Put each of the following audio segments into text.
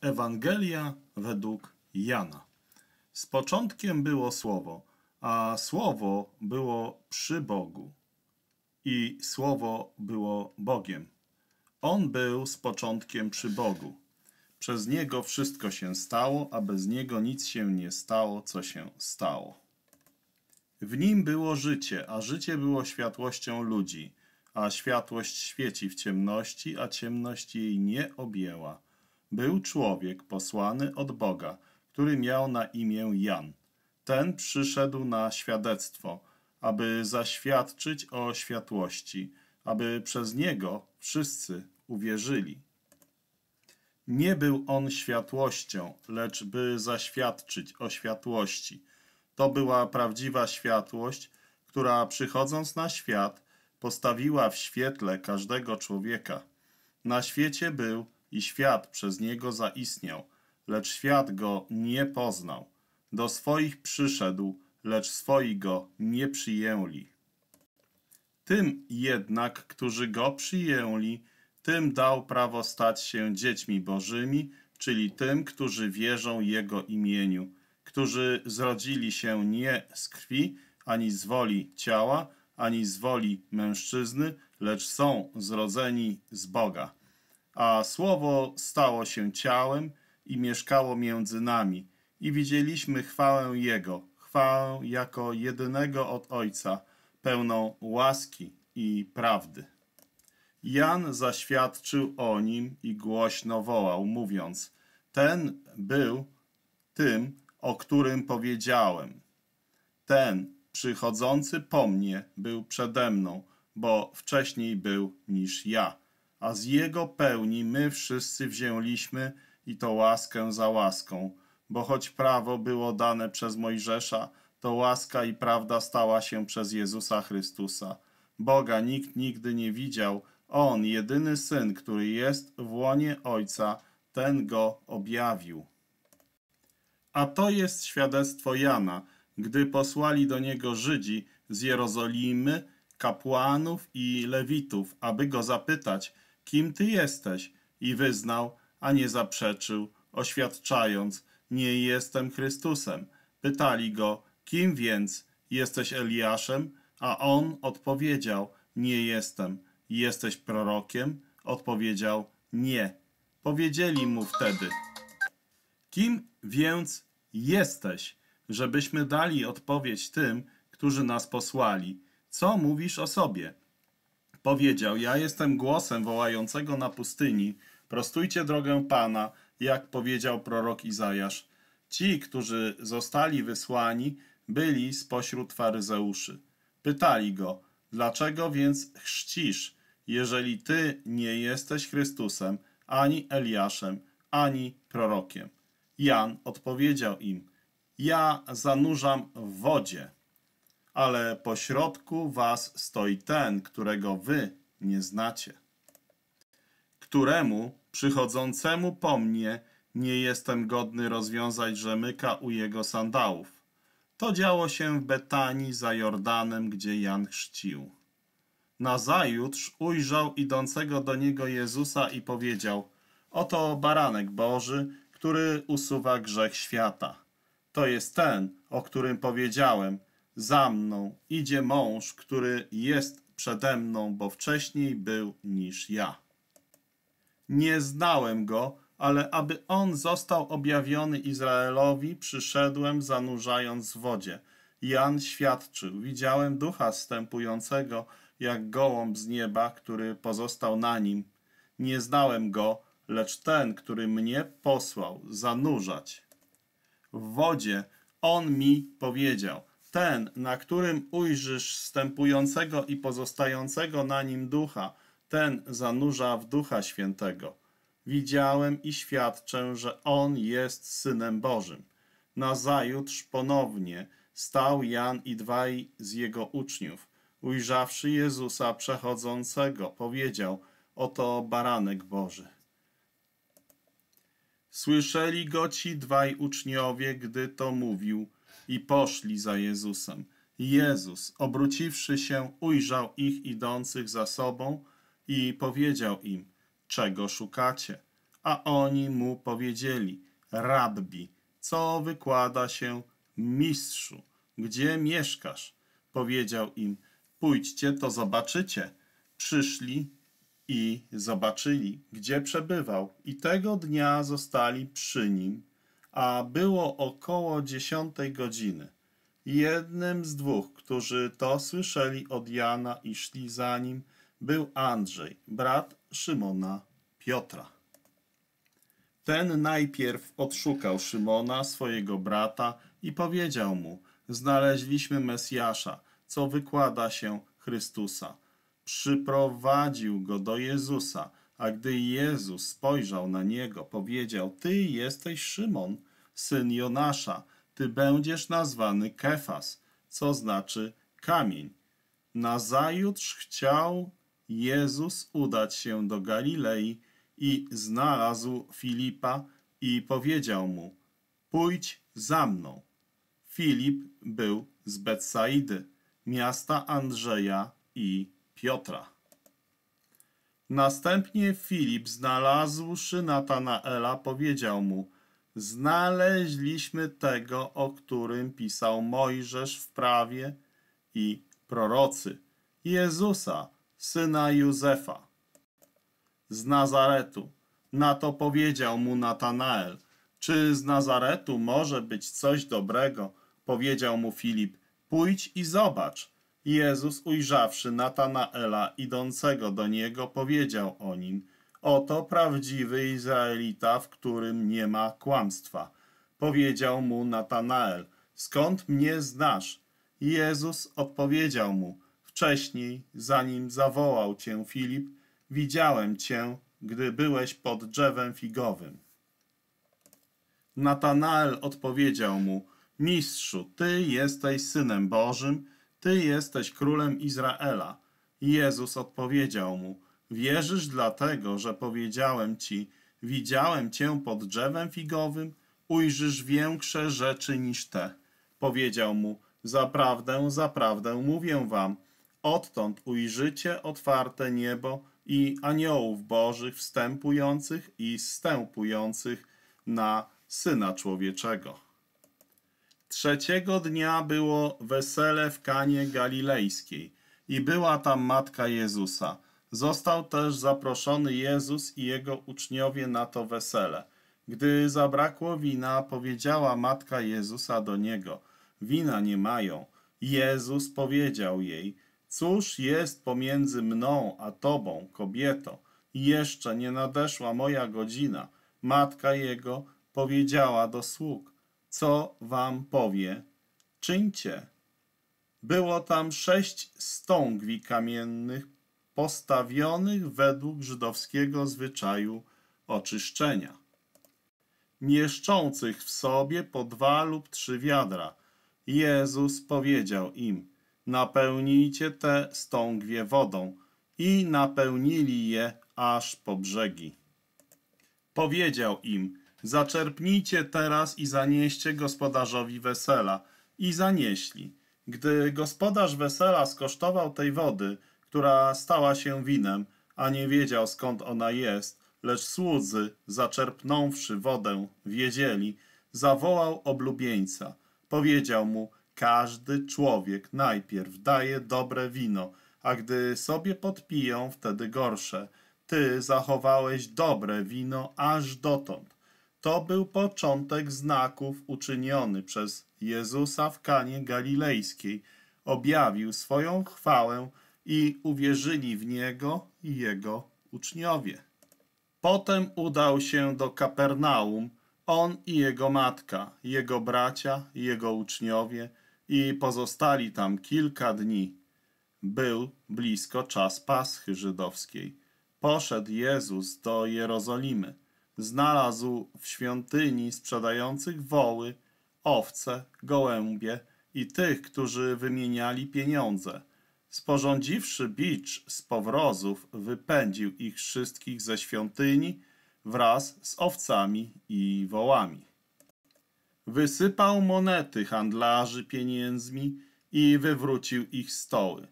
Ewangelia według Jana. Z początkiem było Słowo, a Słowo było przy Bogu i Słowo było Bogiem. On był z początkiem przy Bogu. Przez Niego wszystko się stało, a bez Niego nic się nie stało, co się stało. W Nim było życie, a życie było światłością ludzi, a światłość świeci w ciemności, a ciemność jej nie objęła. Był człowiek posłany od Boga, który miał na imię Jan. Ten przyszedł na świadectwo, aby zaświadczyć o światłości, aby przez niego wszyscy uwierzyli. Nie był on światłością, lecz by zaświadczyć o światłości. To była prawdziwa światłość, która przychodząc na świat, postawiła w świetle każdego człowieka. Na świecie był i świat przez niego zaistniał, lecz świat go nie poznał. Do swoich przyszedł, lecz swoi go nie przyjęli. Tym jednak, którzy go przyjęli, tym dał prawo stać się dziećmi bożymi, czyli tym, którzy wierzą Jego imieniu, którzy zrodzili się nie z krwi, ani z woli ciała, ani z woli mężczyzny, lecz są zrodzeni z Boga. A Słowo stało się ciałem i mieszkało między nami, i widzieliśmy chwałę Jego, chwałę jako jedynego od Ojca, pełną łaski i prawdy. Jan zaświadczył o nim i głośno wołał, mówiąc: Ten był tym, o którym powiedziałem. Ten przychodzący po mnie był przede mną, bo wcześniej był niż ja. A z jego pełni my wszyscy wzięliśmy i to łaskę za łaską, bo choć prawo było dane przez Mojżesza, to łaska i prawda stała się przez Jezusa Chrystusa. Boga nikt nigdy nie widział, On, jedyny Syn, który jest w łonie Ojca, ten go objawił. A to jest świadectwo Jana, gdy posłali do niego Żydzi z Jerozolimy, kapłanów i lewitów, aby go zapytać, kim ty jesteś? I wyznał, a nie zaprzeczył, oświadczając, nie jestem Chrystusem. Pytali go, kim więc? Jesteś Eliaszem? A on odpowiedział, nie jestem. Jesteś prorokiem? Odpowiedział, nie. Powiedzieli mu wtedy, kim więc jesteś, żebyśmy dali odpowiedź tym, którzy nas posłali. Co mówisz o sobie? Powiedział, ja jestem głosem wołającego na pustyni, prostujcie drogę Pana, jak powiedział prorok Izajasz. Ci, którzy zostali wysłani, byli spośród faryzeuszy. Pytali go, dlaczego więc chrzcisz, jeżeli ty nie jesteś Chrystusem, ani Eliaszem, ani prorokiem? Jan odpowiedział im, ja zanurzam w wodzie, ale pośrodku was stoi ten, którego wy nie znacie, któremu przychodzącemu po mnie nie jestem godny rozwiązać rzemyka u jego sandałów. To działo się w Betanii za Jordanem, gdzie Jan chrzcił. Nazajutrz ujrzał idącego do niego Jezusa i powiedział: Oto baranek Boży, który usuwa grzech świata. To jest ten, o którym powiedziałem: Za mną idzie mąż, który jest przede mną, bo wcześniej był niż ja. Nie znałem go, ale aby on został objawiony Izraelowi, przyszedłem zanurzając w wodzie. Jan świadczył: Widziałem ducha stępującego jak gołąb z nieba, który pozostał na nim. Nie znałem go, lecz ten, który mnie posłał zanurzać w wodzie, on mi powiedział: Ten, na którym ujrzysz stępującego i pozostającego na nim ducha, ten zanurza w ducha świętego. Widziałem i świadczę, że on jest synem Bożym. Nazajutrz ponownie stał Jan i dwaj z jego uczniów. Ujrzawszy Jezusa przechodzącego, powiedział: Oto baranek Boży. Słyszeli go ci dwaj uczniowie, gdy to mówił, i poszli za Jezusem. Jezus, obróciwszy się, ujrzał ich idących za sobą i powiedział im: Czego szukacie? A oni mu powiedzieli, rabbi, co wykłada się mistrzu, gdzie mieszkasz? Powiedział im, pójdźcie, to zobaczycie. Przyszli i zobaczyli, gdzie przebywał, i tego dnia zostali przy nim, a było około dziesiątej godziny. Jednym z dwóch, którzy to słyszeli od Jana i szli za nim, był Andrzej, brat Szymona Piotra. Ten najpierw odszukał Szymona, swojego brata, i powiedział mu: Znaleźliśmy Mesjasza, co wykłada się Chrystusa. Przyprowadził go do Jezusa, a gdy Jezus spojrzał na niego, powiedział: Ty jesteś Szymon, syn Jonasza, ty będziesz nazwany Kefas, co znaczy kamień. Nazajutrz chciał Jezus udać się do Galilei i znalazł Filipa i powiedział mu: Pójdź za mną. Filip był z Betsaidy, miasta Andrzeja i Piotra. Następnie Filip, znalazłszy Natanaela, powiedział mu: Znaleźliśmy tego, o którym pisał Mojżesz w prawie i prorocy, Jezusa, syna Józefa, z Nazaretu. Na to powiedział mu Natanael: Czy z Nazaretu może być coś dobrego? Powiedział mu Filip: Pójdź i zobacz. Jezus, ujrzawszy Natanaela idącego do niego, powiedział o nim: Oto prawdziwy Izraelita, w którym nie ma kłamstwa. Powiedział mu Natanael: Skąd mnie znasz? Jezus odpowiedział mu: Wcześniej, zanim zawołał cię Filip, widziałem cię, gdy byłeś pod drzewem figowym. Natanael odpowiedział mu: Mistrzu, ty jesteś synem Bożym, ty jesteś królem Izraela. Jezus odpowiedział mu: Wierzysz dlatego, że powiedziałem ci: Widziałem cię pod drzewem figowym, ujrzysz większe rzeczy niż te. Powiedział mu: Zaprawdę, zaprawdę mówię wam, odtąd ujrzycie otwarte niebo i aniołów bożych wstępujących i zstępujących na Syna Człowieczego. Trzeciego dnia było wesele w Kanie Galilejskiej i była tam matka Jezusa. Został też zaproszony Jezus i jego uczniowie na to wesele. Gdy zabrakło wina, powiedziała matka Jezusa do niego: Wina nie mają. Jezus powiedział jej: Cóż jest pomiędzy mną a tobą, kobieto? Jeszcze nie nadeszła moja godzina. Matka jego powiedziała do sług: Co wam powie, czyńcie. Było tam sześć stągwi kamiennych postawionych według żydowskiego zwyczaju oczyszczenia, mieszczących w sobie po dwa lub trzy wiadra. Jezus powiedział im: Napełnijcie te stągwie wodą, i napełnili je aż po brzegi. Powiedział im: Zaczerpnijcie teraz i zanieście gospodarzowi wesela. I zanieśli. Gdy gospodarz wesela skosztował tej wody, która stała się winem, a nie wiedział skąd ona jest, lecz słudzy, zaczerpnąwszy wodę, wiedzieli, zawołał oblubieńca. Powiedział mu, każdy człowiek najpierw daje dobre wino, a gdy sobie podpiją, wtedy gorsze. Ty zachowałeś dobre wino aż dotąd. To był początek znaków uczyniony przez Jezusa w Kanie Galilejskiej. Objawił swoją chwałę i uwierzyli w Niego i Jego uczniowie. Potem udał się do Kapernaum, on i jego matka, jego bracia, jego uczniowie i pozostali tam kilka dni. Był blisko czas Paschy żydowskiej. Poszedł Jezus do Jerozolimy. Znalazł w świątyni sprzedających woły, owce, gołębie i tych, którzy wymieniali pieniądze – Sporządziwszy bicz z powrozów, wypędził ich wszystkich ze świątyni wraz z owcami i wołami. Wysypał monety handlarzy pieniędzmi i wywrócił ich stoły.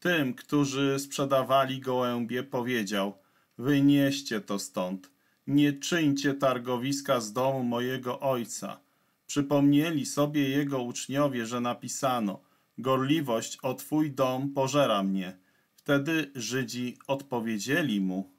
Tym, którzy sprzedawali gołębie, powiedział: Wynieście to stąd. Nie czyńcie targowiska z domu mojego ojca. Przypomnieli sobie jego uczniowie, że napisano: Gorliwość o twój dom pożera mnie. Wtedy Żydzi odpowiedzieli mu: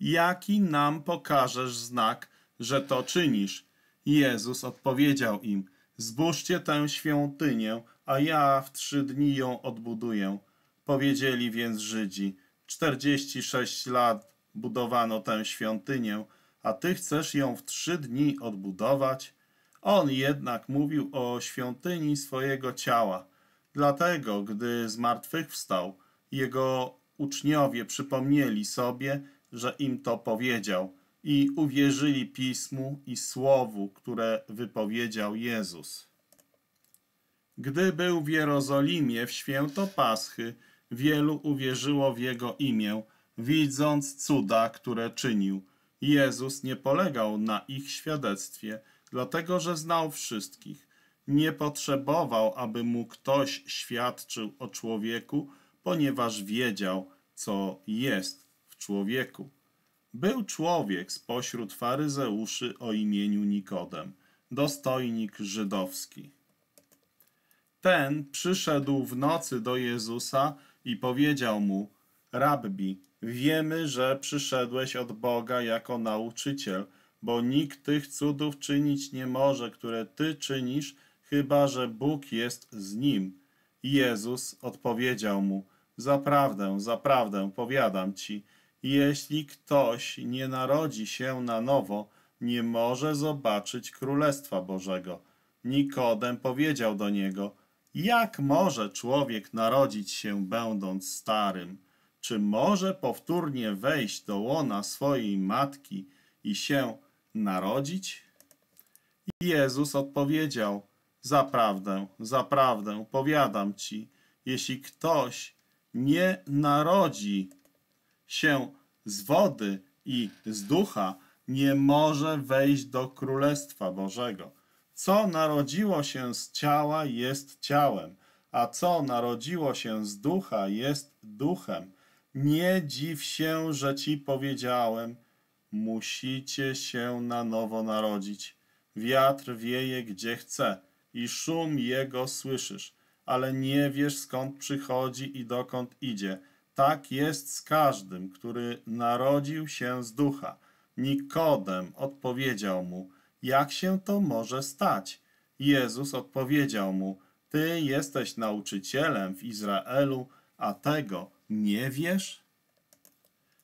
Jaki nam pokażesz znak, że to czynisz? Jezus odpowiedział im: Zbóżcie tę świątynię, a ja w trzy dni ją odbuduję. Powiedzieli więc Żydzi: Czterdzieści sześć lat budowano tę świątynię, a ty chcesz ją w trzy dni odbudować? On jednak mówił o świątyni swojego ciała. Dlatego, gdy zmartwychwstał, jego uczniowie przypomnieli sobie, że im to powiedział i uwierzyli pismu i słowu, które wypowiedział Jezus. Gdy był w Jerozolimie w święto Paschy, wielu uwierzyło w jego imię, widząc cuda, które czynił. Jezus nie polegał na ich świadectwie, dlatego że znał wszystkich. Nie potrzebował, aby mu ktoś świadczył o człowieku, ponieważ wiedział, co jest w człowieku. Był człowiek spośród faryzeuszy o imieniu Nikodem, dostojnik żydowski. Ten przyszedł w nocy do Jezusa i powiedział mu: Rabbi, wiemy, że przyszedłeś od Boga jako nauczyciel, bo nikt tych cudów czynić nie może, które ty czynisz, chyba że Bóg jest z nim. Jezus odpowiedział mu: Zaprawdę, zaprawdę, powiadam ci, jeśli ktoś nie narodzi się na nowo, nie może zobaczyć Królestwa Bożego. Nikodem powiedział do niego: Jak może człowiek narodzić się, będąc starym? Czy może powtórnie wejść do łona swojej matki i się narodzić? Jezus odpowiedział: Zaprawdę, zaprawdę, powiadam ci, jeśli ktoś nie narodzi się z wody i z ducha, nie może wejść do Królestwa Bożego. Co narodziło się z ciała, jest ciałem, a co narodziło się z ducha, jest duchem. Nie dziw się, że ci powiedziałem, musicie się na nowo narodzić. Wiatr wieje gdzie chce i szum jego słyszysz, ale nie wiesz skąd przychodzi i dokąd idzie. Tak jest z każdym, który narodził się z ducha. Nikodem odpowiedział mu, jak się to może stać? Jezus odpowiedział mu, ty jesteś nauczycielem w Izraelu, a tego nie wiesz?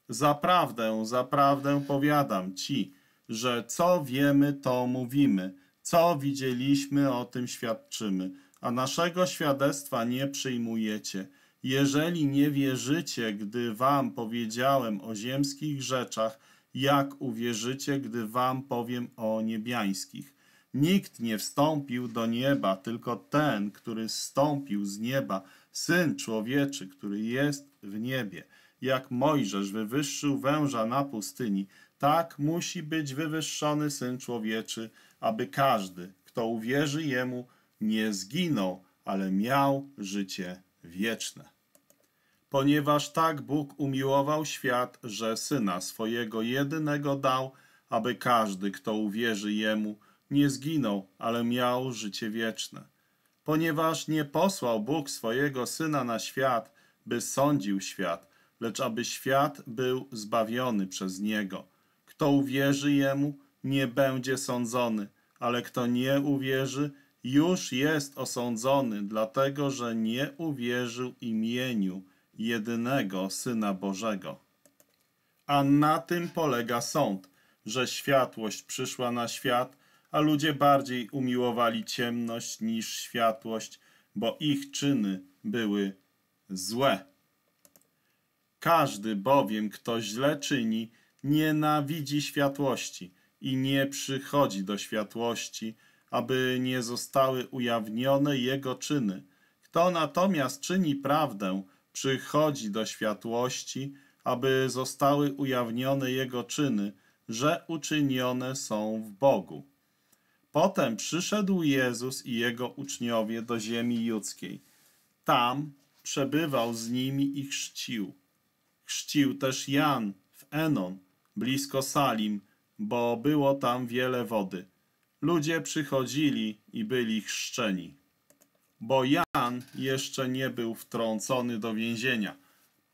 Zaprawdę, zaprawdę powiadam ci, że co wiemy, to mówimy, co widzieliśmy, o tym świadczymy, a naszego świadectwa nie przyjmujecie. Jeżeli nie wierzycie, gdy wam powiedziałem o ziemskich rzeczach, jak uwierzycie, gdy wam powiem o niebiańskich? Nikt nie wstąpił do nieba, tylko ten, który zstąpił z nieba, Syn Człowieczy, który jest w niebie. Jak Mojżesz wywyższył węża na pustyni, tak musi być wywyższony Syn Człowieczy, aby każdy, kto uwierzy Jemu, nie zginął, ale miał życie wieczne. Ponieważ tak Bóg umiłował świat, że Syna swojego jedynego dał, aby każdy, kto uwierzy Jemu, nie zginął, ale miał życie wieczne. Ponieważ nie posłał Bóg swojego Syna na świat, by sądził świat, lecz aby świat był zbawiony przez Niego. Kto uwierzy Jemu, nie będzie sądzony, ale kto nie uwierzy, już jest osądzony, dlatego że nie uwierzył imieniu jedynego Syna Bożego. A na tym polega sąd, że światłość przyszła na świat, a ludzie bardziej umiłowali ciemność niż światłość, bo ich czyny były złe. Każdy bowiem, kto źle czyni, nienawidzi światłości i nie przychodzi do światłości, aby nie zostały ujawnione jego czyny. Kto natomiast czyni prawdę, przychodzi do światłości, aby zostały ujawnione jego czyny, że uczynione są w Bogu. Potem przyszedł Jezus i jego uczniowie do ziemi judzkiej. Tam przebywał z nimi i chrzcił. Chrzcił też Jan w Enon, blisko Salim, bo było tam wiele wody. Ludzie przychodzili i byli chrzczeni. Bo Jan jeszcze nie był wtrącony do więzienia.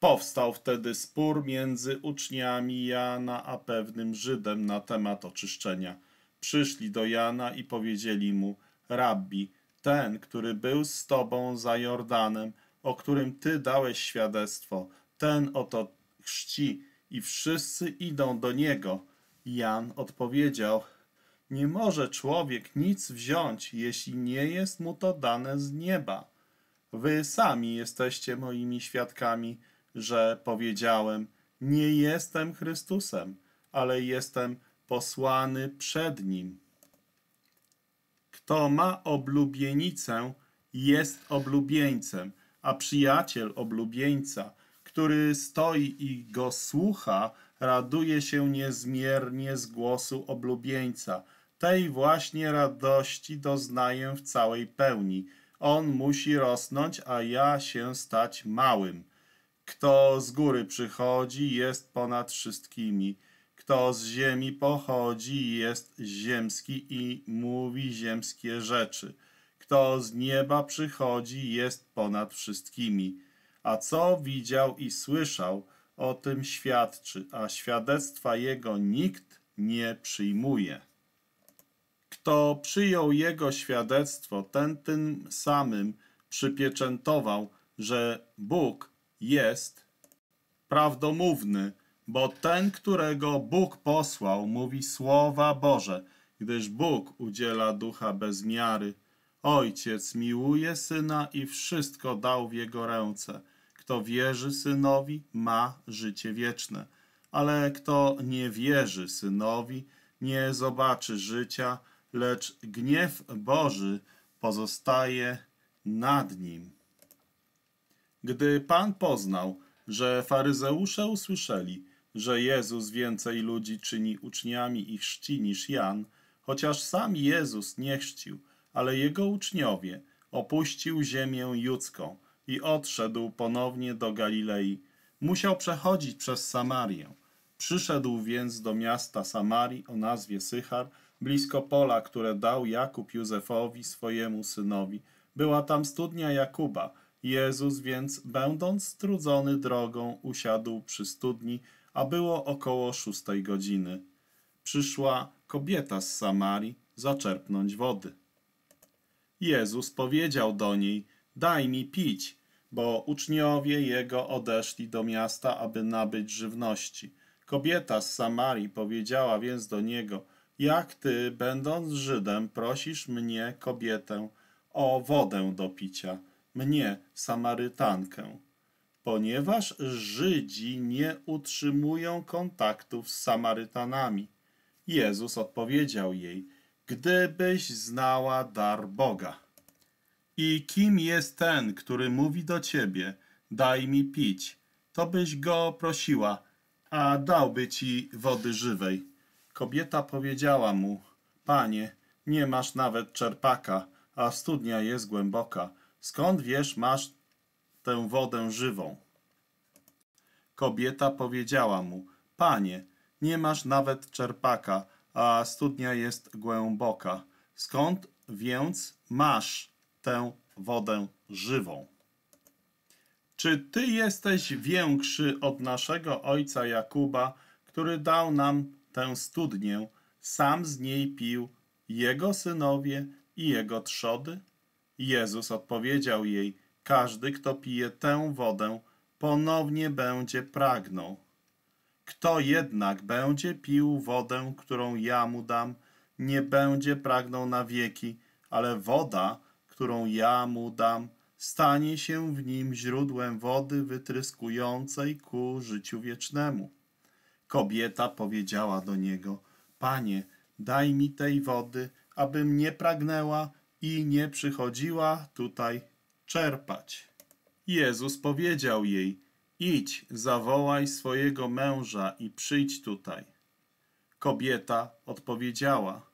Powstał wtedy spór między uczniami Jana a pewnym Żydem na temat oczyszczenia. Przyszli do Jana i powiedzieli mu: Rabbi, ten, który był z tobą za Jordanem, o którym ty dałeś świadectwo, ten oto chrzci i wszyscy idą do niego. Jan odpowiedział: Nie może człowiek nic wziąć, jeśli nie jest mu to dane z nieba. Wy sami jesteście moimi świadkami, że powiedziałem: Nie jestem Chrystusem, ale jestem posłany przed nim. Kto ma oblubienicę, jest oblubieńcem, a przyjaciel oblubieńca, który stoi i go słucha, raduje się niezmiernie z głosu oblubieńca. Tej właśnie radości doznaję w całej pełni. On musi rosnąć, a ja się stać małym. Kto z góry przychodzi, jest ponad wszystkimi. Kto z ziemi pochodzi, jest ziemski i mówi ziemskie rzeczy. Kto z nieba przychodzi, jest ponad wszystkimi. A co widział i słyszał, o tym świadczy, a świadectwa jego nikt nie przyjmuje. Kto przyjął jego świadectwo, ten tym samym przypieczętował, że Bóg jest prawdomówny, bo ten, którego Bóg posłał, mówi słowa Boże, gdyż Bóg udziela ducha bez miary. Ojciec miłuje syna i wszystko dał w jego ręce. Kto wierzy synowi, ma życie wieczne, ale kto nie wierzy synowi, nie zobaczy życia, lecz gniew Boży pozostaje nad nim. Gdy Pan poznał, że faryzeusze usłyszeli, że Jezus więcej ludzi czyni uczniami i chrzci niż Jan, chociaż sam Jezus nie chrzcił, ale jego uczniowie, opuścił ziemię judzką i odszedł ponownie do Galilei. Musiał przechodzić przez Samarię. Przyszedł więc do miasta Samarii o nazwie Sychar, blisko pola, które dał Jakub Józefowi, swojemu synowi. Była tam studnia Jakuba. Jezus więc, będąc strudzony drogą, usiadł przy studni, a było około szóstej godziny. Przyszła kobieta z Samarii zaczerpnąć wody. Jezus powiedział do niej, daj mi pić, bo uczniowie jego odeszli do miasta, aby nabyć żywności. Kobieta z Samarii powiedziała więc do niego, jak ty, będąc Żydem, prosisz mnie, kobietę, o wodę do picia, mnie, Samarytankę, ponieważ Żydzi nie utrzymują kontaktów z Samarytanami. Jezus odpowiedział jej, gdybyś znała dar Boga. I kim jest ten, który mówi do ciebie, daj mi pić, to byś go prosiła, a dałby ci wody żywej. Kobieta powiedziała mu, panie, nie masz nawet czerpaka, a studnia jest głęboka. Skąd wiesz, masz tę wodę żywą? Kobieta powiedziała mu, panie, nie masz nawet czerpaka, a studnia jest głęboka. Skąd więc masz tę wodę żywą? Czy ty jesteś większy od naszego ojca Jakuba, który dał nam tę studnię, sam z niej pił, jego synowie i jego trzody? Jezus odpowiedział jej, każdy, kto pije tę wodę, ponownie będzie pragnął. Kto jednak będzie pił wodę, którą ja mu dam, nie będzie pragnął na wieki, ale woda, którą ja mu dam, stanie się w nim źródłem wody wytryskującej ku życiu wiecznemu. Kobieta powiedziała do niego, Panie, daj mi tej wody, abym nie pragnęła i nie przychodziła tutaj czerpać. Jezus powiedział jej, idź, zawołaj swojego męża i przyjdź tutaj. Kobieta odpowiedziała,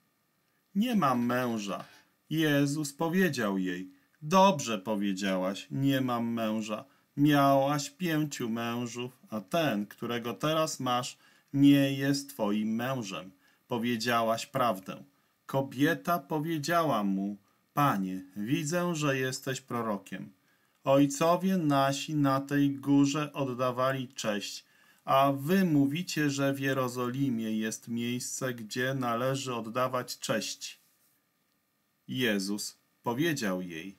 nie mam męża. Jezus powiedział jej, dobrze powiedziałaś, nie mam męża. Miałaś pięciu mężów, a ten, którego teraz masz, nie jest twoim mężem. Powiedziałaś prawdę. Kobieta powiedziała mu, Panie, widzę, że jesteś prorokiem. Ojcowie nasi na tej górze oddawali cześć, a wy mówicie, że w Jerozolimie jest miejsce, gdzie należy oddawać cześć. Jezus powiedział jej: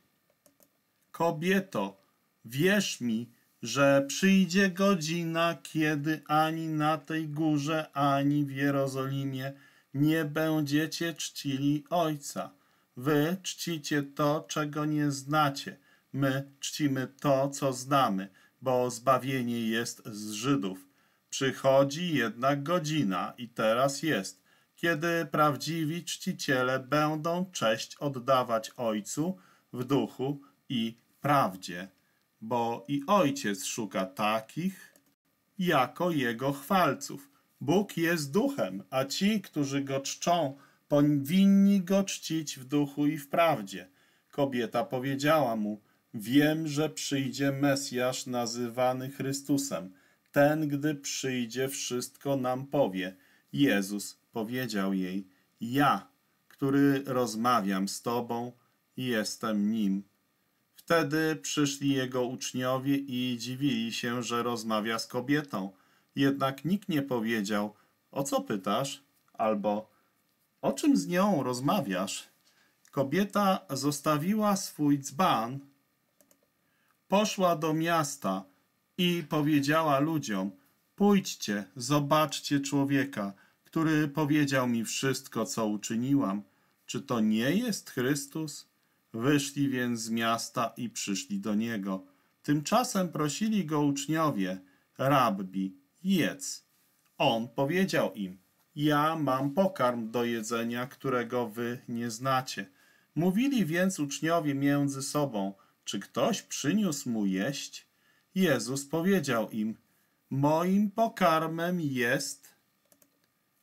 Kobieto, wierz mi, że przyjdzie godzina, kiedy ani na tej górze, ani w Jerozolimie nie będziecie czcili Ojca. Wy czcicie to, czego nie znacie. My czcimy to, co znamy, bo zbawienie jest z Żydów. Przychodzi jednak godzina i teraz jest, kiedy prawdziwi czciciele będą cześć oddawać Ojcu w duchu i prawdzie, bo i Ojciec szuka takich jako Jego chwalców. Bóg jest duchem, a ci, którzy Go czczą, powinni Go czcić w duchu i w prawdzie. Kobieta powiedziała mu, wiem, że przyjdzie Mesjasz nazywany Chrystusem. Ten, gdy przyjdzie, wszystko nam powie. Jezus powiedział jej, ja, który rozmawiam z Tobą, jestem Nim. Wtedy przyszli Jego uczniowie i dziwili się, że rozmawia z kobietą. Jednak nikt nie powiedział, o co pytasz, albo o czym z nią rozmawiasz. Kobieta zostawiła swój dzban, poszła do miasta i powiedziała ludziom, pójdźcie, zobaczcie człowieka, który powiedział mi wszystko, co uczyniłam. Czy to nie jest Chrystus? Wyszli więc z miasta i przyszli do niego. Tymczasem prosili go uczniowie, rabbi, jedz. On powiedział im, ja mam pokarm do jedzenia, którego wy nie znacie. Mówili więc uczniowie między sobą, czy ktoś przyniósł mu jeść? Jezus powiedział im, moim pokarmem jest,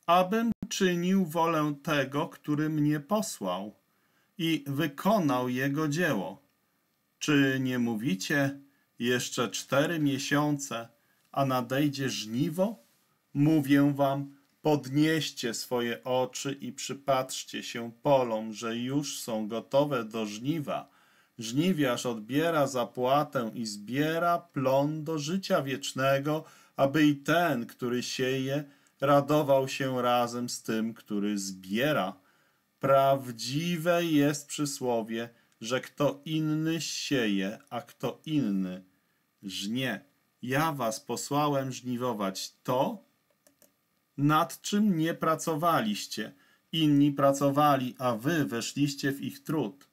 abym czynił wolę tego, który mnie posłał i wykonał jego dzieło. Czy nie mówicie, jeszcze cztery miesiące, a nadejdzie żniwo? Mówię wam, podnieście swoje oczy i przypatrzcie się polom, że już są gotowe do żniwa. Żniwiarz odbiera zapłatę i zbiera plon do życia wiecznego, aby i ten, który sieje, radował się razem z tym, który zbiera. Prawdziwe jest przysłowie, że kto inny sieje, a kto inny żnie. Ja was posłałem żniwować to, nad czym nie pracowaliście. Inni pracowali, a wy weszliście w ich trud.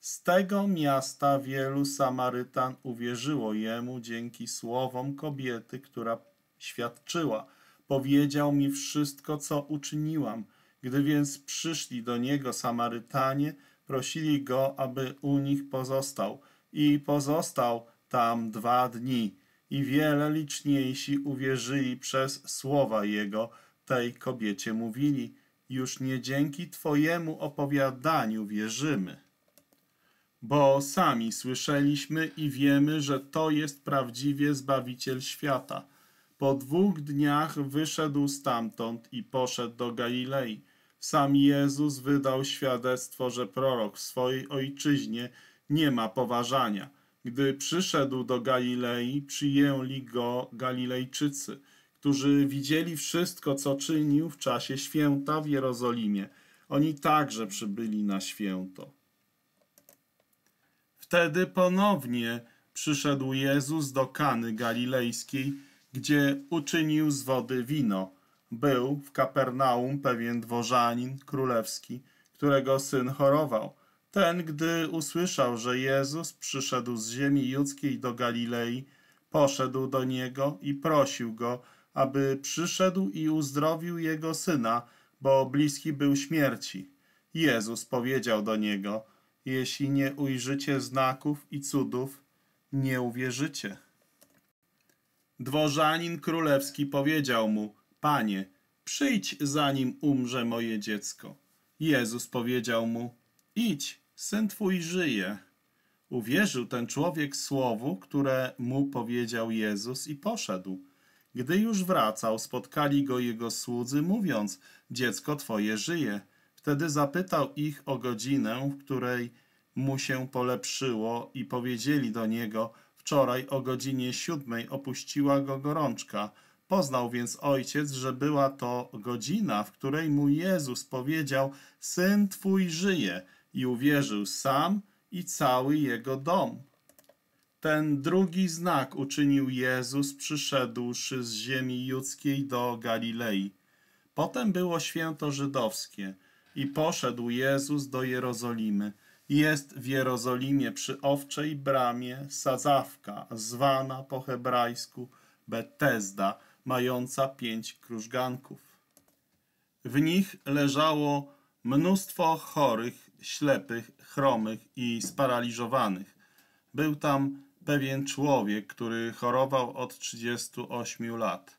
Z tego miasta wielu Samarytan uwierzyło jemu dzięki słowom kobiety, która świadczyła. Powiedział mi wszystko, co uczyniłam. Gdy więc przyszli do niego Samarytanie, prosili go, aby u nich pozostał. I pozostał tam dwa dni. I wiele liczniejsi uwierzyli przez słowa jego. Tej kobiecie mówili, już nie dzięki twojemu opowiadaniu wierzymy. Bo sami słyszeliśmy i wiemy, że to jest prawdziwie Zbawiciel świata. Po dwóch dniach wyszedł stamtąd i poszedł do Galilei sam Jezus wydał świadectwo, że prorok w swojej ojczyźnie nie ma poważania. Gdy przyszedł do Galilei, przyjęli go Galilejczycy, którzy widzieli wszystko, co czynił w czasie święta w Jerozolimie. Oni także przybyli na święto. Wtedy ponownie przyszedł Jezus do Kany Galilejskiej, gdzie uczynił z wody wino – był w Kapernaum pewien dworzanin królewski, którego syn chorował. Ten, gdy usłyszał, że Jezus przyszedł z ziemi judzkiej do Galilei, poszedł do niego i prosił go, aby przyszedł i uzdrowił jego syna, bo bliski był śmierci. Jezus powiedział do niego, jeśli nie ujrzycie znaków i cudów, nie uwierzycie. Dworzanin królewski powiedział mu, Panie, przyjdź zanim umrze moje dziecko. Jezus powiedział mu, idź, syn twój żyje. Uwierzył ten człowiek słowu, które mu powiedział Jezus i poszedł. Gdy już wracał, spotkali go jego słudzy, mówiąc: Dziecko twoje żyje. Wtedy zapytał ich o godzinę, w której mu się polepszyło, i powiedzieli do niego: Wczoraj o godzinie siódmej opuściła go gorączka. Poznał więc ojciec, że była to godzina, w której mu Jezus powiedział: Syn twój żyje, i uwierzył sam i cały jego dom. Ten drugi znak uczynił Jezus, przyszedłszy z ziemi judzkiej do Galilei. Potem było święto żydowskie i poszedł Jezus do Jerozolimy. Jest w Jerozolimie przy owczej bramie sadzawka, zwana po hebrajsku Betesda, mająca pięć krużganków. W nich leżało mnóstwo chorych, ślepych, chromych i sparaliżowanych. Był tam pewien człowiek, który chorował od 38 lat.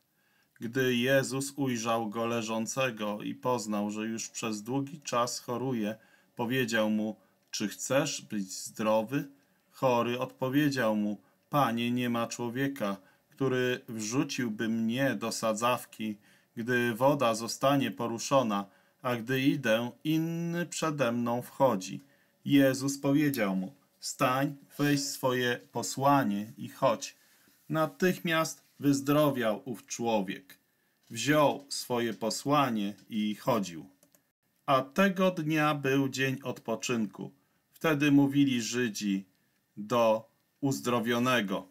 Gdy Jezus ujrzał go leżącego i poznał, że już przez długi czas choruje, powiedział mu: Czy chcesz być zdrowy? Chory odpowiedział mu: Panie, nie ma człowieka, który wrzuciłby mnie do sadzawki, gdy woda zostanie poruszona, a gdy idę, inny przede mną wchodzi. Jezus powiedział mu: Stań, weź swoje posłanie i chodź. Natychmiast wyzdrowiał ów człowiek. Wziął swoje posłanie i chodził. A tego dnia był dzień odpoczynku. Wtedy mówili Żydzi do uzdrowionego.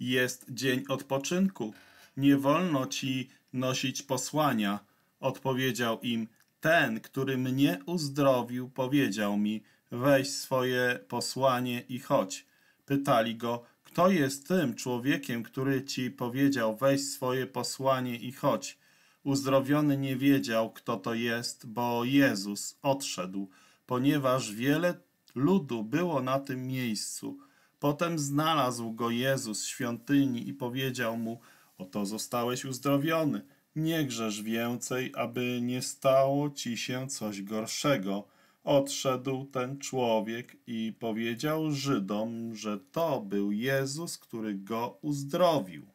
Jest dzień odpoczynku. Nie wolno ci nosić posłania. Odpowiedział im, ten, który mnie uzdrowił, powiedział mi, weź swoje posłanie i chodź. Pytali go, kto jest tym człowiekiem, który ci powiedział, weź swoje posłanie i chodź. Uzdrowiony nie wiedział, kto to jest, bo Jezus odszedł, ponieważ wiele ludu było na tym miejscu. Potem znalazł go Jezus w świątyni i powiedział mu, oto zostałeś uzdrowiony. Nie grzesz więcej, aby nie stało ci się coś gorszego. Odszedł ten człowiek i powiedział Żydom, że to był Jezus, który go uzdrowił.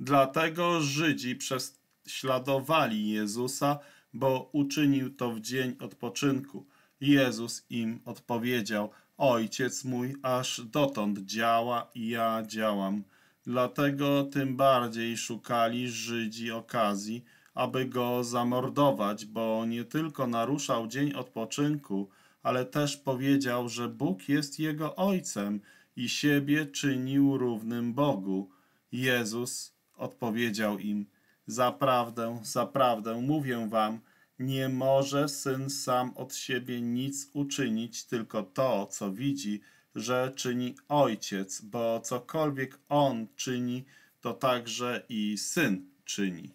Dlatego Żydzi prześladowali Jezusa, bo uczynił to w dzień odpoczynku. Jezus im odpowiedział: Ojciec mój aż dotąd działa i ja działam. Dlatego tym bardziej szukali Żydzi okazji, aby go zamordować, bo nie tylko naruszał dzień odpoczynku, ale też powiedział, że Bóg jest jego ojcem i siebie czynił równym Bogu. Jezus odpowiedział im: Zaprawdę, zaprawdę mówię wam, nie może syn sam od siebie nic uczynić, tylko to, co widzi, że czyni ojciec, bo cokolwiek on czyni, to także i syn czyni.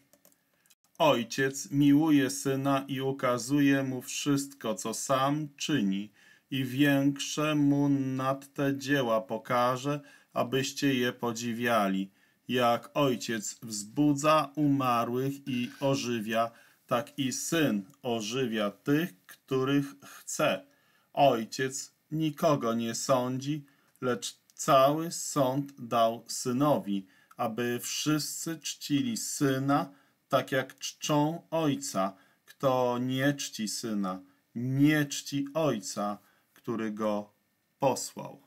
Ojciec miłuje syna i ukazuje mu wszystko, co sam czyni, i większe mu nad te dzieła pokaże, abyście je podziwiali. Jak ojciec wzbudza umarłych i ożywia, tak i syn ożywia tych, których chce. Ojciec nikogo nie sądzi, lecz cały sąd dał synowi, aby wszyscy czcili syna, tak jak czczą ojca. Kto nie czci syna, nie czci ojca, który go posłał.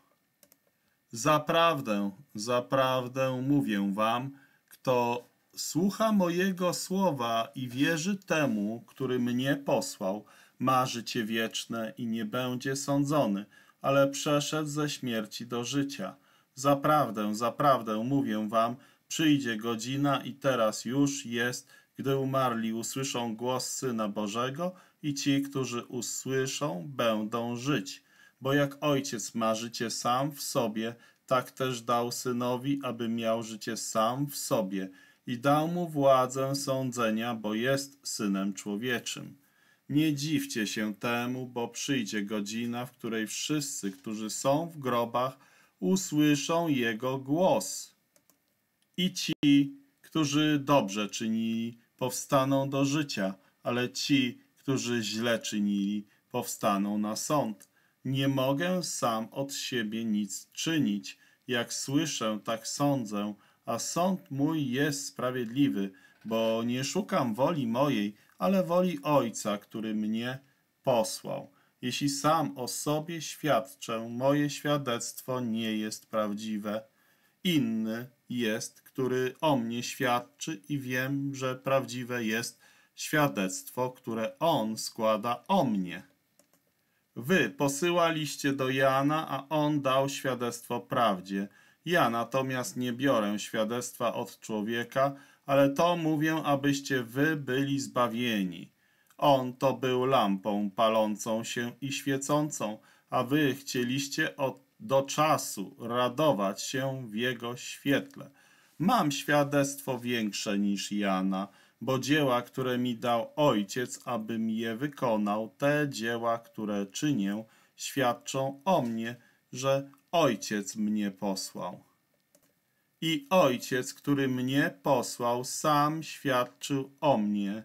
Zaprawdę, zaprawdę mówię wam, kto słucha mojego słowa i wierzy temu, który mnie posłał, ma życie wieczne i nie będzie sądzony, ale przeszedł ze śmierci do życia. Zaprawdę, zaprawdę mówię wam, przyjdzie godzina i teraz już jest, gdy umarli usłyszą głos Syna Bożego i ci, którzy usłyszą, będą żyć. Bo jak ojciec ma życie sam w sobie, tak też dał synowi, aby miał życie sam w sobie i dał mu władzę sądzenia, bo jest synem człowieczym. Nie dziwcie się temu, bo przyjdzie godzina, w której wszyscy, którzy są w grobach, usłyszą jego głos. I ci, którzy dobrze czynili, powstaną do życia, ale ci, którzy źle czynili, powstaną na sąd. Nie mogę sam od siebie nic czynić. Jak słyszę, tak sądzę, a sąd mój jest sprawiedliwy, bo nie szukam woli mojej, ale woli Ojca, który mnie posłał. Jeśli sam o sobie świadczę, moje świadectwo nie jest prawdziwe. Inny jest, który o mnie świadczy i wiem, że prawdziwe jest świadectwo, które on składa o mnie. Wy posyłaliście do Jana, a on dał świadectwo prawdzie. Ja natomiast nie biorę świadectwa od człowieka, ale to mówię, abyście wy byli zbawieni. On to był lampą palącą się i świecącą, a wy chcieliście od, do czasu radować się w jego świetle. Mam świadectwo większe niż Jana, bo dzieła, które mi dał Ojciec, abym je wykonał, te dzieła, które czynię, świadczą o mnie, że Ojciec mnie posłał. I Ojciec, który mnie posłał, sam świadczył o mnie.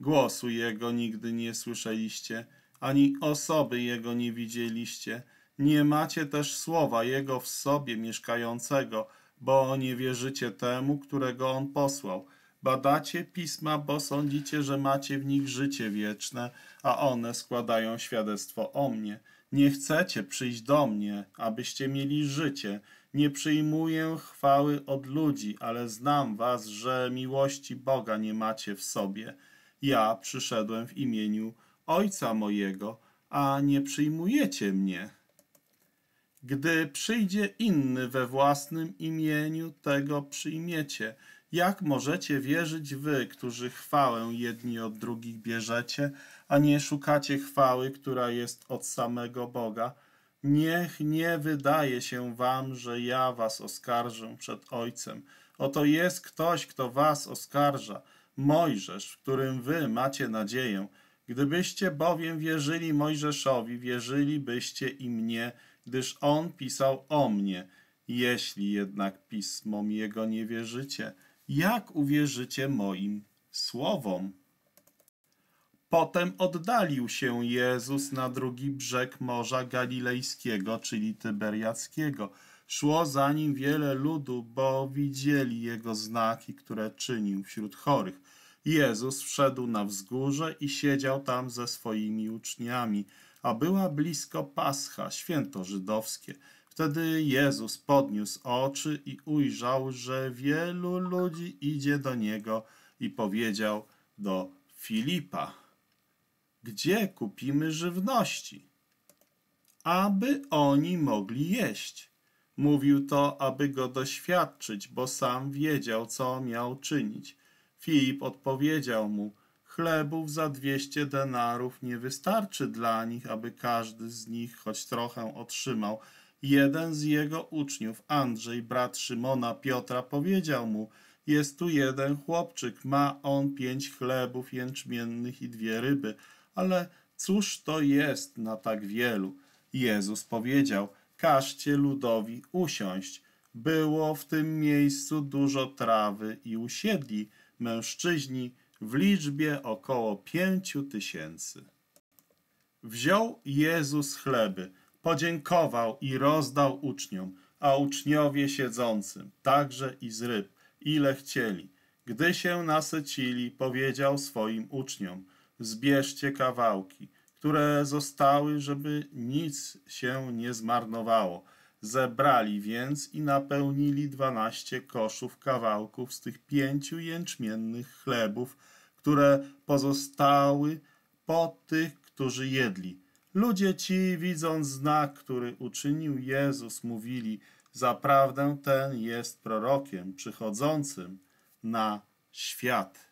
Głosu Jego nigdy nie słyszeliście, ani osoby Jego nie widzieliście. Nie macie też słowa Jego w sobie mieszkającego, bo nie wierzycie temu, którego On posłał. Badacie pisma, bo sądzicie, że macie w nich życie wieczne, a one składają świadectwo o mnie. Nie chcecie przyjść do mnie, abyście mieli życie. Nie przyjmuję chwały od ludzi, ale znam was, że miłości Boga nie macie w sobie. Ja przyszedłem w imieniu Ojca mojego, a nie przyjmujecie mnie. Gdy przyjdzie inny we własnym imieniu, tego przyjmiecie. Jak możecie wierzyć wy, którzy chwałę jedni od drugich bierzecie, a nie szukacie chwały, która jest od samego Boga? Niech nie wydaje się wam, że ja was oskarżę przed Ojcem. Oto jest ktoś, kto was oskarża, Mojżesz, w którym wy macie nadzieję. Gdybyście bowiem wierzyli Mojżeszowi, wierzylibyście i mnie, gdyż on pisał o mnie. Jeśli jednak pismom jego nie wierzycie, jak uwierzycie moim słowom? Potem oddalił się Jezus na drugi brzeg Morza Galilejskiego, czyli Tyberiackiego. Szło za nim wiele ludu, bo widzieli jego znaki, które czynił wśród chorych. Jezus wszedł na wzgórze i siedział tam ze swoimi uczniami, a była blisko Pascha, święto żydowskie. Wtedy Jezus podniósł oczy i ujrzał, że wielu ludzi idzie do niego i powiedział do Filipa: Gdzie kupimy żywności? Aby oni mogli jeść. Mówił to, aby go doświadczyć, bo sam wiedział, co miał czynić. Filip odpowiedział mu: Chlebów za dwieście denarów nie wystarczy dla nich, aby każdy z nich choć trochę otrzymał. Jeden z jego uczniów, Andrzej, brat Szymona Piotra, powiedział mu: Jest tu jeden chłopczyk, ma on pięć chlebów jęczmiennych i dwie ryby, ale cóż to jest na tak wielu? Jezus powiedział: Każcie ludowi usiąść. Było w tym miejscu dużo trawy i usiedli mężczyźni w liczbie około pięciu tysięcy. Wziął Jezus chleby, podziękował i rozdał uczniom, a uczniowie siedzącym, także i z ryb, ile chcieli. Gdy się nasycili, powiedział swoim uczniom, zbierzcie kawałki, które zostały, żeby nic się nie zmarnowało. Zebrali więc i napełnili dwanaście koszów kawałków z tych pięciu jęczmiennych chlebów, które pozostały po tych, którzy jedli. Ludzie ci, widząc znak, który uczynił Jezus, mówili: Zaprawdę ten jest prorokiem przychodzącym na świat.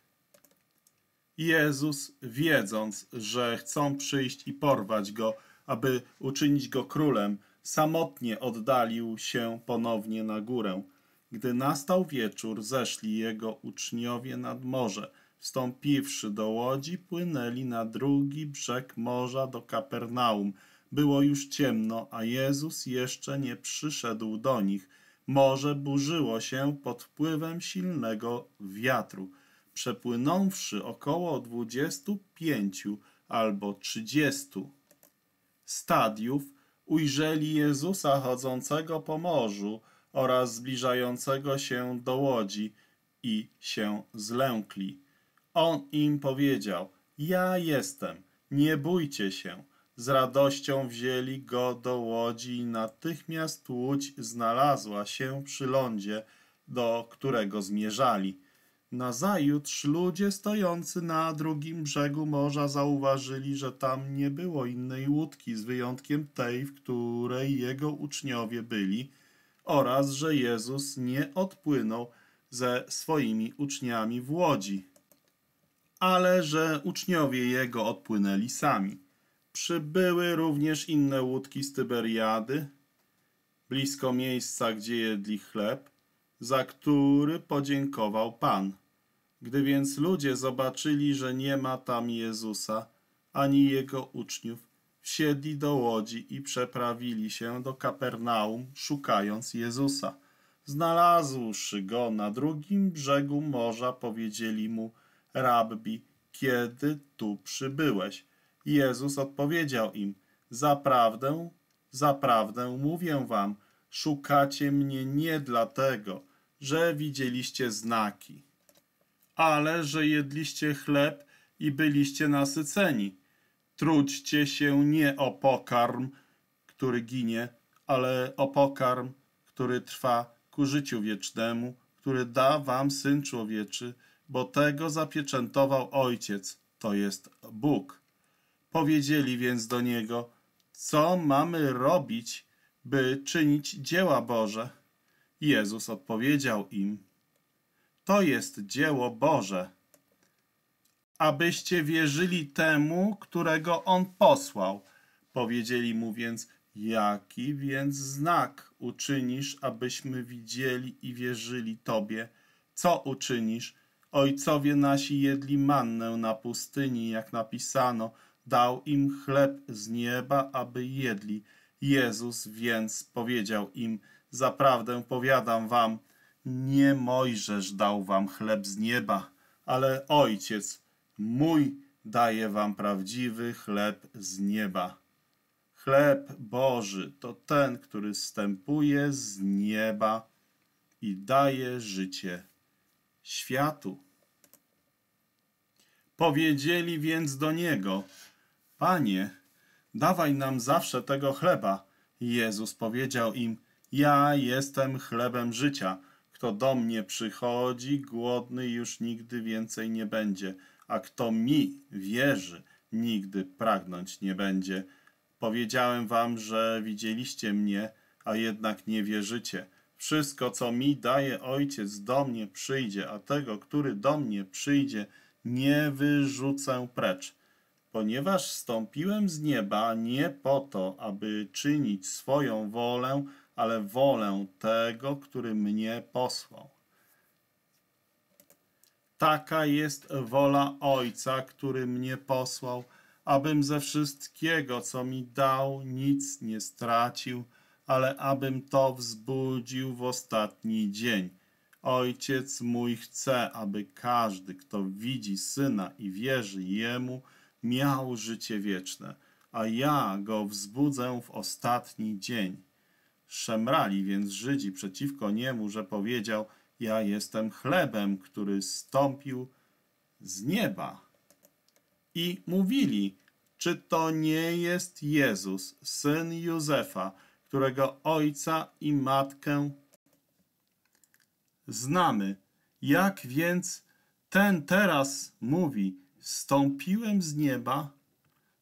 Jezus, wiedząc, że chcą przyjść i porwać go, aby uczynić go królem, samotnie oddalił się ponownie na górę. Gdy nastał wieczór, zeszli jego uczniowie nad morze. Wstąpiwszy do łodzi, płynęli na drugi brzeg morza do Kapernaum. Było już ciemno, a Jezus jeszcze nie przyszedł do nich. Morze burzyło się pod wpływem silnego wiatru. Przepłynąwszy około dwudziestu pięciu albo trzydziestu stadiów, ujrzeli Jezusa chodzącego po morzu, oraz zbliżającego się do łodzi i się zlękli. On im powiedział: Ja jestem, nie bójcie się. Z radością wzięli go do łodzi i natychmiast łódź znalazła się przy lądzie, do którego zmierzali. Nazajutrz ludzie stojący na drugim brzegu morza zauważyli, że tam nie było innej łódki z wyjątkiem tej, w której jego uczniowie byli, oraz że Jezus nie odpłynął ze swoimi uczniami w łodzi, ale że uczniowie jego odpłynęli sami. Przybyły również inne łódki z Tyberiady, blisko miejsca, gdzie jedli chleb, za który podziękował Pan. Gdy więc ludzie zobaczyli, że nie ma tam Jezusa, ani jego uczniów, wsiedli do łodzi i przeprawili się do Kapernaum, szukając Jezusa. Znalazłszy go na drugim brzegu morza, powiedzieli mu, Rabbi, kiedy tu przybyłeś? Jezus odpowiedział im, zaprawdę, zaprawdę mówię wam, szukacie mnie nie dlatego, że widzieliście znaki, ale że jedliście chleb i byliście nasyceni. Trudźcie się nie o pokarm, który ginie, ale o pokarm, który trwa ku życiu wiecznemu, który da wam Syn Człowieczy, bo tego zapieczętował Ojciec, to jest Bóg. Powiedzieli więc do Niego, co mamy robić, by czynić dzieła Boże? Jezus odpowiedział im, to jest dzieło Boże, abyście wierzyli temu, którego On posłał. Powiedzieli mu więc, jaki więc znak uczynisz, abyśmy widzieli i wierzyli Tobie? Co uczynisz? Ojcowie nasi jedli mannę na pustyni, jak napisano, dał im chleb z nieba, aby jedli. Jezus więc powiedział im, zaprawdę powiadam wam, nie Mojżesz dał wam chleb z nieba, ale Ojciec mój daje wam prawdziwy chleb z nieba. Chleb Boży to ten, który stępuje z nieba i daje życie światu. Powiedzieli więc do niego, Panie, dawaj nam zawsze tego chleba. Jezus powiedział im, ja jestem chlebem życia. Kto do mnie przychodzi, głodny już nigdy więcej nie będzie, a kto mi wierzy, nigdy pragnąć nie będzie. Powiedziałem wam, że widzieliście mnie, a jednak nie wierzycie. Wszystko, co mi daje Ojciec, do mnie przyjdzie, a tego, który do mnie przyjdzie, nie wyrzucę precz. Ponieważ stąpiłem z nieba nie po to, aby czynić swoją wolę, ale wolę tego, który mnie posłał. Taka jest wola Ojca, który mnie posłał, abym ze wszystkiego, co mi dał, nic nie stracił, ale abym to wzbudził w ostatni dzień. Ojciec mój chce, aby każdy, kto widzi Syna i wierzy Jemu, miał życie wieczne, a ja go wzbudzę w ostatni dzień. Szemrali więc Żydzi przeciwko niemu, że powiedział, ja jestem chlebem, który stąpił z nieba. I mówili, czy to nie jest Jezus, syn Józefa, którego ojca i matkę znamy. Jak więc ten teraz mówi, stąpiłem z nieba?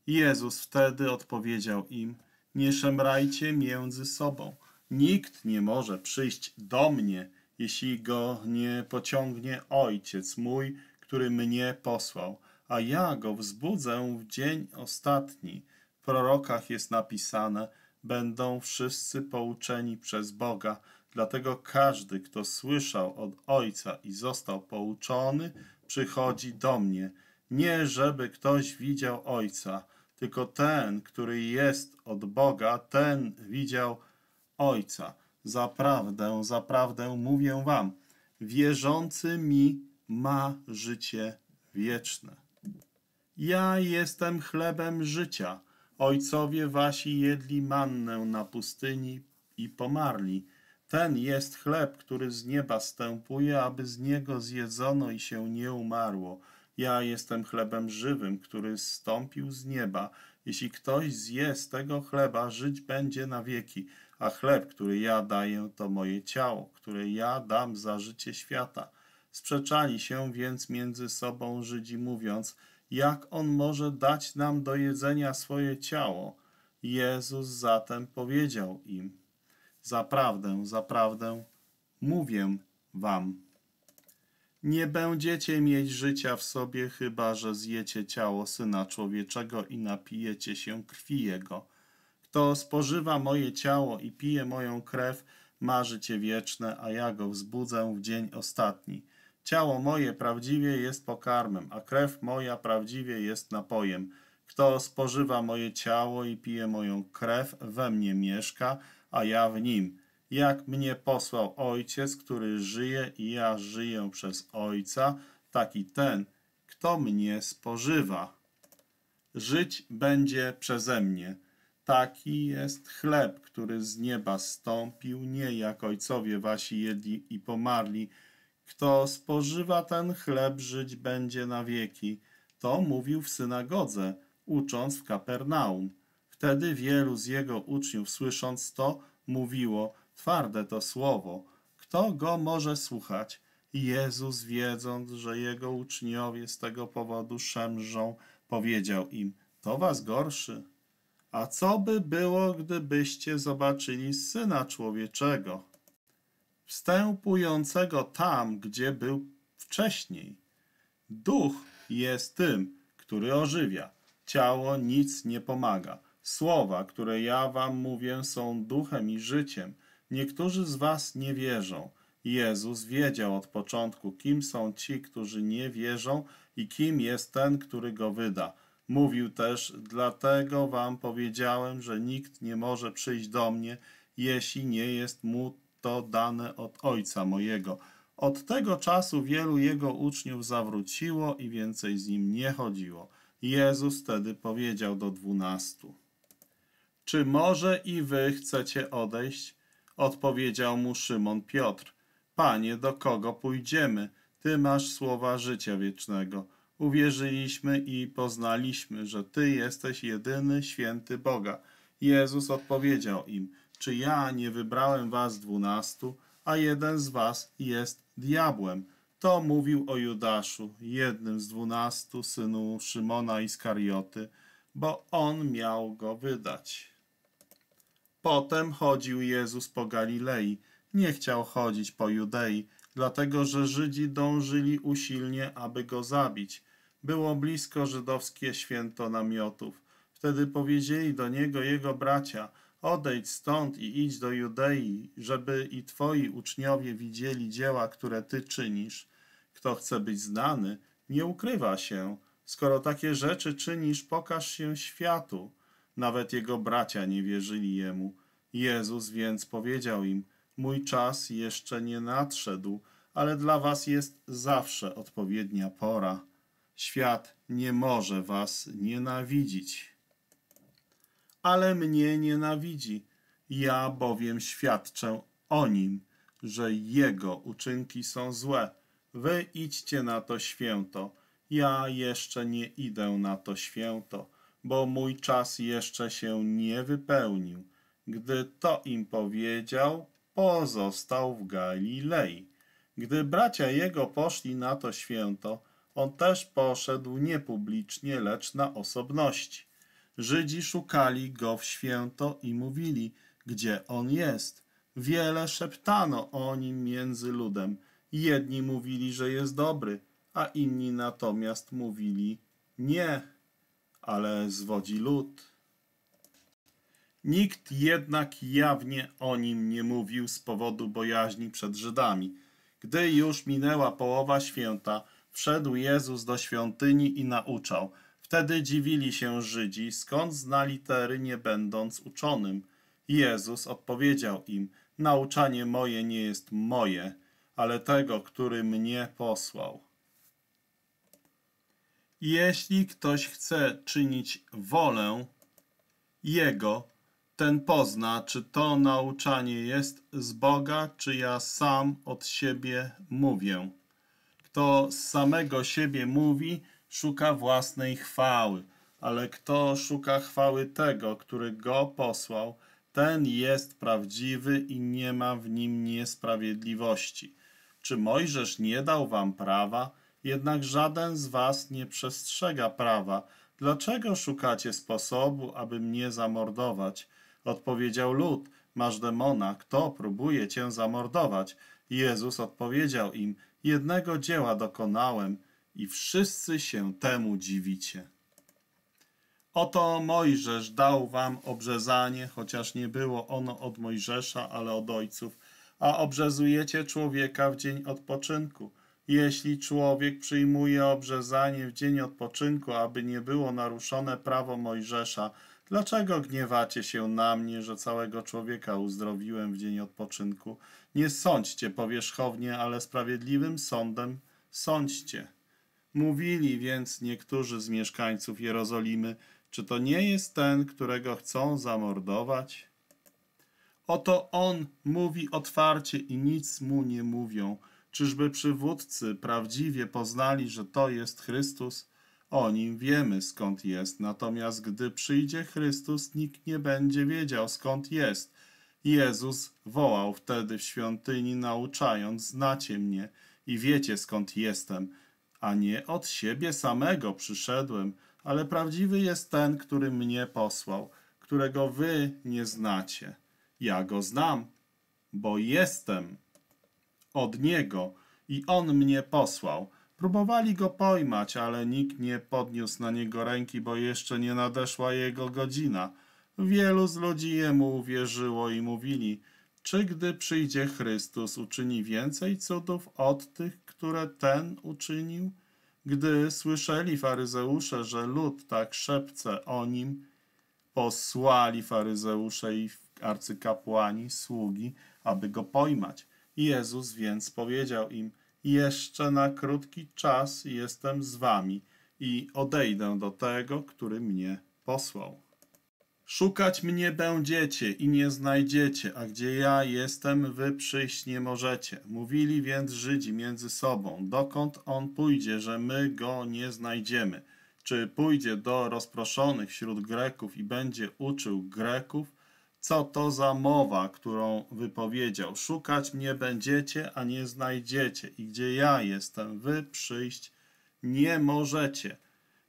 Jezus wtedy odpowiedział im, nie szemrajcie między sobą. Nikt nie może przyjść do mnie, jeśli go nie pociągnie Ojciec mój, który mnie posłał, a ja go wzbudzę w dzień ostatni. W prorokach jest napisane, będą wszyscy pouczeni przez Boga, dlatego każdy, kto słyszał od Ojca i został pouczony, przychodzi do mnie. Nie żeby ktoś widział Ojca, tylko ten, który jest od Boga, ten widział Ojca. Zaprawdę, zaprawdę mówię wam, wierzący mi ma życie wieczne. Ja jestem chlebem życia. Ojcowie wasi jedli mannę na pustyni i pomarli. Ten jest chleb, który z nieba stępuje, aby z niego zjedzono i się nie umarło. Ja jestem chlebem żywym, który zstąpił z nieba. Jeśli ktoś zje z tego chleba, żyć będzie na wieki. A chleb, który ja daję, to moje ciało, które ja dam za życie świata. Sprzeczali się więc między sobą Żydzi, mówiąc, jak on może dać nam do jedzenia swoje ciało? Jezus zatem powiedział im, zaprawdę, zaprawdę, mówię wam, nie będziecie mieć życia w sobie, chyba że zjecie ciało Syna Człowieczego i napijecie się krwi Jego. Kto spożywa moje ciało i pije moją krew, ma życie wieczne, a ja go wzbudzę w dzień ostatni. Ciało moje prawdziwie jest pokarmem, a krew moja prawdziwie jest napojem. Kto spożywa moje ciało i pije moją krew, we mnie mieszka, a ja w nim. Jak mnie posłał Ojciec, który żyje i ja żyję przez Ojca, taki ten, kto mnie spożywa. Żyć będzie przeze mnie. Taki jest chleb, który z nieba stąpił, nie jak ojcowie wasi jedli i pomarli. Kto spożywa ten chleb, żyć będzie na wieki. To mówił w synagodze, ucząc w Kapernaum. Wtedy wielu z jego uczniów, słysząc to, mówiło, twarde to słowo, kto go może słuchać? Jezus, wiedząc, że jego uczniowie z tego powodu szemrzą, powiedział im, to was gorszy. A co by było, gdybyście zobaczyli Syna Człowieczego, wstępującego tam, gdzie był wcześniej? Duch jest tym, który ożywia, ciało nic nie pomaga. Słowa, które ja wam mówię, są duchem i życiem. Niektórzy z was nie wierzą. Jezus wiedział od początku, kim są ci, którzy nie wierzą i kim jest ten, który go wyda. Mówił też, dlatego wam powiedziałem, że nikt nie może przyjść do mnie, jeśli nie jest mu to dane od Ojca mojego. Od tego czasu wielu jego uczniów zawróciło i więcej z nim nie chodziło. Jezus wtedy powiedział do dwunastu. Czy może i wy chcecie odejść? Odpowiedział mu Szymon Piotr. Panie, do kogo pójdziemy? Ty masz słowa życia wiecznego. Uwierzyliśmy i poznaliśmy, że Ty jesteś jedyny święty Boga. Jezus odpowiedział im, czy ja nie wybrałem was dwunastu, a jeden z was jest diabłem. To mówił o Judaszu, jednym z dwunastu synu Szymona Iskarioty, bo on miał go wydać. Potem chodził Jezus po Galilei. Nie chciał chodzić po Judei, dlatego że Żydzi dążyli usilnie, aby go zabić. Było blisko żydowskie święto namiotów. Wtedy powiedzieli do niego jego bracia, odejdź stąd i idź do Judei, żeby i twoi uczniowie widzieli dzieła, które ty czynisz. Kto chce być znany, nie ukrywa się. Skoro takie rzeczy czynisz, pokaż się światu. Nawet jego bracia nie wierzyli jemu. Jezus więc powiedział im, mój czas jeszcze nie nadszedł, ale dla was jest zawsze odpowiednia pora. Świat nie może was nienawidzić. Ale mnie nienawidzi. Ja bowiem świadczę o nim, że jego uczynki są złe. Wy idźcie na to święto. Ja jeszcze nie idę na to święto, bo mój czas jeszcze się nie wypełnił. Gdy to im powiedział, pozostał w Galilei. Gdy bracia jego poszli na to święto, on też poszedł nie publicznie, lecz na osobności. Żydzi szukali go w święto i mówili, gdzie on jest. Wiele szeptano o nim między ludem. Jedni mówili, że jest dobry, a inni natomiast mówili nie, ale zwodzi lud. Nikt jednak jawnie o nim nie mówił z powodu bojaźni przed Żydami. Gdy już minęła połowa święta, wszedł Jezus do świątyni i nauczał. Wtedy dziwili się Żydzi, skąd zna litery, nie będąc uczonym. Jezus odpowiedział im, nauczanie moje nie jest moje, ale tego, który mnie posłał. Jeśli ktoś chce czynić wolę Jego, ten pozna, czy to nauczanie jest z Boga, czy ja sam od siebie mówię. Kto z samego siebie mówi, szuka własnej chwały, ale kto szuka chwały tego, który go posłał, ten jest prawdziwy i nie ma w nim niesprawiedliwości. Czy Mojżesz nie dał wam prawa? Jednak żaden z was nie przestrzega prawa. Dlaczego szukacie sposobu, aby mnie zamordować? Odpowiedział lud, masz demona, kto próbuje cię zamordować? Jezus odpowiedział im, jednego dzieła dokonałem i wszyscy się temu dziwicie. Oto Mojżesz dał wam obrzezanie, chociaż nie było ono od Mojżesza, ale od ojców, a obrzezujecie człowieka w dzień odpoczynku. Jeśli człowiek przyjmuje obrzezanie w dzień odpoczynku, aby nie było naruszone prawo Mojżesza, dlaczego gniewacie się na mnie, że całego człowieka uzdrowiłem w dzień odpoczynku? Nie sądźcie powierzchownie, ale sprawiedliwym sądem sądźcie. Mówili więc niektórzy z mieszkańców Jerozolimy, czy to nie jest ten, którego chcą zamordować? Oto on mówi otwarcie i nic mu nie mówią. Czyżby przywódcy prawdziwie poznali, że to jest Chrystus? O nim wiemy skąd jest, natomiast gdy przyjdzie Chrystus, nikt nie będzie wiedział skąd jest. Jezus wołał wtedy w świątyni, nauczając: Znacie mnie i wiecie skąd jestem, a nie od siebie samego przyszedłem ale prawdziwy jest ten, który mnie posłał, którego wy nie znacie. Ja go znam, bo jestem od niego i on mnie posłał. Próbowali go pojmać, ale nikt nie podniósł na niego ręki, bo jeszcze nie nadeszła jego godzina. Wielu z ludzi jemu uwierzyło i mówili, czy gdy przyjdzie Chrystus uczyni więcej cudów od tych, które ten uczynił? Gdy słyszeli faryzeusze, że lud tak szepce o nim, posłali faryzeusze i arcykapłani, sługi, aby go pojmać. Jezus więc powiedział im, jeszcze na krótki czas jestem z wami i odejdę do tego, który mnie posłał. Szukać mnie będziecie i nie znajdziecie, a gdzie ja jestem, wy przyjść nie możecie. Mówili więc Żydzi między sobą, dokąd on pójdzie, że my go nie znajdziemy. Czy pójdzie do rozproszonych wśród Greków i będzie uczył Greków? Co to za mowa, którą wypowiedział? Szukać mnie będziecie, a nie znajdziecie. I gdzie ja jestem, wy przyjść nie możecie.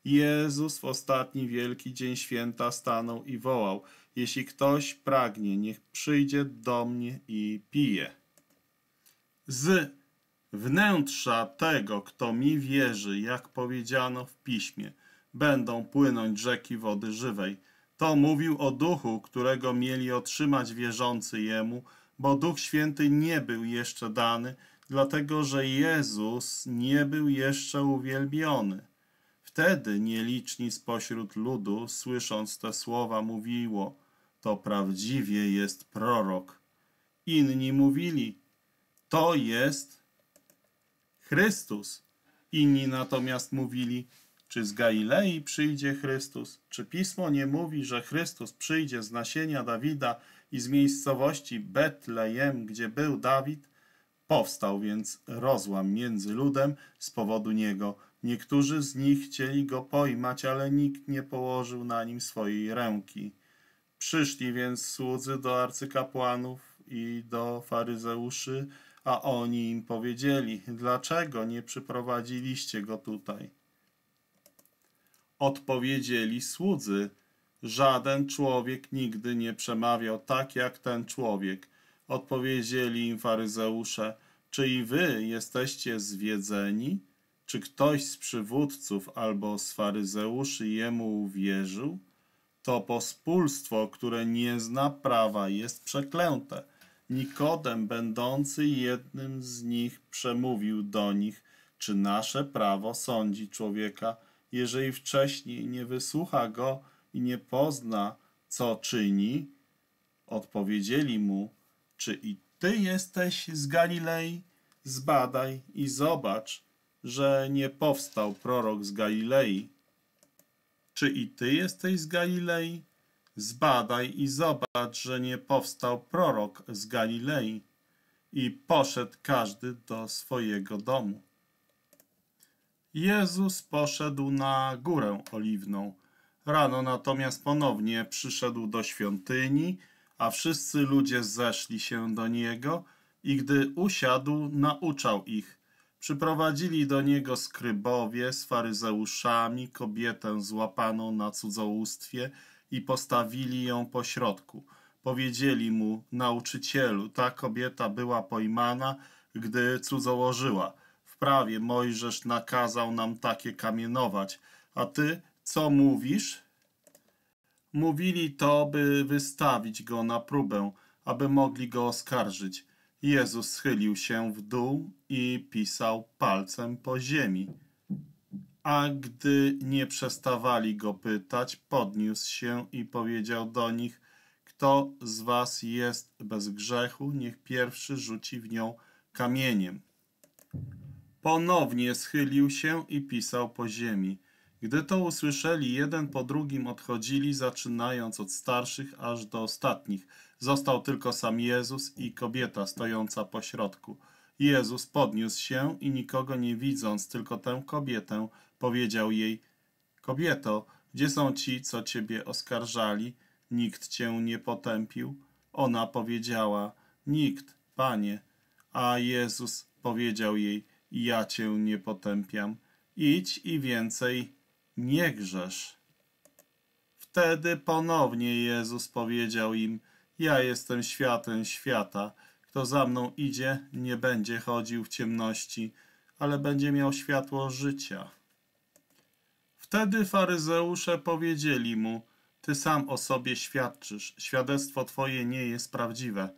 Jezus w ostatni wielki dzień święta stanął i wołał: Jeśli ktoś pragnie, niech przyjdzie do mnie i pije. Z wnętrza tego, kto mi wierzy, jak powiedziano w piśmie, będą płynąć rzeki wody żywej. To mówił o duchu, którego mieli otrzymać wierzący jemu, bo Duch Święty nie był jeszcze dany, dlatego że Jezus nie był jeszcze uwielbiony. Wtedy nieliczni spośród ludu, słysząc te słowa, mówiło, to prawdziwie jest prorok. Inni mówili, to jest Chrystus. Inni natomiast mówili, czy z Galilei przyjdzie Chrystus? Czy Pismo nie mówi, że Chrystus przyjdzie z nasienia Dawida i z miejscowości Betlejem, gdzie był Dawid? Powstał więc rozłam między ludem z powodu niego. Niektórzy z nich chcieli go pojmać, ale nikt nie położył na nim swojej ręki. Przyszli więc słudzy do arcykapłanów i do faryzeuszy, a oni im powiedzieli, dlaczego nie przyprowadziliście go tutaj? Odpowiedzieli słudzy, żaden człowiek nigdy nie przemawiał tak jak ten człowiek. Odpowiedzieli im faryzeusze, czy i wy jesteście zwiedzeni? Czy ktoś z przywódców albo z faryzeuszy jemu uwierzył? To pospólstwo, które nie zna prawa, jest przeklęte. Nikodem, będący jednym z nich, przemówił do nich, czy nasze prawo sądzi człowieka, jeżeli wcześniej nie wysłucha go i nie pozna, co czyni? Odpowiedzieli mu, czy i ty jesteś z Galilei? Zbadaj i zobacz, że nie powstał prorok z Galilei. Czy i ty jesteś z Galilei? zbadaj i zobacz, że nie powstał prorok z Galilei. I poszedł każdy do swojego domu. Jezus poszedł na górę oliwną. Rano natomiast ponownie przyszedł do świątyni, a wszyscy ludzie zeszli się do niego i gdy usiadł, nauczał ich. Przyprowadzili do niego skrybowie z faryzeuszami kobietę złapaną na cudzołóstwie i postawili ją po środku. Powiedzieli mu, nauczycielu, ta kobieta była pojmana, gdy cudzołożyła. Prawie Mojżesz nakazał nam takie kamienować, a ty co mówisz? Mówili to, by wystawić go na próbę, aby mogli go oskarżyć. Jezus schylił się w dół i pisał palcem po ziemi. A gdy nie przestawali go pytać, podniósł się i powiedział do nich: Kto z was jest bez grzechu, niech pierwszy rzuci w nią kamieniem. Ponownie schylił się i pisał po ziemi. Gdy to usłyszeli, jeden po drugim odchodzili, zaczynając od starszych aż do ostatnich. Został tylko sam Jezus i kobieta stojąca po środku. Jezus podniósł się i nikogo nie widząc, tylko tę kobietę, powiedział jej: Kobieto, gdzie są ci, co ciebie oskarżali? Nikt cię nie potępił? Ona powiedziała: Nikt, panie. A Jezus powiedział jej: Ja cię nie potępiam. Idź i więcej nie grzesz. Wtedy ponownie Jezus powiedział im: Ja jestem światłem świata. Kto za mną idzie, nie będzie chodził w ciemności, ale będzie miał światło życia. Wtedy faryzeusze powiedzieli mu: Ty sam o sobie świadczysz, świadectwo twoje nie jest prawdziwe.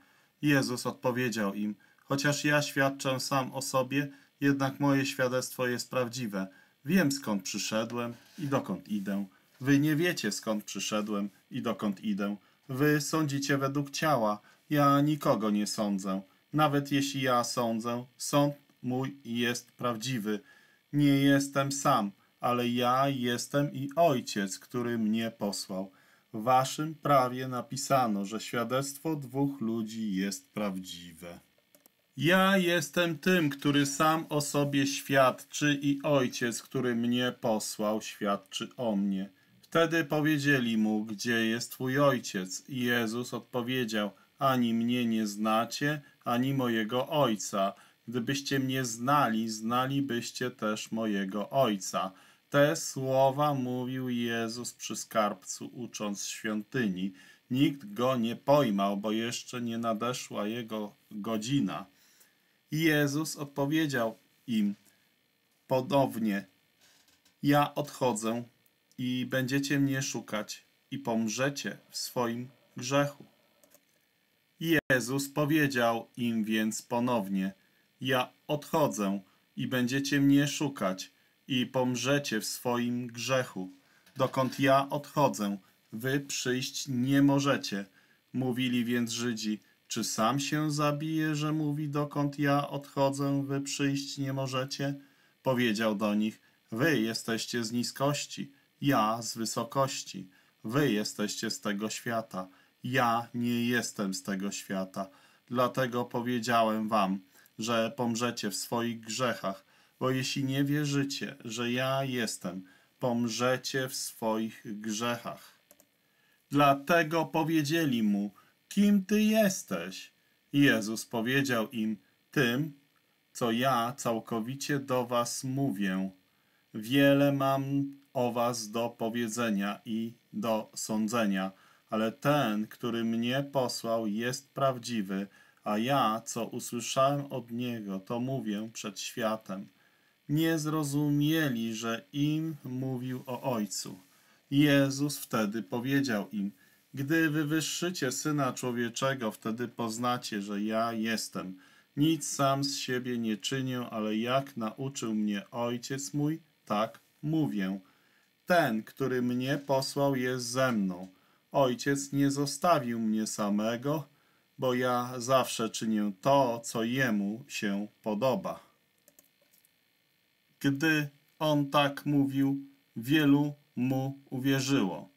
Jezus odpowiedział im: Chociaż ja świadczę sam o sobie, jednak moje świadectwo jest prawdziwe. Wiem skąd przyszedłem i dokąd idę. Wy nie wiecie skąd przyszedłem i dokąd idę. Wy sądzicie według ciała, ja nikogo nie sądzę. Nawet jeśli ja sądzę, sąd mój jest prawdziwy. Nie jestem sam, ale ja jestem i Ojciec, który mnie posłał. W waszym prawie napisano, że świadectwo dwóch ludzi jest prawdziwe. Ja jestem tym, który sam o sobie świadczy i Ojciec, który mnie posłał, świadczy o mnie. Wtedy powiedzieli mu, gdzie jest twój Ojciec? I Jezus odpowiedział, ani mnie nie znacie, ani mojego Ojca. Gdybyście mnie znali, znalibyście też mojego Ojca. Te słowa mówił Jezus przy skarbcu, ucząc świątyni. Nikt go nie pojmał, bo jeszcze nie nadeszła jego godzina. Jezus odpowiedział im ponownie: Ja odchodzę i będziecie mnie szukać i pomrzecie w swoim grzechu. Jezus powiedział im więc ponownie: Ja odchodzę i będziecie mnie szukać i pomrzecie w swoim grzechu. Dokąd ja odchodzę, wy przyjść nie możecie. Mówili więc Żydzi: czy sam się zabije, że mówi, dokąd ja odchodzę, wy przyjść nie możecie? Powiedział do nich, wy jesteście z niskości, ja z wysokości. Wy jesteście z tego świata, ja nie jestem z tego świata. Dlatego powiedziałem wam, że pomrzecie w swoich grzechach, bo jeśli nie wierzycie, że ja jestem, pomrzecie w swoich grzechach. Dlatego powiedzieli mu, kim ty jesteś? Jezus powiedział im, tym, co ja całkowicie do was mówię. Wiele mam o was do powiedzenia i do sądzenia, ale ten, który mnie posłał, jest prawdziwy, a ja, co usłyszałem od niego, to mówię przed światem. Nie zrozumieli, że im mówił o Ojcu. Jezus wtedy powiedział im, gdy wywyższycie Syna Człowieczego, wtedy poznacie, że ja jestem. Nic sam z siebie nie czynię, ale jak nauczył mnie Ojciec mój, tak mówię. Ten, który mnie posłał, jest ze mną. Ojciec nie zostawił mnie samego, bo ja zawsze czynię to, co jemu się podoba. Gdy on tak mówił, wielu mu uwierzyło.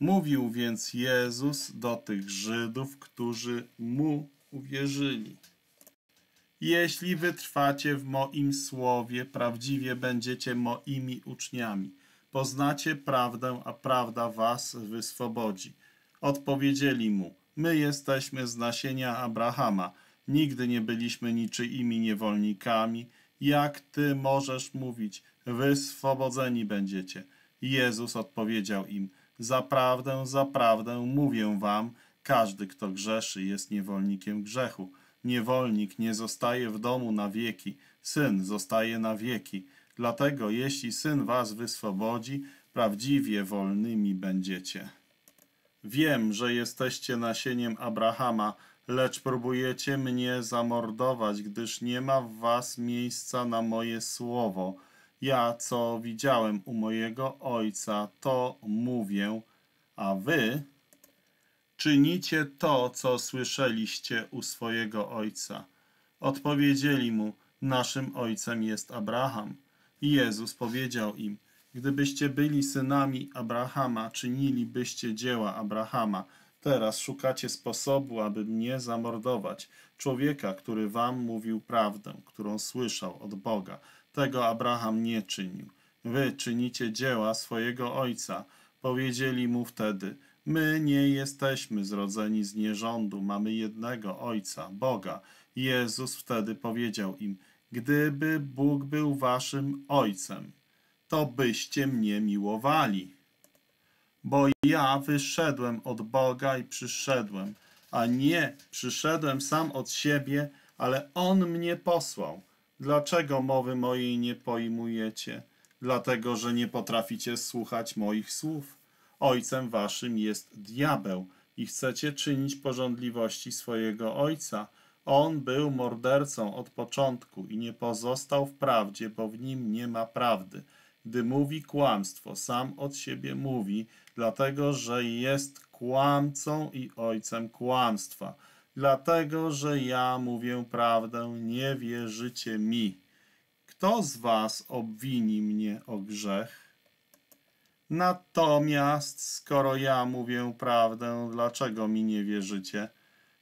Mówił więc Jezus do tych Żydów, którzy mu uwierzyli. Jeśli wytrwacie w moim słowie, prawdziwie będziecie moimi uczniami. Poznacie prawdę, a prawda was wyswobodzi. Odpowiedzieli mu: My jesteśmy z nasienia Abrahama. Nigdy nie byliśmy niczyimi niewolnikami. Jak ty możesz mówić? Wyswobodzeni będziecie. Jezus odpowiedział im: Zaprawdę, zaprawdę mówię wam, każdy, kto grzeszy, jest niewolnikiem grzechu. Niewolnik nie zostaje w domu na wieki, syn zostaje na wieki. Dlatego, jeśli syn was wyswobodzi, prawdziwie wolnymi będziecie. Wiem, że jesteście nasieniem Abrahama, lecz próbujecie mnie zamordować, gdyż nie ma w was miejsca na moje słowo. Ja, co widziałem u mojego ojca, to mówię, a wy czynicie to, co słyszeliście u swojego ojca. Odpowiedzieli mu, naszym ojcem jest Abraham. I Jezus powiedział im, gdybyście byli synami Abrahama, czynilibyście dzieła Abrahama. Teraz szukacie sposobu, aby mnie zamordować, człowieka, który wam mówił prawdę, którą słyszał od Boga. Tego Abraham nie czynił. Wy czynicie dzieła swojego ojca. Powiedzieli mu wtedy, my nie jesteśmy zrodzeni z nierządu, mamy jednego ojca, Boga. Jezus wtedy powiedział im, gdyby Bóg był waszym ojcem, to byście mnie miłowali. Bo ja wyszedłem od Boga i przyszedłem, a nie przyszedłem sam od siebie, ale On mnie posłał. Dlaczego mowy mojej nie pojmujecie? Dlatego, że nie potraficie słuchać moich słów. Ojcem waszym jest diabeł i chcecie czynić porządliwości swojego ojca. On był mordercą od początku i nie pozostał w prawdzie, bo w nim nie ma prawdy. Gdy mówi kłamstwo, sam od siebie mówi, dlatego że jest kłamcą i ojcem kłamstwa. Dlatego, że ja mówię prawdę, nie wierzycie mi. Kto z was obwini mnie o grzech? Natomiast, skoro ja mówię prawdę, dlaczego mi nie wierzycie?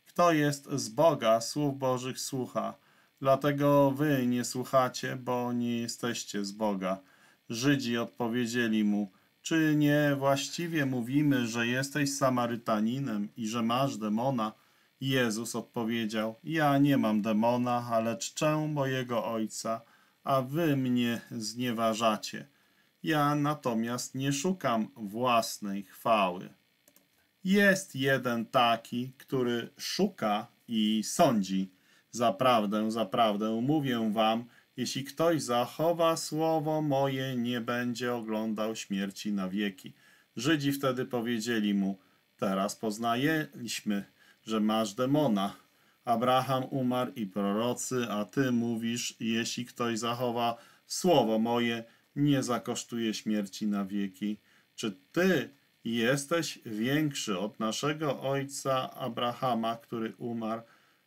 Kto jest z Boga, słów Bożych słucha. Dlatego wy nie słuchacie, bo nie jesteście z Boga. Żydzi odpowiedzieli mu, czy nie właściwie mówimy, że jesteś Samarytaninem i że masz demona? Jezus odpowiedział, ja nie mam demona, ale czczę mojego Ojca, a wy mnie znieważacie. Ja natomiast nie szukam własnej chwały. Jest jeden taki, który szuka i sądzi. Zaprawdę, zaprawdę mówię wam, jeśli ktoś zachowa słowo moje, nie będzie oglądał śmierci na wieki. Żydzi wtedy powiedzieli mu, teraz poznaliśmy, że masz demona. Abraham umarł i prorocy, a ty mówisz, jeśli ktoś zachowa słowo moje, nie zakosztuje śmierci na wieki. Czy ty jesteś większy od naszego ojca Abrahama, który umarł?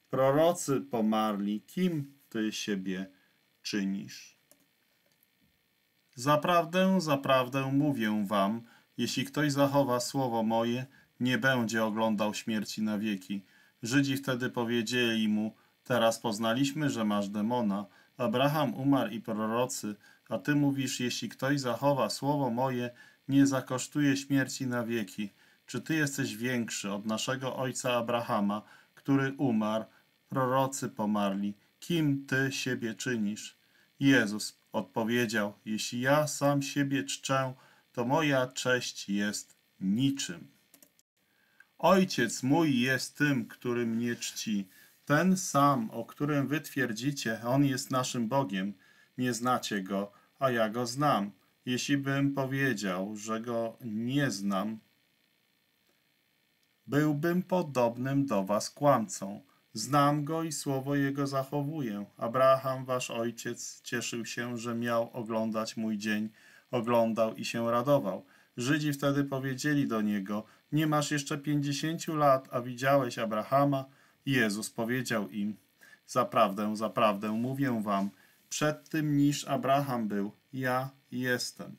Prorocy pomarli, kim ty siebie czynisz? Zaprawdę, zaprawdę mówię wam, jeśli ktoś zachowa słowo moje, nie będzie oglądał śmierci na wieki. Żydzi wtedy powiedzieli mu, teraz poznaliśmy, że masz demona. Abraham umarł i prorocy, a ty mówisz, jeśli ktoś zachowa słowo moje, nie zakosztuje śmierci na wieki. Czy ty jesteś większy od naszego ojca Abrahama, który umarł, prorocy pomarli? Kim ty siebie czynisz? Jezus odpowiedział, jeśli ja sam siebie czczę, to moja cześć jest niczym. Ojciec mój jest tym, który mnie czci. Ten sam, o którym wy twierdzicie, on jest naszym Bogiem. Nie znacie go, a ja go znam. Jeśli bym powiedział, że go nie znam, byłbym podobnym do was kłamcą. Znam go i słowo jego zachowuję. Abraham, wasz ojciec, cieszył się, że miał oglądać mój dzień. Oglądał i się radował. Żydzi wtedy powiedzieli do niego, nie masz jeszcze pięćdziesięciu lat, a widziałeś Abrahama? Jezus powiedział im, zaprawdę, zaprawdę mówię wam, przed tym niż Abraham był, ja jestem.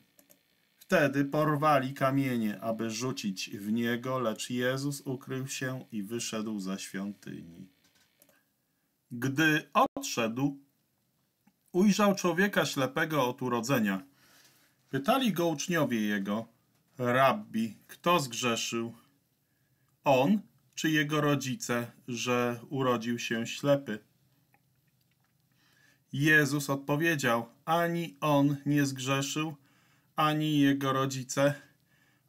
Wtedy porwali kamienie, aby rzucić w niego, lecz Jezus ukrył się i wyszedł ze świątyni. Gdy odszedł, ujrzał człowieka ślepego od urodzenia. Pytali go uczniowie jego, Rabbi, kto zgrzeszył? On czy jego rodzice, że urodził się ślepy? Jezus odpowiedział, ani on nie zgrzeszył, ani jego rodzice,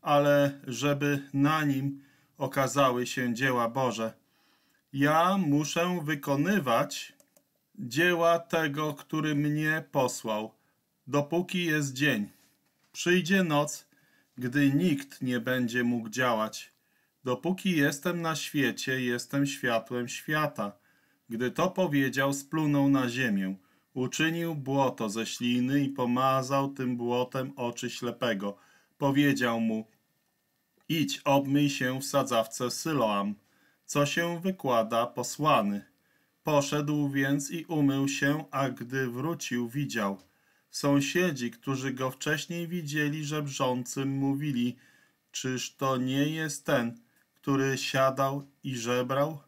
ale żeby na nim okazały się dzieła Boże. Ja muszę wykonywać dzieła tego, który mnie posłał, dopóki jest dzień. Przyjdzie noc, gdy nikt nie będzie mógł działać. Dopóki jestem na świecie, jestem światłem świata. Gdy to powiedział, splunął na ziemię. Uczynił błoto ze śliny i pomazał tym błotem oczy ślepego. Powiedział mu, idź obmyj się w sadzawce Syloam, co się wykłada posłany. Poszedł więc i umył się, a gdy wrócił, widział. Sąsiedzi, którzy go wcześniej widzieli żebrzącym, mówili, czyż to nie jest ten, który siadał i żebrał?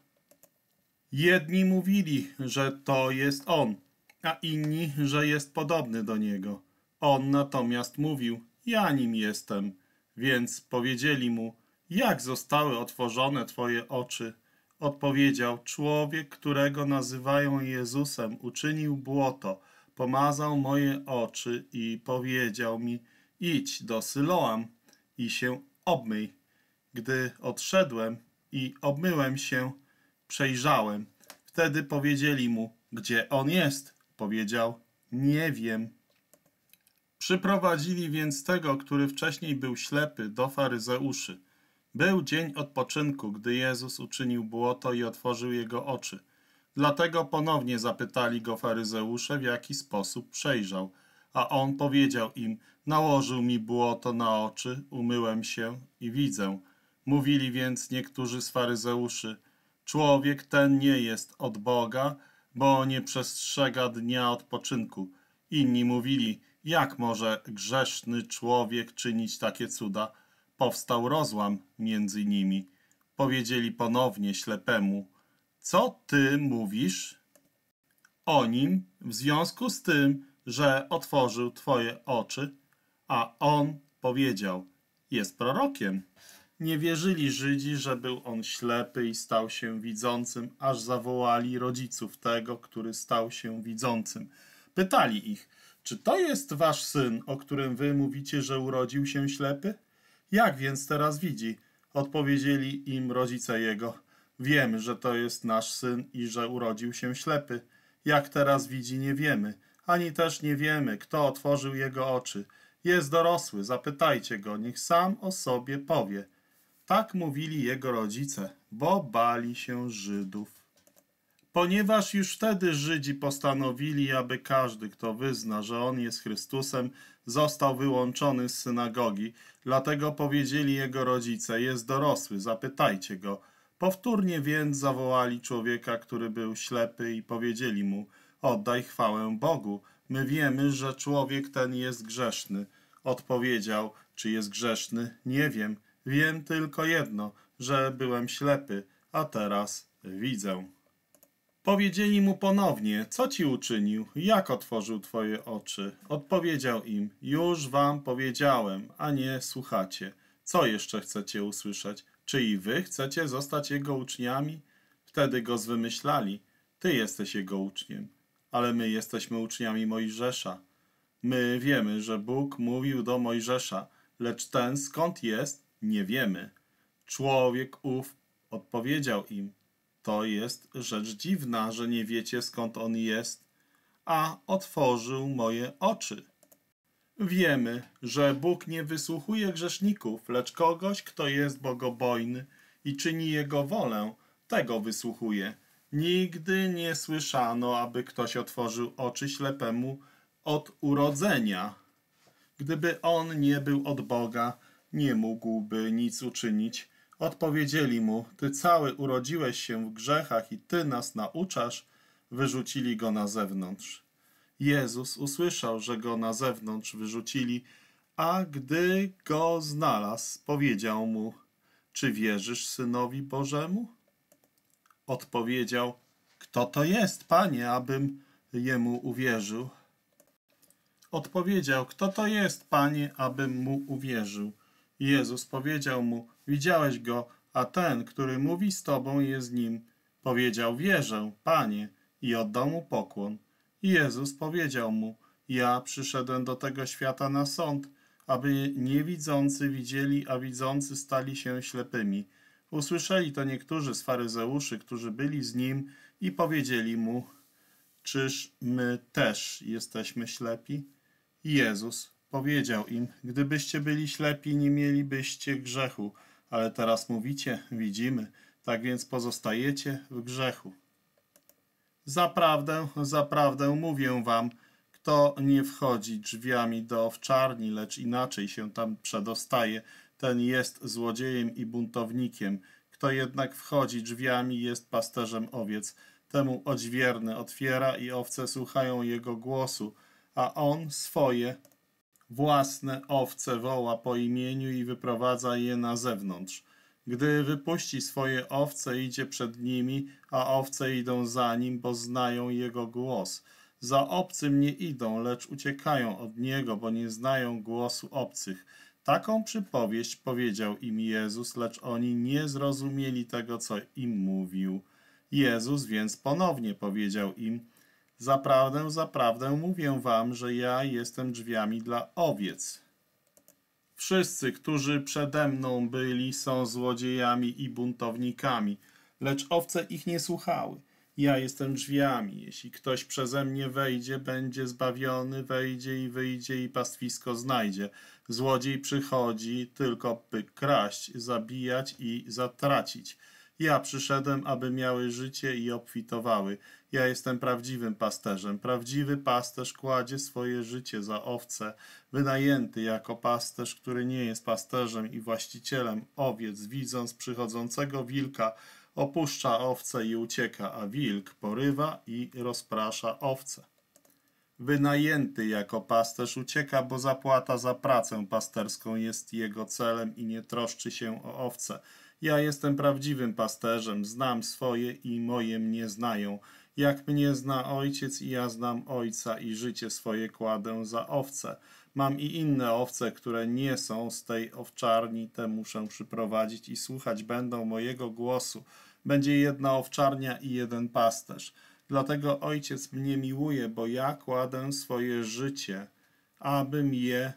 Jedni mówili, że to jest on, a inni, że jest podobny do niego. On natomiast mówił, ja nim jestem. Więc powiedzieli mu, jak zostały otworzone twoje oczy? Odpowiedział, człowiek, którego nazywają Jezusem, uczynił błoto, pomazał moje oczy i powiedział mi, idź do Syloam i się obmyj. Gdy odszedłem i obmyłem się, przejrzałem. Wtedy powiedzieli mu, gdzie on jest. Powiedział, nie wiem. Przyprowadzili więc tego, który wcześniej był ślepy, do faryzeuszy. Był dzień odpoczynku, gdy Jezus uczynił błoto i otworzył jego oczy. Dlatego ponownie zapytali go faryzeusze, w jaki sposób przejrzał. A on powiedział im, nałożył mi błoto na oczy, umyłem się i widzę. Mówili więc niektórzy z faryzeuszy, człowiek ten nie jest od Boga, bo nie przestrzega dnia odpoczynku. Inni mówili, jak może grzeszny człowiek czynić takie cuda? Powstał rozłam między nimi. Powiedzieli ponownie ślepemu, co ty mówisz o nim w związku z tym, że otworzył twoje oczy? A on powiedział, jest prorokiem. Nie wierzyli Żydzi, że był on ślepy i stał się widzącym, aż zawołali rodziców tego, który stał się widzącym. Pytali ich, czy to jest wasz syn, o którym wy mówicie, że urodził się ślepy? Jak więc teraz widzi? Odpowiedzieli im rodzice jego. Wiemy, że to jest nasz syn i że urodził się ślepy. Jak teraz widzi, nie wiemy. Ani też nie wiemy, kto otworzył jego oczy. Jest dorosły, zapytajcie go, niech sam o sobie powie. Tak mówili jego rodzice, bo bali się Żydów. Ponieważ już wtedy Żydzi postanowili, aby każdy, kto wyzna, że on jest Chrystusem, został wyłączony z synagogi, dlatego powiedzieli jego rodzice, jest dorosły, zapytajcie go. Powtórnie więc zawołali człowieka, który był ślepy i powiedzieli mu, oddaj chwałę Bogu, my wiemy, że człowiek ten jest grzeszny. Odpowiedział, czy jest grzeszny, nie wiem, wiem tylko jedno, że byłem ślepy, a teraz widzę. Powiedzieli mu ponownie, co ci uczynił, jak otworzył twoje oczy. Odpowiedział im, już wam powiedziałem, a nie słuchacie. Co jeszcze chcecie usłyszeć? Czy i wy chcecie zostać jego uczniami? Wtedy go zwymyślali. Ty jesteś jego uczniem, ale my jesteśmy uczniami Mojżesza. My wiemy, że Bóg mówił do Mojżesza, lecz ten skąd jest, nie wiemy. Człowiek ów odpowiedział im, to jest rzecz dziwna, że nie wiecie skąd on jest, a otworzył moje oczy. Wiemy, że Bóg nie wysłuchuje grzeszników, lecz kogoś, kto jest bogobojny i czyni Jego wolę, tego wysłuchuje. Nigdy nie słyszano, aby ktoś otworzył oczy ślepemu od urodzenia. Gdyby on nie był od Boga, nie mógłby nic uczynić. Odpowiedzieli mu, ty cały urodziłeś się w grzechach i ty nas nauczasz. Wyrzucili go na zewnątrz. Jezus usłyszał, że go na zewnątrz wyrzucili, A gdy go znalazł, powiedział mu, czy wierzysz Synowi Bożemu? Odpowiedział, kto to jest, panie, abym jemu uwierzył? Odpowiedział, kto to jest, panie, abym mu uwierzył? Jezus powiedział mu, widziałeś go, a ten, który mówi z tobą, jest nim. Powiedział, wierzę, panie, i oddał mu pokłon. Jezus powiedział mu, ja przyszedłem do tego świata na sąd, aby niewidzący widzieli, a widzący stali się ślepymi. Usłyszeli to niektórzy z faryzeuszy, którzy byli z nim i powiedzieli mu, czyż my też jesteśmy ślepi? Jezus powiedział im, gdybyście byli ślepi, nie mielibyście grzechu, ale teraz mówicie, widzimy, tak więc pozostajecie w grzechu. Zaprawdę, zaprawdę mówię wam, kto nie wchodzi drzwiami do owczarni, lecz inaczej się tam przedostaje, ten jest złodziejem i buntownikiem. Kto jednak wchodzi drzwiami, jest pasterzem owiec. Temu odźwierny otwiera i owce słuchają jego głosu, a on swoje własne owce woła po imieniu i wyprowadza je na zewnątrz. Gdy wypuści swoje owce, idzie przed nimi, a owce idą za nim, bo znają jego głos. Za obcym nie idą, lecz uciekają od niego, bo nie znają głosu obcych. Taką przypowieść powiedział im Jezus, lecz oni nie zrozumieli tego, co im mówił. Jezus więc ponownie powiedział im, Zaprawdę, zaprawdę mówię wam, że ja jestem drzwiami dla owiec. Wszyscy, którzy przede mną byli, są złodziejami i buntownikami, lecz owce ich nie słuchały. Ja jestem drzwiami. Jeśli ktoś przeze mnie wejdzie, będzie zbawiony, wejdzie i wyjdzie i pastwisko znajdzie. Złodziej przychodzi tylko by kraść, zabijać i zatracić. Ja przyszedłem, aby miały życie i obfitowały. Ja jestem prawdziwym pasterzem. Prawdziwy pasterz kładzie swoje życie za owce. Wynajęty jako pasterz, który nie jest pasterzem i właścicielem owiec, widząc przychodzącego wilka, opuszcza owce i ucieka, a wilk porywa i rozprasza owce. Wynajęty jako pasterz ucieka, bo zapłata za pracę pasterską jest jego celem i nie troszczy się o owce. Ja jestem prawdziwym pasterzem, znam swoje i moje mnie znają. Jak mnie zna ojciec i ja znam ojca i życie swoje kładę za owce. Mam i inne owce, które nie są z tej owczarni, te muszę przyprowadzić i słuchać będą mojego głosu. Będzie jedna owczarnia i jeden pasterz. Dlatego ojciec mnie miłuje, bo ja kładę swoje życie, abym je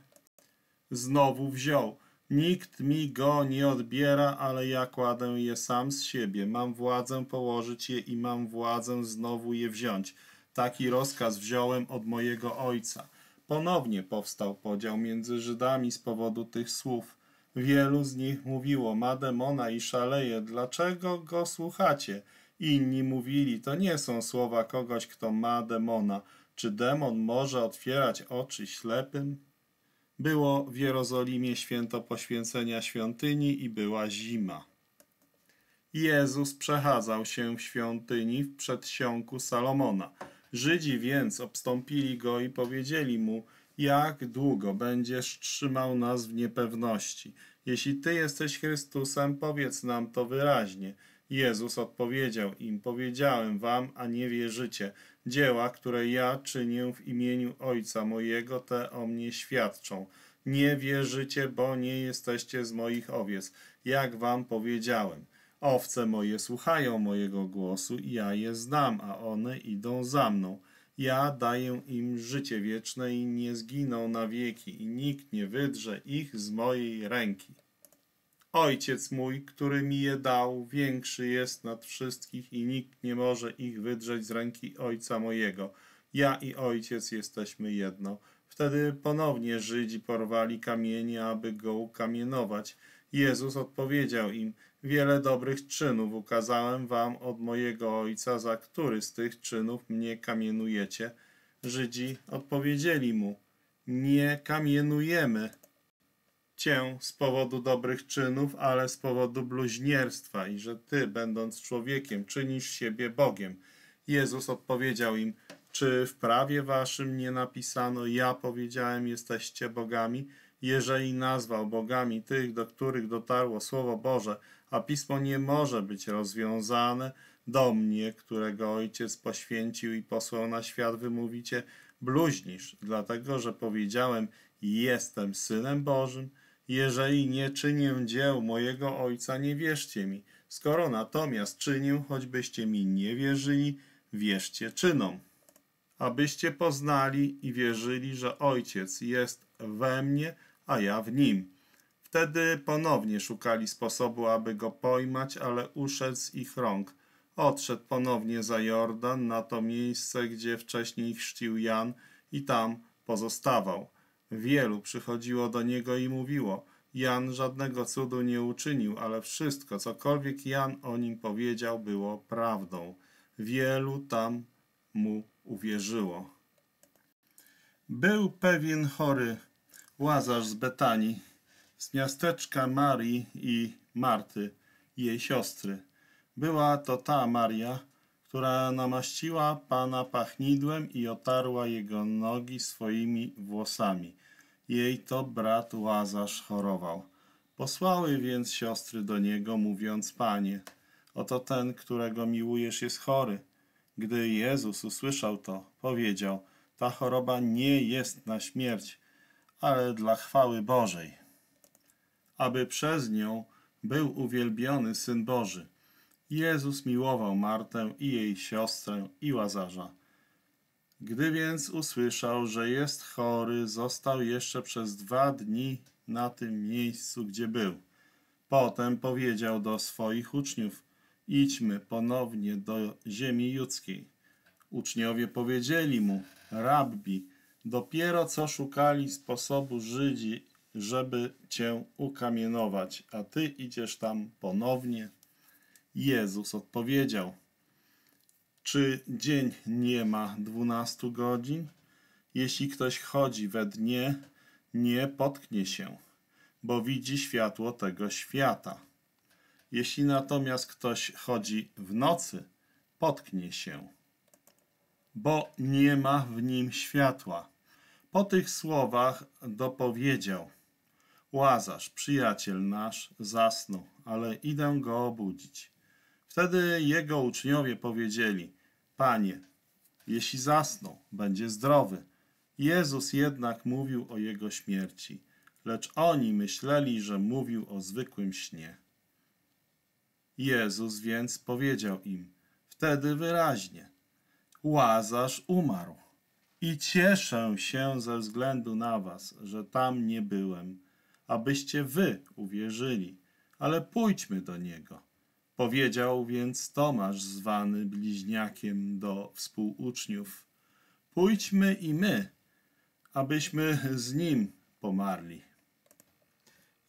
znowu wziął. Nikt mi go nie odbiera, ale ja kładę je sam z siebie. Mam władzę położyć je i mam władzę znowu je wziąć. Taki rozkaz wziąłem od mojego ojca. Ponownie powstał podział między Żydami z powodu tych słów. Wielu z nich mówiło, ma demona i szaleje, dlaczego go słuchacie? Inni mówili, to nie są słowa kogoś, kto ma demona. Czy demon może otwierać oczy ślepym? Było w Jerozolimie święto poświęcenia świątyni i była zima. Jezus przechadzał się w świątyni w przedsionku Salomona. Żydzi więc obstąpili go i powiedzieli mu, jak długo będziesz trzymał nas w niepewności? Jeśli Ty jesteś Chrystusem, powiedz nam to wyraźnie. Jezus odpowiedział im, powiedziałem wam, a nie wierzycie. Dzieła, które ja czynię w imieniu Ojca mojego, te o mnie świadczą. Nie wierzycie, bo nie jesteście z moich owiec, jak wam powiedziałem. Owce moje słuchają mojego głosu i ja je znam, a one idą za mną. Ja daję im życie wieczne i nie zginą na wieki i nikt nie wydrze ich z mojej ręki. Ojciec mój, który mi je dał, większy jest nad wszystkich i nikt nie może ich wydrzeć z ręki Ojca mojego. Ja i Ojciec jesteśmy jedno. Wtedy ponownie Żydzi porwali kamienie, aby go ukamienować. Jezus odpowiedział im, wiele dobrych czynów ukazałem wam od mojego Ojca, za który z tych czynów mnie kamienujecie. Żydzi odpowiedzieli mu, nie kamienujemy cię z powodu dobrych czynów, ale z powodu bluźnierstwa i że ty, będąc człowiekiem, czynisz siebie Bogiem. Jezus odpowiedział im, czy w prawie waszym nie napisano, ja powiedziałem, jesteście bogami? jeżeli nazwał bogami tych, do których dotarło Słowo Boże, a Pismo nie może być rozwiązane, do mnie, którego Ojciec poświęcił i posłał na świat, wy mówicie, bluźnisz, dlatego że powiedziałem, jestem Synem Bożym. Jeżeli nie czynię dzieł mojego Ojca, nie wierzcie mi. Skoro natomiast czynię, choćbyście mi nie wierzyli, wierzcie czynom. Abyście poznali i wierzyli, że Ojciec jest we mnie, a ja w nim. Wtedy ponownie szukali sposobu, aby go pojmać, ale uszedł z ich rąk. Odszedł ponownie za Jordan, na to miejsce, gdzie wcześniej chrzcił Jan i tam pozostawał. Wielu przychodziło do niego i mówiło, Jan żadnego cudu nie uczynił, ale wszystko, cokolwiek Jan o nim powiedział, było prawdą. Wielu tam mu uwierzyło. Był pewien chory Łazarz z Betanii, z miasteczka Marii i Marty, jej siostry. Była to ta Maria, która namaściła Pana pachnidłem i otarła jego nogi swoimi włosami. Jej to brat Łazarz chorował. Posłały więc siostry do niego, mówiąc, Panie, oto ten, którego miłujesz, jest chory. Gdy Jezus usłyszał to, powiedział, ta choroba nie jest na śmierć, ale dla chwały Bożej, aby przez nią był uwielbiony Syn Boży. Jezus miłował Martę i jej siostrę i Łazarza. Gdy więc usłyszał, że jest chory, został jeszcze przez dwa dni na tym miejscu, gdzie był. Potem powiedział do swoich uczniów, idźmy ponownie do ziemi judzkiej. Uczniowie powiedzieli mu, rabbi, dopiero co szukali sposobu Żydzi, żeby cię ukamienować, a ty idziesz tam ponownie. Jezus odpowiedział, czy dzień nie ma dwunastu godzin? Jeśli ktoś chodzi we dnie, nie potknie się, bo widzi światło tego świata. Jeśli natomiast ktoś chodzi w nocy, potknie się, bo nie ma w nim światła. Po tych słowach dopowiedział: Łazarz, przyjaciel nasz, zasnął, ale idę go obudzić. Wtedy jego uczniowie powiedzieli: Panie, jeśli zasnął, będzie zdrowy. Jezus jednak mówił o jego śmierci, lecz oni myśleli, że mówił o zwykłym śnie. Jezus więc powiedział im wtedy wyraźnie: Łazarz umarł. I cieszę się ze względu na was, że tam nie byłem, abyście wy uwierzyli, ale pójdźmy do niego. Powiedział więc Tomasz, zwany bliźniakiem do współuczniów: Pójdźmy i my, abyśmy z nim pomarli.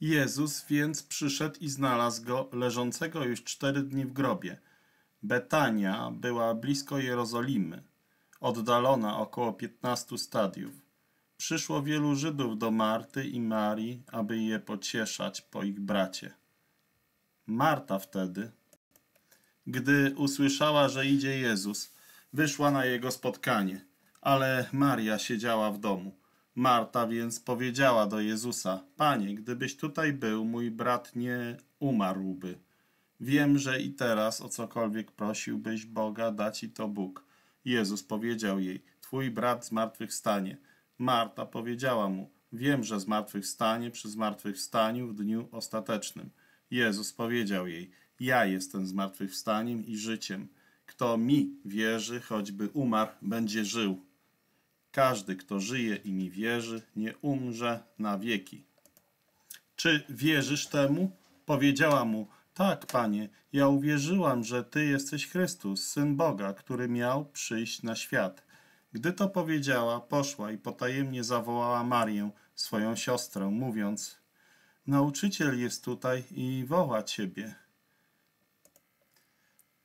Jezus więc przyszedł i znalazł go leżącego już cztery dni w grobie. Betania była blisko Jerozolimy, oddalona około piętnastu stadiów. Przyszło wielu Żydów do Marty i Marii, aby je pocieszać po ich bracie. Marta wtedy, gdy usłyszała, że idzie Jezus, wyszła na jego spotkanie, ale Maria siedziała w domu. Marta więc powiedziała do Jezusa: Panie, gdybyś tutaj był, mój brat nie umarłby. Wiem, że i teraz o cokolwiek prosiłbyś Boga, da ci to Bóg. Jezus powiedział jej: Twój brat zmartwychwstanie. Marta powiedziała mu: Wiem, że zmartwychwstanie przy zmartwychwstaniu w dniu ostatecznym. Jezus powiedział jej: Ja jestem zmartwychwstaniem i życiem. Kto mi wierzy, choćby umarł, będzie żył. Każdy, kto żyje i mi wierzy, nie umrze na wieki. Czy wierzysz temu? Powiedziała mu: Tak, panie, ja uwierzyłam, że ty jesteś Chrystus, syn Boga, który miał przyjść na świat. Gdy to powiedziała, poszła i potajemnie zawołała Marię, swoją siostrę, mówiąc: Nauczyciel jest tutaj i woła ciebie.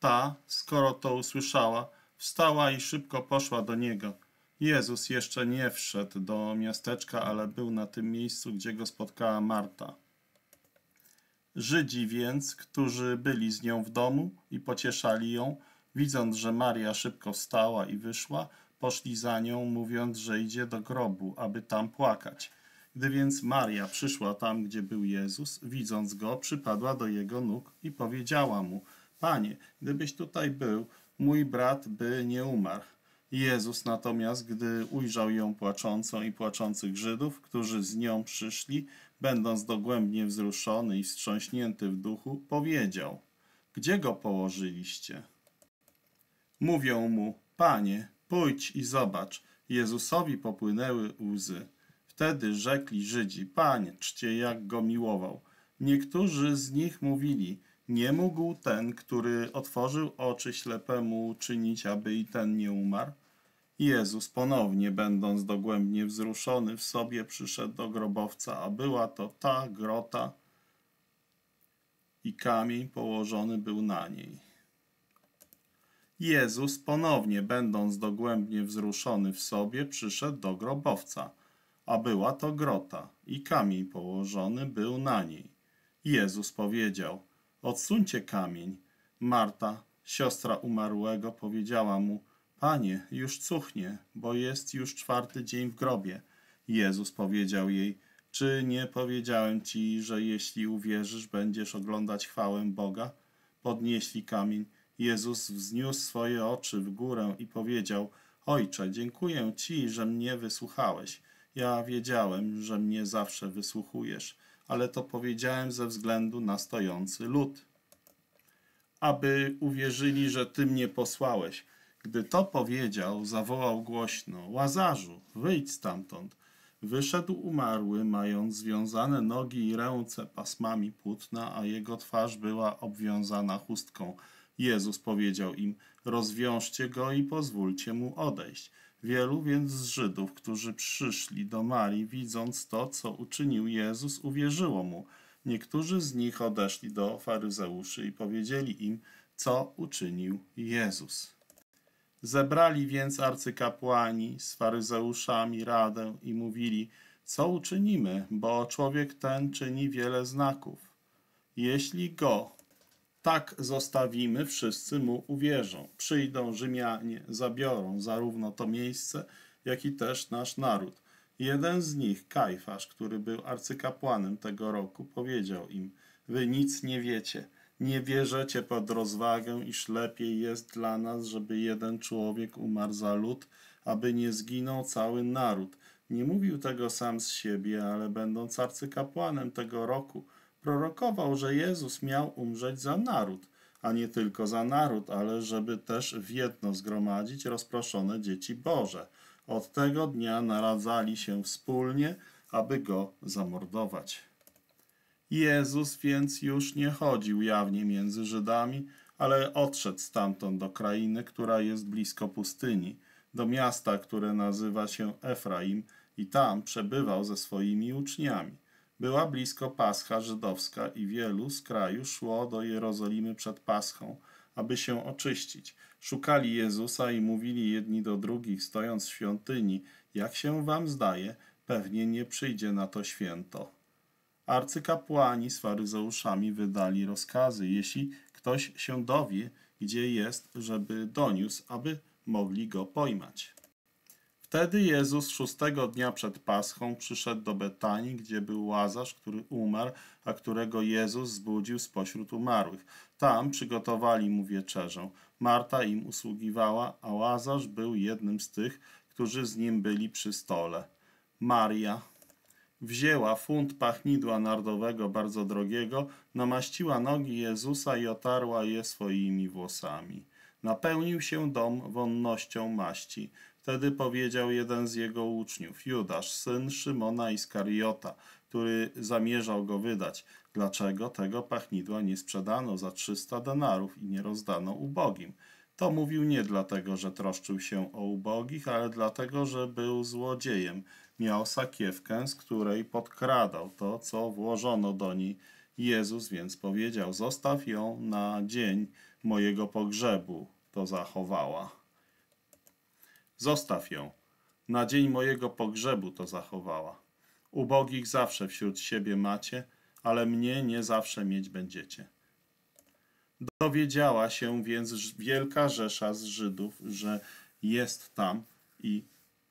Ta, skoro to usłyszała, wstała i szybko poszła do niego. Jezus jeszcze nie wszedł do miasteczka, ale był na tym miejscu, gdzie go spotkała Marta. Żydzi więc, którzy byli z nią w domu i pocieszali ją, widząc, że Maria szybko wstała i wyszła, poszli za nią, mówiąc, że idzie do grobu, aby tam płakać. Gdy więc Maria przyszła tam, gdzie był Jezus, widząc go, przypadła do jego nóg i powiedziała mu: Panie, gdybyś tutaj był, mój brat by nie umarł. Jezus natomiast, gdy ujrzał ją płaczącą i płaczących Żydów, którzy z nią przyszli, będąc dogłębnie wzruszony i wstrząśnięty w duchu, powiedział: Gdzie go położyliście? Mówią mu: Panie, pójdź i zobacz. Jezusowi popłynęły łzy. Wtedy rzekli Żydzi: Panie, czcie jak go miłował. Niektórzy z nich mówili: Nie mógł ten, który otworzył oczy ślepemu, czynić, aby i ten nie umarł. Jezus ponownie, będąc dogłębnie wzruszony w sobie, przyszedł do grobowca, a była to ta grota i kamień położony był na niej. Jezus ponownie, będąc dogłębnie wzruszony w sobie, przyszedł do grobowca, a była to grota i kamień położony był na niej. Jezus powiedział: Odsuńcie kamień. Marta, siostra umarłego, powiedziała mu: Panie, już cuchnie, bo jest już czwarty dzień w grobie. Jezus powiedział jej: Czy nie powiedziałem ci, że jeśli uwierzysz, będziesz oglądać chwałę Boga? Podnieśli kamień. Jezus wzniósł swoje oczy w górę i powiedział: Ojcze, dziękuję ci, że mnie wysłuchałeś. Ja wiedziałem, że mnie zawsze wysłuchujesz, ale to powiedziałem ze względu na stojący lud. Aby uwierzyli, że ty mnie posłałeś. Gdy to powiedział, zawołał głośno: Łazarzu, wyjdź stamtąd. Wyszedł umarły, mając związane nogi i ręce pasmami płótna, a jego twarz była obwiązana chustką. Jezus powiedział im: Rozwiążcie go i pozwólcie mu odejść. Wielu więc z Żydów, którzy przyszli do Marii, widząc to, co uczynił Jezus, uwierzyło mu. Niektórzy z nich odeszli do faryzeuszy i powiedzieli im, co uczynił Jezus. Zebrali więc arcykapłani z faryzeuszami radę i mówili, co uczynimy, bo człowiek ten czyni wiele znaków. Jeśli go tak zostawimy, wszyscy mu uwierzą. Przyjdą Rzymianie, zabiorą zarówno to miejsce, jak i też nasz naród. Jeden z nich, Kajfasz, który był arcykapłanem tego roku, powiedział im: Wy nic nie wiecie, nie bierzecie pod rozwagę, iż lepiej jest dla nas, żeby jeden człowiek umarł za lud, aby nie zginął cały naród. Nie mówił tego sam z siebie, ale będąc arcykapłanem tego roku, prorokował, że Jezus miał umrzeć za naród, a nie tylko za naród, ale żeby też w jedno zgromadzić rozproszone dzieci Boże. Od tego dnia naradzali się wspólnie, aby go zamordować. Jezus więc już nie chodził jawnie między Żydami, ale odszedł stamtąd do krainy, która jest blisko pustyni, do miasta, które nazywa się Efraim, i tam przebywał ze swoimi uczniami. Była blisko Pascha żydowska i wielu z kraju szło do Jerozolimy przed Paschą, aby się oczyścić. Szukali Jezusa i mówili jedni do drugich, stojąc w świątyni, jak się wam zdaje, pewnie nie przyjdzie na to święto. Arcykapłani z faryzeuszami wydali rozkazy, jeśli ktoś się dowie, gdzie jest, żeby doniósł, aby mogli go pojmać. Wtedy Jezus szóstego dnia przed Paschą przyszedł do Betanii, gdzie był Łazarz, który umarł, a którego Jezus zbudził spośród umarłych. Tam przygotowali mu wieczerzę. Marta im usługiwała, a Łazarz był jednym z tych, którzy z nim byli przy stole. Maria wzięła funt pachnidła nardowego bardzo drogiego, namaściła nogi Jezusa i otarła je swoimi włosami. Napełnił się dom wonnością maści. Wtedy powiedział jeden z jego uczniów, Judasz, syn Szymona Iskariota, który zamierzał go wydać. Dlaczego tego pachnidła nie sprzedano za trzysta denarów i nie rozdano ubogim? To mówił nie dlatego, że troszczył się o ubogich, ale dlatego, że był złodziejem. Miał sakiewkę, z której podkradał to, co włożono do niej. Jezus więc powiedział: Zostaw ją na dzień mojego pogrzebu. To zachowała. Zostaw ją. Na dzień mojego pogrzebu to zachowała. Ubogich zawsze wśród siebie macie, ale mnie nie zawsze mieć będziecie. Dowiedziała się więc wielka rzesza z Żydów, że jest tam i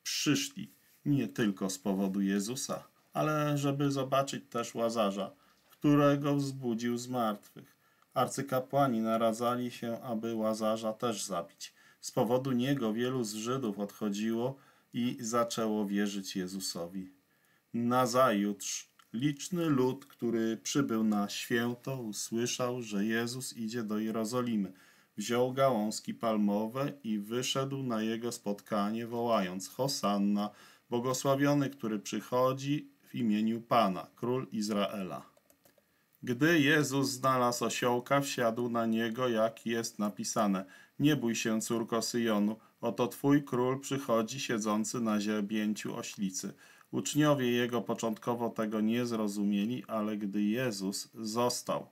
przyszli nie tylko z powodu Jezusa, ale żeby zobaczyć też Łazarza, którego wzbudził z martwych. Arcykapłani naradzali się, aby Łazarza też zabić. Z powodu niego wielu z Żydów odchodziło i zaczęło wierzyć Jezusowi. Nazajutrz liczny lud, który przybył na święto, usłyszał, że Jezus idzie do Jerozolimy. Wziął gałązki palmowe i wyszedł na jego spotkanie, wołając: Hosanna, błogosławiony, który przychodzi w imieniu Pana, król Izraela. Gdy Jezus znalazł osiołka, wsiadł na niego, jak jest napisane: Nie bój się, córko Syjonu, oto twój król przychodzi siedzący na ziębięciu oślicy. Uczniowie jego początkowo tego nie zrozumieli, ale gdy Jezus został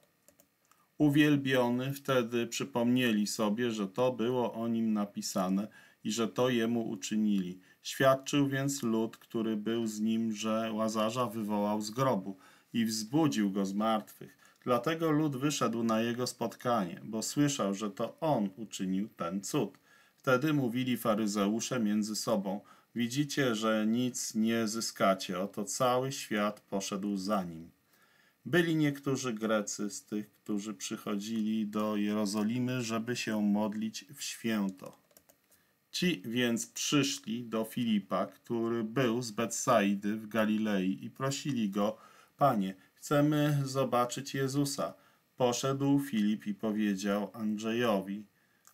uwielbiony, wtedy przypomnieli sobie, że to było o nim napisane i że to jemu uczynili. Świadczył więc lud, który był z nim, że Łazarza wywołał z grobu i wzbudził go z martwych. Dlatego lud wyszedł na jego spotkanie, bo słyszał, że to on uczynił ten cud. Wtedy mówili faryzeusze między sobą: Widzicie, że nic nie zyskacie, oto cały świat poszedł za nim. Byli niektórzy Grecy z tych, którzy przychodzili do Jerozolimy, żeby się modlić w święto. Ci więc przyszli do Filipa, który był z Betsaidy w Galilei i prosili go, Panie, chcemy zobaczyć Jezusa. Poszedł Filip i powiedział Andrzejowi,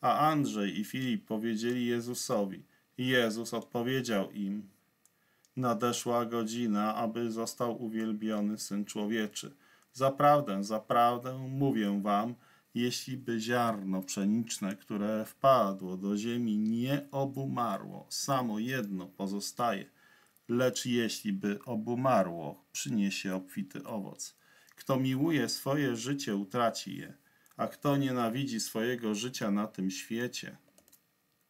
a Andrzej i Filip powiedzieli Jezusowi. Jezus odpowiedział im, nadeszła godzina, aby został uwielbiony Syn Człowieczy. Zaprawdę, zaprawdę mówię wam, jeśli by ziarno pszeniczne, które wpadło do ziemi, nie obumarło, samo jedno pozostaje, lecz jeśli by obumarło, przyniesie obfity owoc. Kto miłuje swoje życie, utraci je, a kto nienawidzi swojego życia na tym świecie,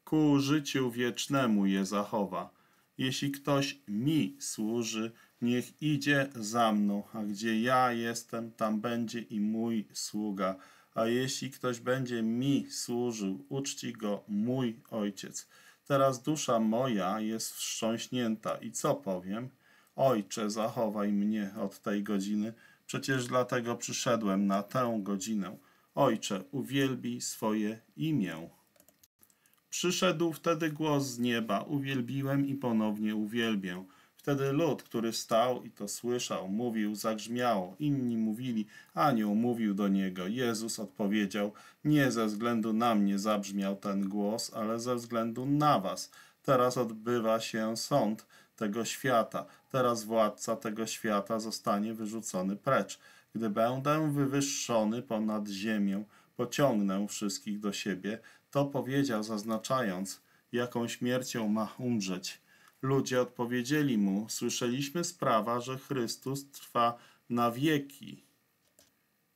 ku życiu wiecznemu je zachowa. Jeśli ktoś mi służy, niech idzie za mną, a gdzie ja jestem, tam będzie i mój sługa. A jeśli ktoś będzie mi służył, uczci go mój ojciec. Teraz dusza moja jest wstrząśnięta i co powiem? Ojcze, zachowaj mnie od tej godziny, przecież dlatego przyszedłem na tę godzinę. Ojcze, uwielbij swoje imię. Przyszedł wtedy głos z nieba, uwielbiłem i ponownie uwielbię. Wtedy lud, który stał i to słyszał, mówił, zagrzmiało. Inni mówili, anioł mówił do niego. Jezus odpowiedział, nie ze względu na mnie zabrzmiał ten głos, ale ze względu na was. Teraz odbywa się sąd tego świata. Teraz władca tego świata zostanie wyrzucony precz. Gdy będę wywyższony ponad ziemię, pociągnę wszystkich do siebie, to powiedział, zaznaczając, jaką śmiercią ma umrzeć. Ludzie odpowiedzieli mu: Słyszeliśmy sprawa, że Chrystus trwa na wieki.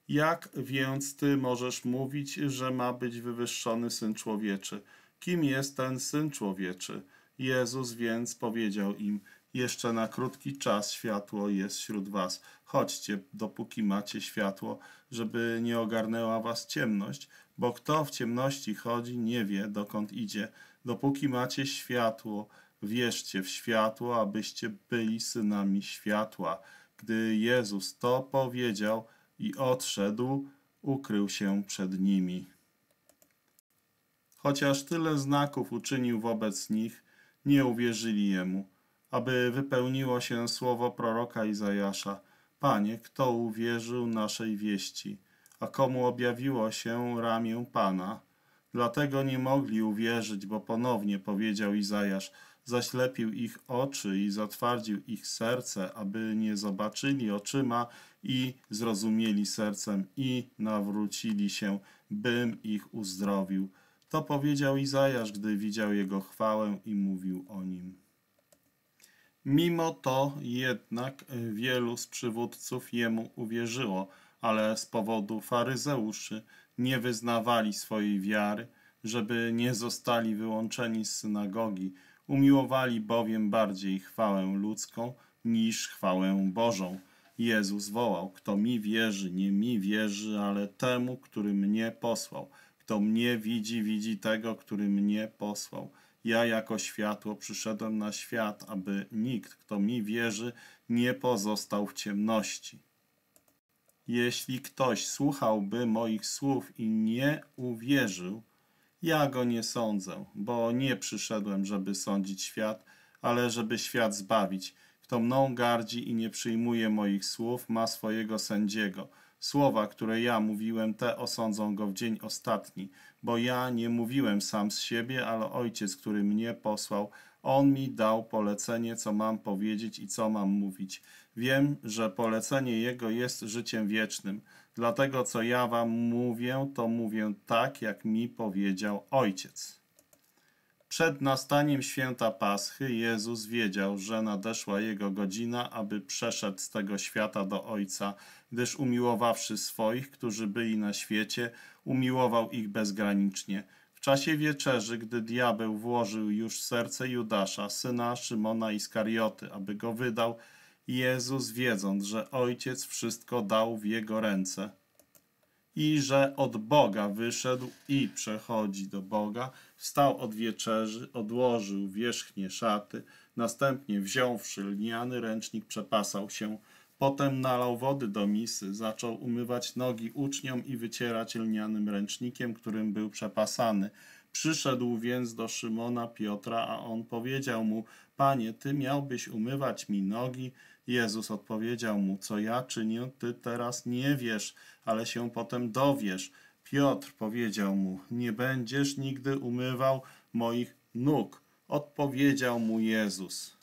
Jak więc ty możesz mówić, że ma być wywyższony syn człowieczy? Kim jest ten syn człowieczy? Jezus więc powiedział im: Jeszcze na krótki czas światło jest wśród was. Chodźcie, dopóki macie światło, żeby nie ogarnęła was ciemność, bo kto w ciemności chodzi, nie wie, dokąd idzie. Dopóki macie światło, wierzcie w światło, abyście byli synami światła. Gdy Jezus to powiedział i odszedł, ukrył się przed nimi. Chociaż tyle znaków uczynił wobec nich, nie uwierzyli jemu, aby wypełniło się słowo proroka Izajasza. Panie, kto uwierzył naszej wieści, a komu objawiło się ramię Pana? Dlatego nie mogli uwierzyć, bo ponownie powiedział Izajasz, zaślepił ich oczy i zatwardził ich serce, aby nie zobaczyli oczyma i zrozumieli sercem i nawrócili się, bym ich uzdrowił. To powiedział Izajasz, gdy widział jego chwałę i mówił o nim. Mimo to jednak wielu z przywódców jemu uwierzyło, ale z powodu faryzeuszy nie wyznawali swojej wiary, żeby nie zostali wyłączeni z synagogi, Umiłowali bowiem bardziej chwałę ludzką niż chwałę Bożą. Jezus wołał, kto mi wierzy, nie mi wierzy, ale temu, który mnie posłał. Kto mnie widzi, widzi tego, który mnie posłał. Ja jako światło przyszedłem na świat, aby nikt, kto mi wierzy, nie pozostał w ciemności. Jeśli ktoś słuchałby moich słów i nie uwierzył, ja go nie sądzę, bo nie przyszedłem, żeby sądzić świat, ale żeby świat zbawić. Kto mną gardzi i nie przyjmuje moich słów, ma swojego sędziego. Słowa, które ja mówiłem, te osądzą go w dzień ostatni, bo ja nie mówiłem sam z siebie, ale ojciec, który mnie posłał, on mi dał polecenie, co mam powiedzieć i co mam mówić. Wiem, że polecenie jego jest życiem wiecznym. Dlatego, co ja wam mówię, to mówię tak, jak mi powiedział ojciec. Przed nastaniem święta Paschy Jezus wiedział, że nadeszła jego godzina, aby przeszedł z tego świata do Ojca, gdyż umiłowawszy swoich, którzy byli na świecie, umiłował ich bezgranicznie. W czasie wieczerzy, gdy diabeł włożył już w serce Judasza, syna Szymona Iskarioty, aby go wydał, Jezus wiedząc, że Ojciec wszystko dał w jego ręce, i że od Boga wyszedł i przechodzi do Boga, wstał od wieczerzy, odłożył wierzchnie szaty, następnie wziąwszy lniany ręcznik przepasał się, potem nalał wody do misy, zaczął umywać nogi uczniom i wycierać lnianym ręcznikiem, którym był przepasany. Przyszedł więc do Szymona Piotra, a on powiedział mu, Panie, Ty miałbyś umywać mi nogi? Jezus odpowiedział mu, co ja czynię, Ty teraz nie wiesz, ale się potem dowiesz. Piotr powiedział mu, nie będziesz nigdy umywał moich nóg. Odpowiedział mu Jezus,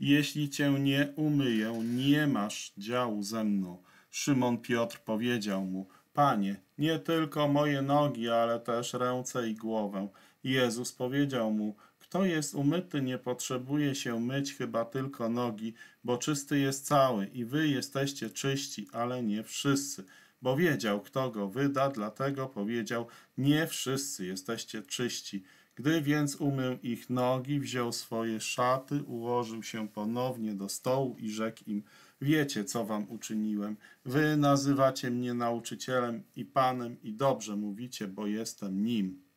jeśli cię nie umyję, nie masz działu ze mną. Szymon Piotr powiedział mu, Panie, nie tylko moje nogi, ale też ręce i głowę. Jezus powiedział mu, kto jest umyty, nie potrzebuje się myć chyba tylko nogi, bo czysty jest cały i wy jesteście czyści, ale nie wszyscy. Bo wiedział, kto go wyda, dlatego powiedział, nie wszyscy jesteście czyści. Gdy więc umył ich nogi, wziął swoje szaty, ułożył się ponownie do stołu i rzekł im, wiecie, co wam uczyniłem. Wy nazywacie mnie nauczycielem i panem i dobrze mówicie, bo jestem nim.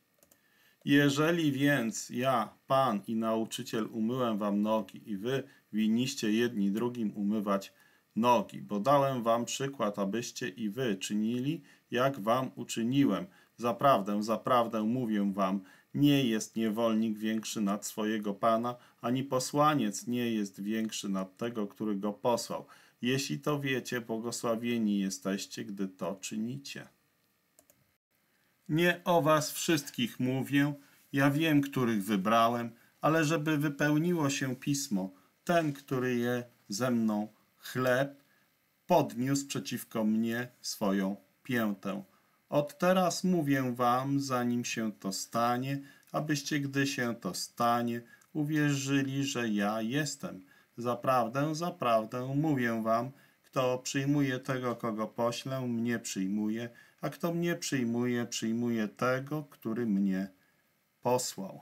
Jeżeli więc ja, Pan i nauczyciel, umyłem wam nogi i wy winniście jedni drugim umywać nogi, bo dałem wam przykład, abyście i wy czynili, jak wam uczyniłem. Zaprawdę, zaprawdę mówię wam, nie jest niewolnik większy nad swojego Pana, ani posłaniec nie jest większy nad tego, który go posłał. Jeśli to wiecie, błogosławieni jesteście, gdy to czynicie. Nie o was wszystkich mówię, ja wiem, których wybrałem, ale żeby wypełniło się pismo, ten, który je ze mną chleb, podniósł przeciwko mnie swoją piętę. Od teraz mówię wam, zanim się to stanie, abyście, gdy się to stanie, uwierzyli, że ja jestem. Zaprawdę, zaprawdę mówię wam, kto przyjmuje tego, kogo poślę, mnie przyjmuje, a kto mnie przyjmuje, przyjmuje tego, który mnie posłał.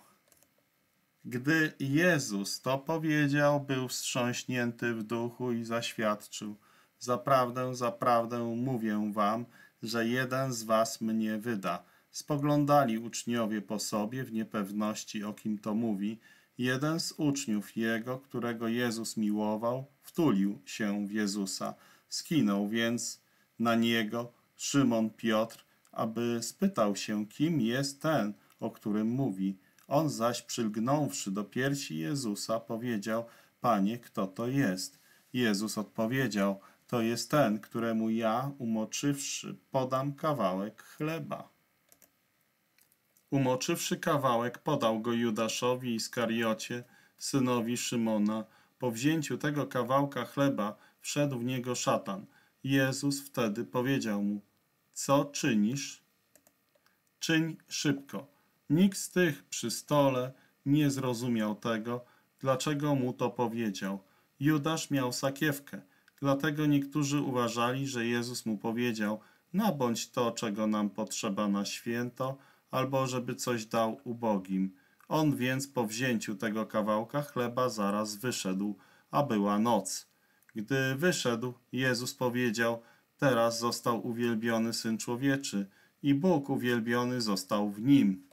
Gdy Jezus to powiedział, był wstrząśnięty w duchu i zaświadczył: Zaprawdę, zaprawdę mówię wam, że jeden z was mnie wyda. Spoglądali uczniowie po sobie w niepewności, o kim to mówi. Jeden z uczniów jego, którego Jezus miłował, wtulił się w Jezusa. Skinął więc na niego Szymon Piotr, aby spytał się, kim jest ten, o którym mówi. On zaś przylgnąwszy do piersi Jezusa, powiedział, Panie, kto to jest? Jezus odpowiedział, to jest ten, któremu ja, umoczywszy, podam kawałek chleba. Umoczywszy kawałek, podał go Judaszowi Iskariocie, synowi Szymona. Po wzięciu tego kawałka chleba wszedł w niego szatan. Jezus wtedy powiedział mu, co czynisz? Czyń szybko. Nikt z tych przy stole nie zrozumiał tego, dlaczego mu to powiedział. Judasz miał sakiewkę, dlatego niektórzy uważali, że Jezus mu powiedział, nabądź to, czego nam potrzeba na święto, albo żeby coś dał ubogim. On więc po wzięciu tego kawałka chleba zaraz wyszedł, a była noc. Gdy wyszedł, Jezus powiedział, teraz został uwielbiony Syn Człowieczy i Bóg uwielbiony został w nim.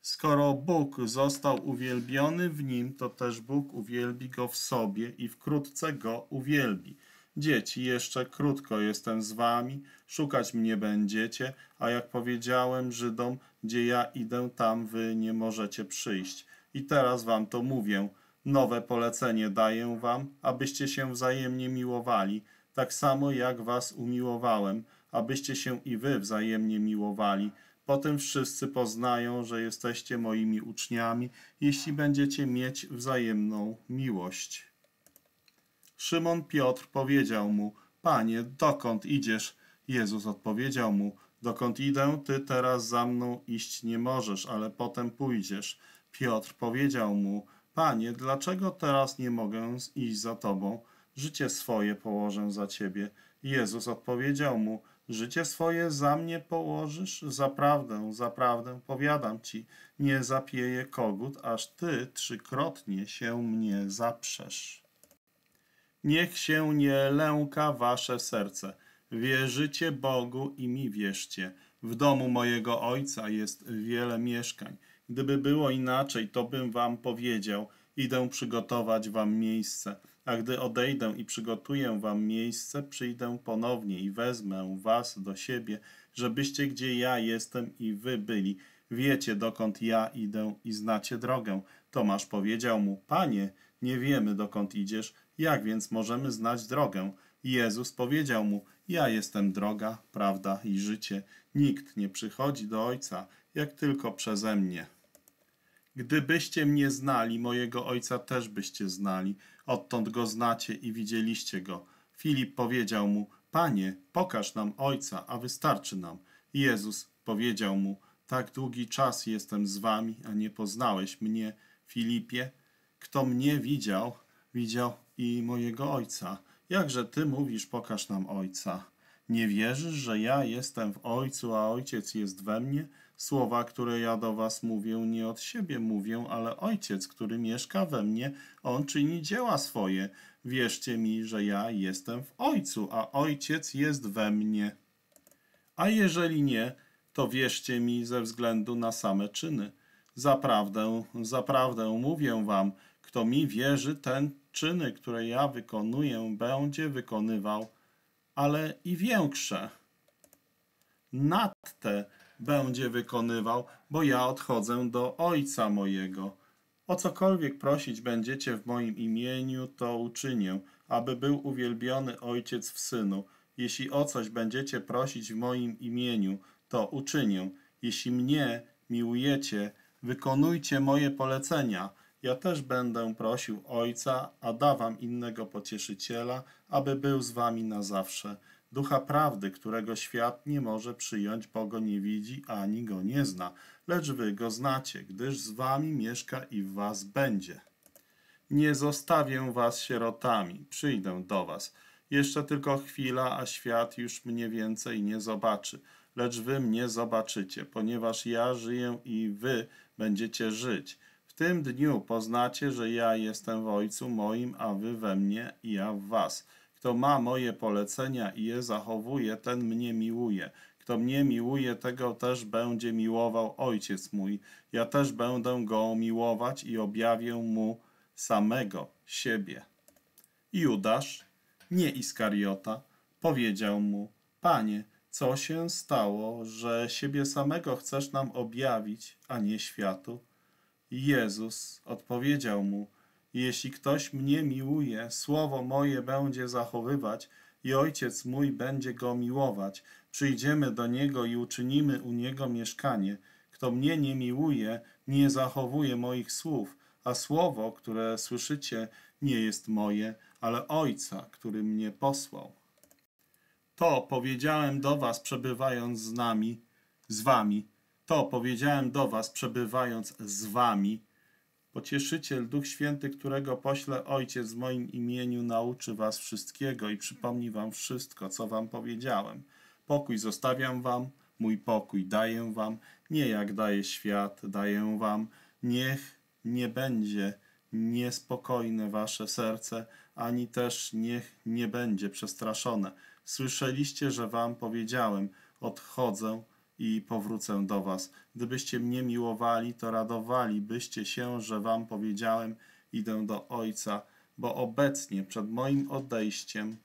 Skoro Bóg został uwielbiony w nim, to też Bóg uwielbi go w sobie i wkrótce go uwielbi. Dzieci, jeszcze krótko jestem z wami, szukać mnie będziecie, a jak powiedziałem Żydom, gdzie ja idę, tam wy nie możecie przyjść. I teraz wam to mówię. Nowe polecenie daję wam, abyście się wzajemnie miłowali, tak samo jak was umiłowałem, abyście się i wy wzajemnie miłowali. Potem wszyscy poznają, że jesteście moimi uczniami, jeśli będziecie mieć wzajemną miłość. Szymon Piotr powiedział mu: Panie, dokąd idziesz? Jezus odpowiedział mu: Dokąd idę, ty teraz za mną iść nie możesz, ale potem pójdziesz. Piotr powiedział mu: Panie, dlaczego teraz nie mogę iść za tobą? Życie swoje położę za ciebie. Jezus odpowiedział mu: Życie swoje za mnie położysz? Zaprawdę, zaprawdę, powiadam ci, nie zapieje kogut, aż ty trzykrotnie się mnie zaprzesz. Niech się nie lęka wasze serce. Wierzycie Bogu i mi wierzcie. W domu mojego Ojca jest wiele mieszkań. Gdyby było inaczej, to bym wam powiedział, idę przygotować wam miejsce. A gdy odejdę i przygotuję wam miejsce, przyjdę ponownie i wezmę was do siebie, żebyście gdzie ja jestem i wy byli. Wiecie, dokąd ja idę i znacie drogę. Tomasz powiedział mu, Panie, nie wiemy, dokąd idziesz, jak więc możemy znać drogę? Jezus powiedział mu, ja jestem droga, prawda i życie. Nikt nie przychodzi do Ojca, jak tylko przeze mnie. Gdybyście mnie znali, mojego ojca też byście znali. Odtąd go znacie i widzieliście go. Filip powiedział mu: Panie, pokaż nam ojca, a wystarczy nam. Jezus powiedział mu: Tak długi czas jestem z wami, a nie poznałeś mnie, Filipie. Kto mnie widział, widział i mojego ojca. Jakże ty mówisz, pokaż nam ojca? Nie wierzysz, że ja jestem w ojcu, a ojciec jest we mnie? Słowa, które ja do was mówię, nie od siebie mówię, ale ojciec, który mieszka we mnie, on czyni dzieła swoje. Wierzcie mi, że ja jestem w ojcu, a ojciec jest we mnie. A jeżeli nie, to wierzcie mi ze względu na same czyny. Zaprawdę, zaprawdę mówię wam, kto mi wierzy, ten czyny, które ja wykonuję, będzie wykonywał, ale i większe. Nad te będzie wykonywał, bo ja odchodzę do Ojca mojego. O cokolwiek prosić będziecie w moim imieniu, to uczynię, aby był uwielbiony Ojciec w Synu. Jeśli o coś będziecie prosić w moim imieniu, to uczynię. Jeśli mnie miłujecie, wykonujcie moje polecenia. Ja też będę prosił Ojca, a dawam innego pocieszyciela, aby był z wami na zawsze ducha prawdy, którego świat nie może przyjąć, bo go nie widzi ani go nie zna, lecz wy go znacie, gdyż z wami mieszka i w was będzie. Nie zostawię was sierotami, przyjdę do was. Jeszcze tylko chwila, a świat już mnie więcej nie zobaczy, lecz wy mnie zobaczycie, ponieważ ja żyję i wy będziecie żyć. W tym dniu poznacie, że ja jestem w Ojcu moim, a wy we mnie i ja w was. Kto ma moje polecenia i je zachowuje, ten mnie miłuje. Kto mnie miłuje, tego też będzie miłował Ojciec mój. Ja też będę go miłować i objawię mu samego siebie. Judasz, nie Iskariota, powiedział mu: Panie, co się stało, że siebie samego chcesz nam objawić, a nie światu? Jezus odpowiedział mu: jeśli ktoś mnie miłuje, słowo moje będzie zachowywać i ojciec mój będzie go miłować. Przyjdziemy do niego i uczynimy u niego mieszkanie. Kto mnie nie miłuje, nie zachowuje moich słów, a słowo, które słyszycie, nie jest moje, ale ojca, który mnie posłał. To powiedziałem do was, przebywając z nami, z wami. To powiedziałem do was, przebywając z wami Pocieszyciel, Duch Święty, którego pośle Ojciec w moim imieniu, nauczy was wszystkiego i przypomni wam wszystko, co wam powiedziałem. Pokój zostawiam wam, mój pokój daję wam, nie jak daje świat, daję wam. Niech nie będzie niespokojne wasze serce, ani też niech nie będzie przestraszone. Słyszeliście, że wam powiedziałem, odchodzę i powrócę do was. Gdybyście mnie miłowali, to radowalibyście się, że wam powiedziałem, idę do Ojca, bo obecnie przed moim odejściem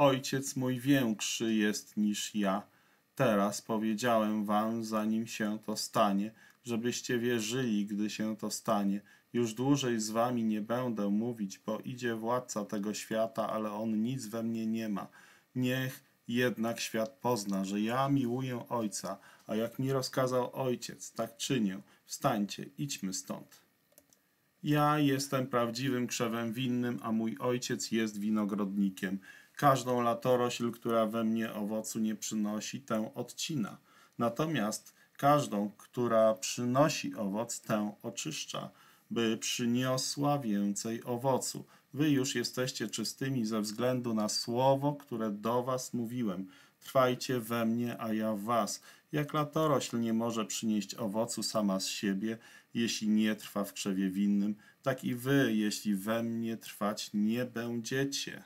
Ojciec mój większy jest niż ja. Teraz powiedziałem wam, zanim się to stanie, żebyście wierzyli, gdy się to stanie. Już dłużej z wami nie będę mówić, bo idzie władca tego świata, ale on nic we mnie nie ma. Niech jednak świat pozna, że ja miłuję Ojca, a jak mi rozkazał Ojciec, tak czynię. Wstańcie, idźmy stąd. Ja jestem prawdziwym krzewem winnym, a mój ojciec jest winogrodnikiem. Każdą latorośl, która we mnie owocu nie przynosi, tę odcina. Natomiast każdą, która przynosi owoc, tę oczyszcza, by przyniosła więcej owocu. Wy już jesteście czystymi ze względu na słowo, które do was mówiłem. Trwajcie we mnie, a ja w was. Jak latorośl nie może przynieść owocu sama z siebie, jeśli nie trwa w krzewie winnym, tak i wy, jeśli we mnie trwać nie będziecie.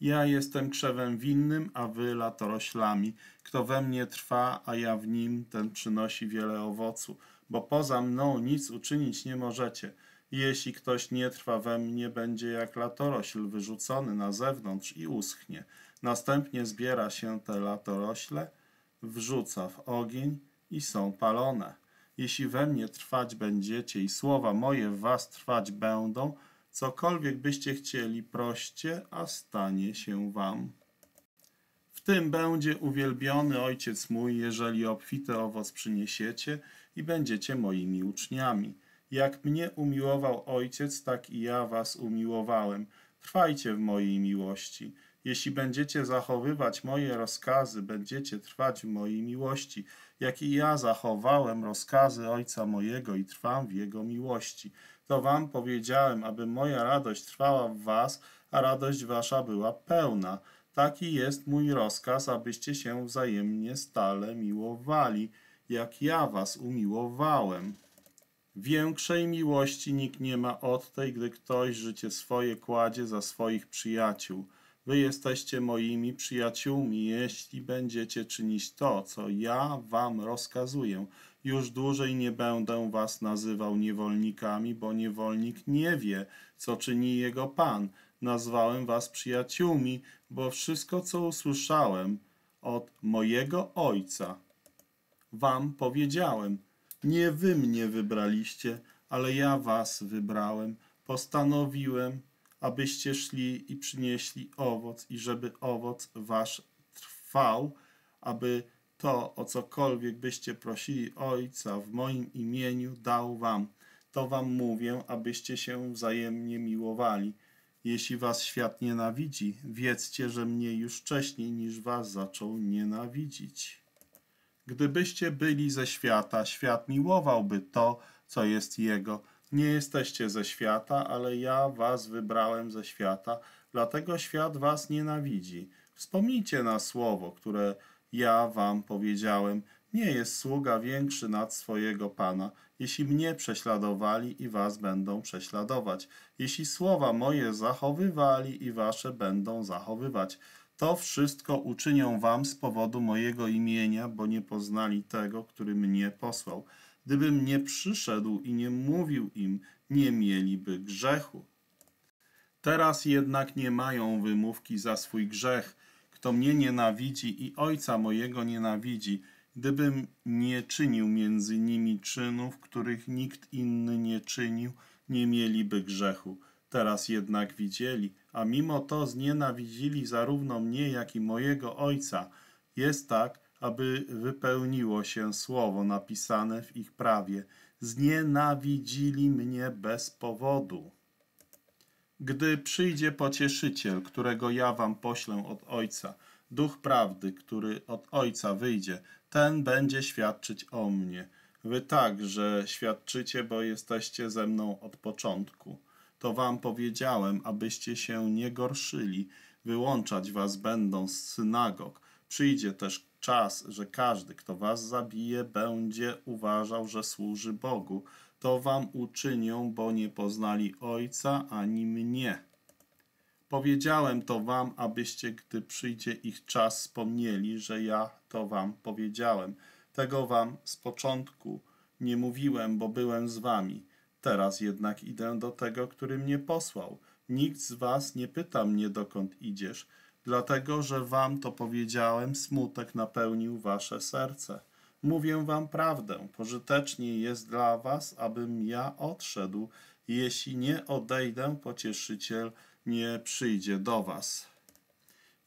Ja jestem krzewem winnym, a wy latoroślami. Kto we mnie trwa, a ja w nim, ten przynosi wiele owocu, bo poza mną nic uczynić nie możecie. Jeśli ktoś nie trwa we mnie, będzie jak latorośl wyrzucony na zewnątrz i uschnie. Następnie zbiera się te latorośle, wrzuca w ogień i są palone. Jeśli we mnie trwać będziecie i słowa moje w was trwać będą, cokolwiek byście chcieli, proście, a stanie się wam. W tym będzie uwielbiony Ojciec mój, jeżeli obfity owoc przyniesiecie i będziecie moimi uczniami. Jak mnie umiłował Ojciec, tak i ja was umiłowałem. Trwajcie w mojej miłości. Jeśli będziecie zachowywać moje rozkazy, będziecie trwać w mojej miłości, jak i ja zachowałem rozkazy Ojca mojego i trwam w Jego miłości. To wam powiedziałem, aby moja radość trwała w was, a radość wasza była pełna. Taki jest mój rozkaz, abyście się wzajemnie stale miłowali, jak ja was umiłowałem. Większej miłości nikt nie ma od tej, gdy ktoś życie swoje kładzie za swoich przyjaciół. Wy jesteście moimi przyjaciółmi, jeśli będziecie czynić to, co ja wam rozkazuję. Już dłużej nie będę was nazywał niewolnikami, bo niewolnik nie wie, co czyni jego pan. Nazwałem was przyjaciółmi, bo wszystko, co usłyszałem od mojego ojca, wam powiedziałem. Nie wy mnie wybraliście, ale ja was wybrałem. Postanowiłem, abyście szli i przynieśli owoc, i żeby owoc wasz trwał, aby to, o cokolwiek byście prosili Ojca w moim imieniu, dał wam. To wam mówię, abyście się wzajemnie miłowali. Jeśli was świat nienawidzi, wiedzcie, że mnie już wcześniej niż was zaczął nienawidzić. Gdybyście byli ze świata, świat miłowałby to, co jest jego. Nie jesteście ze świata, ale ja was wybrałem ze świata, dlatego świat was nienawidzi. Wspomnijcie na słowo, które ja wam powiedziałem, nie jest sługa większy nad swojego Pana, jeśli mnie prześladowali i was będą prześladować, jeśli słowa moje zachowywali i wasze będą zachowywać. To wszystko uczynią wam z powodu mojego imienia, bo nie poznali tego, który mnie posłał. Gdybym nie przyszedł i nie mówił im, nie mieliby grzechu. Teraz jednak nie mają wymówki za swój grzech. Kto mnie nienawidzi i ojca mojego nienawidzi, gdybym nie czynił między nimi czynów, których nikt inny nie czynił, nie mieliby grzechu. Teraz jednak widzieli, a mimo to znienawidzili zarówno mnie, jak i mojego ojca. Jest tak, aby wypełniło się słowo napisane w ich prawie. Znienawidzili mnie bez powodu. Gdy przyjdzie pocieszyciel, którego ja wam poślę od Ojca, duch prawdy, który od Ojca wyjdzie, ten będzie świadczyć o mnie. Wy także świadczycie, bo jesteście ze mną od początku. To wam powiedziałem, abyście się nie gorszyli. Wyłączać was będą z synagog. Przyjdzie też czas, że każdy, kto was zabije, będzie uważał, że służy Bogu to wam uczynią, bo nie poznali Ojca ani mnie. Powiedziałem to wam, abyście, gdy przyjdzie ich czas, wspomnieli, że ja to wam powiedziałem. Tego wam z początku nie mówiłem, bo byłem z wami. Teraz jednak idę do tego, który mnie posłał. Nikt z was nie pyta mnie, dokąd idziesz, dlatego że wam to powiedziałem, smutek napełnił wasze serce. Mówię wam prawdę, pożytecznie jest dla was, abym ja odszedł. Jeśli nie odejdę, pocieszyciel nie przyjdzie do was.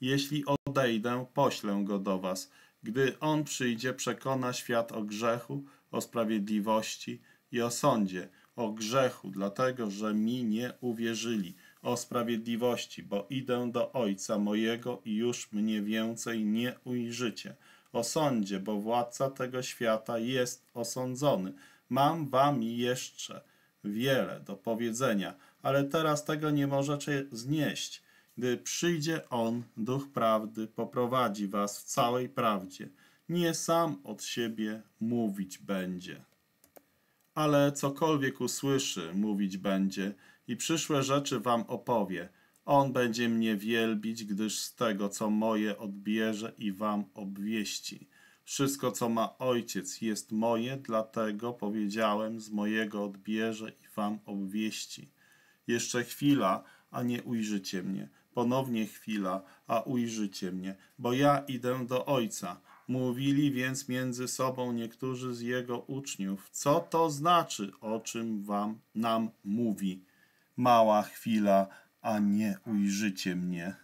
Jeśli odejdę, poślę go do was. Gdy on przyjdzie, przekona świat o grzechu, o sprawiedliwości i o sądzie. O grzechu, dlatego że mi nie uwierzyli. O sprawiedliwości, bo idę do Ojca mojego i już mnie więcej nie ujrzycie. O sądzie, bo władca tego świata jest osądzony. Mam wam jeszcze wiele do powiedzenia, ale teraz tego nie możecie znieść. Gdy przyjdzie On, Duch Prawdy, poprowadzi was w całej prawdzie. Nie sam od siebie mówić będzie, ale cokolwiek usłyszy, mówić będzie i przyszłe rzeczy wam opowie. On będzie mnie wielbić, gdyż z tego, co moje, odbierze i wam obwieści. Wszystko, co ma ojciec, jest moje, dlatego powiedziałem, z mojego odbierze i wam obwieści. Jeszcze chwila, a nie ujrzycie mnie. Ponownie chwila, a ujrzycie mnie, bo ja idę do ojca. Mówili więc między sobą niektórzy z jego uczniów, co to znaczy, o czym wam nam mówi. Mała chwila, a nie ujrzycie mnie.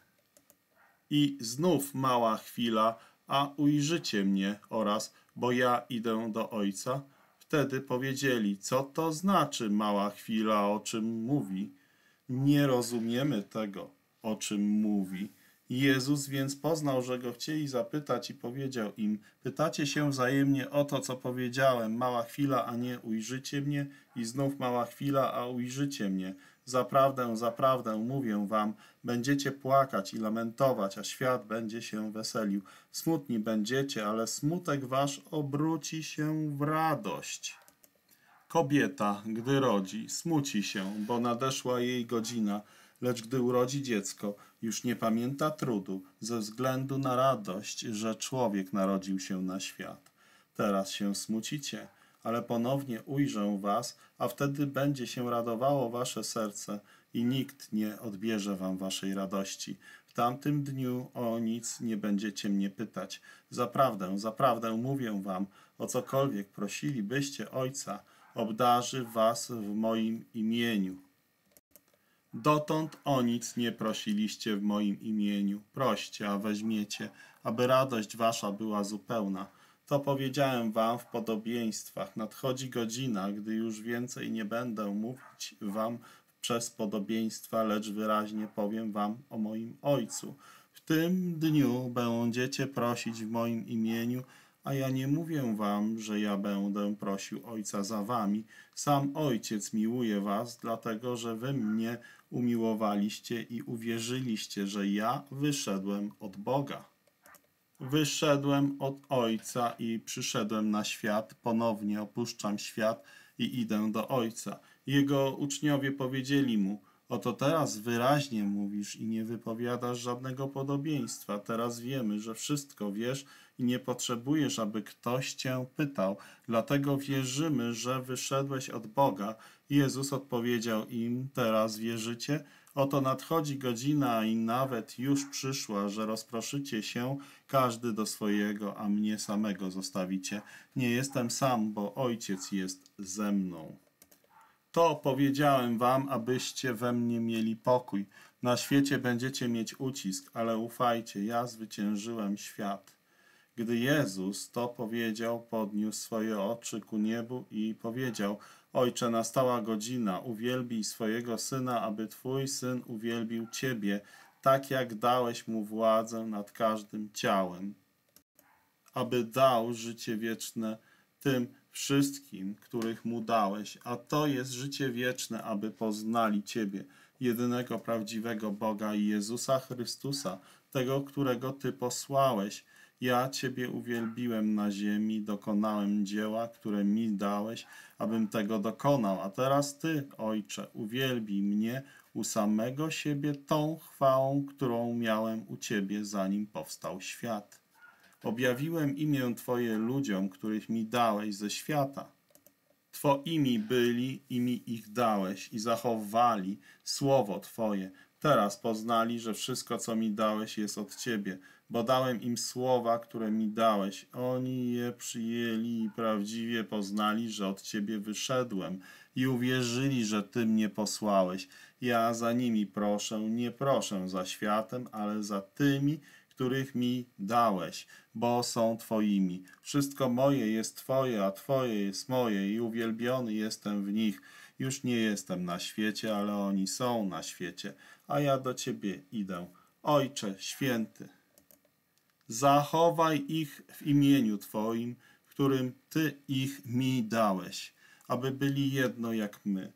I znów mała chwila, a ujrzycie mnie oraz, bo ja idę do Ojca. Wtedy powiedzieli, co to znaczy mała chwila, o czym mówi. Nie rozumiemy tego, o czym mówi. Jezus więc poznał, że go chcieli zapytać i powiedział im: Pytacie się wzajemnie o to, co powiedziałem. Mała chwila, a nie ujrzycie mnie, i znów mała chwila, a ujrzycie mnie. Zaprawdę, zaprawdę mówię wam, będziecie płakać i lamentować, a świat będzie się weselił. Smutni będziecie, ale smutek wasz obróci się w radość. Kobieta, gdy rodzi, smuci się, bo nadeszła jej godzina, lecz gdy urodzi dziecko, już nie pamięta trudu, ze względu na radość, że człowiek narodził się na świat. Teraz się smucicie, ale ponownie ujrzę was, a wtedy będzie się radowało wasze serce i nikt nie odbierze wam waszej radości. W tamtym dniu o nic nie będziecie mnie pytać. Zaprawdę, zaprawdę mówię wam, o cokolwiek prosilibyście Ojca, obdarzy was w moim imieniu. Dotąd o nic nie prosiliście w moim imieniu. Proście, a weźmiecie, aby radość wasza była zupełna. To powiedziałem wam w podobieństwach. Nadchodzi godzina, gdy już więcej nie będę mówić wam przez podobieństwa, lecz wyraźnie powiem wam o moim Ojcu. W tym dniu będziecie prosić w moim imieniu, a ja nie mówię wam, że ja będę prosił Ojca za wami. Sam Ojciec miłuje was, dlatego że wy mnie umiłowaliście i uwierzyliście, że ja wyszedłem od Boga. Wyszedłem od Ojca i przyszedłem na świat, ponownie opuszczam świat i idę do Ojca. Jego uczniowie powiedzieli mu, oto teraz wyraźnie mówisz i nie wypowiadasz żadnego podobieństwa. Teraz wiemy, że wszystko wiesz i nie potrzebujesz, aby ktoś cię pytał. Dlatego wierzymy, że wyszedłeś od Boga. Jezus odpowiedział im, teraz wierzycie? Oto nadchodzi godzina i nawet już przyszła, że rozproszycie się każdy do swojego, a mnie samego zostawicie. Nie jestem sam, bo Ojciec jest ze mną. To powiedziałem wam, abyście we mnie mieli pokój. Na świecie będziecie mieć ucisk, ale ufajcie, ja zwyciężyłem świat. Gdy Jezus to powiedział, podniósł swoje oczy ku niebu i powiedział: Ojcze, nastała godzina, uwielbij swojego syna, aby twój syn uwielbił ciebie, tak jak dałeś mu władzę nad każdym ciałem, aby dał życie wieczne tym wszystkim, których mu dałeś, a to jest życie wieczne, aby poznali ciebie, jedynego prawdziwego Boga i Jezusa Chrystusa, tego, którego ty posłałeś. Ja Ciebie uwielbiłem na ziemi, dokonałem dzieła, które mi dałeś, abym tego dokonał. A teraz Ty, Ojcze, uwielbij mnie, u samego siebie tą chwałą, którą miałem u Ciebie, zanim powstał świat. Objawiłem imię Twoje ludziom, których mi dałeś ze świata. Twoimi byli i mi ich dałeś i zachowali słowo Twoje. Teraz poznali, że wszystko, co mi dałeś, jest od Ciebie, bo dałem im słowa, które mi dałeś. Oni je przyjęli i prawdziwie poznali, że od Ciebie wyszedłem i uwierzyli, że Ty mnie posłałeś. Ja za nimi proszę, nie proszę za światem, ale za tymi, których mi dałeś, bo są Twoimi. Wszystko moje jest Twoje, a Twoje jest moje i uwielbiony jestem w nich. Już nie jestem na świecie, ale oni są na świecie, a ja do Ciebie idę. Ojcze święty, zachowaj ich w imieniu Twoim, którym Ty ich mi dałeś, aby byli jedno jak my.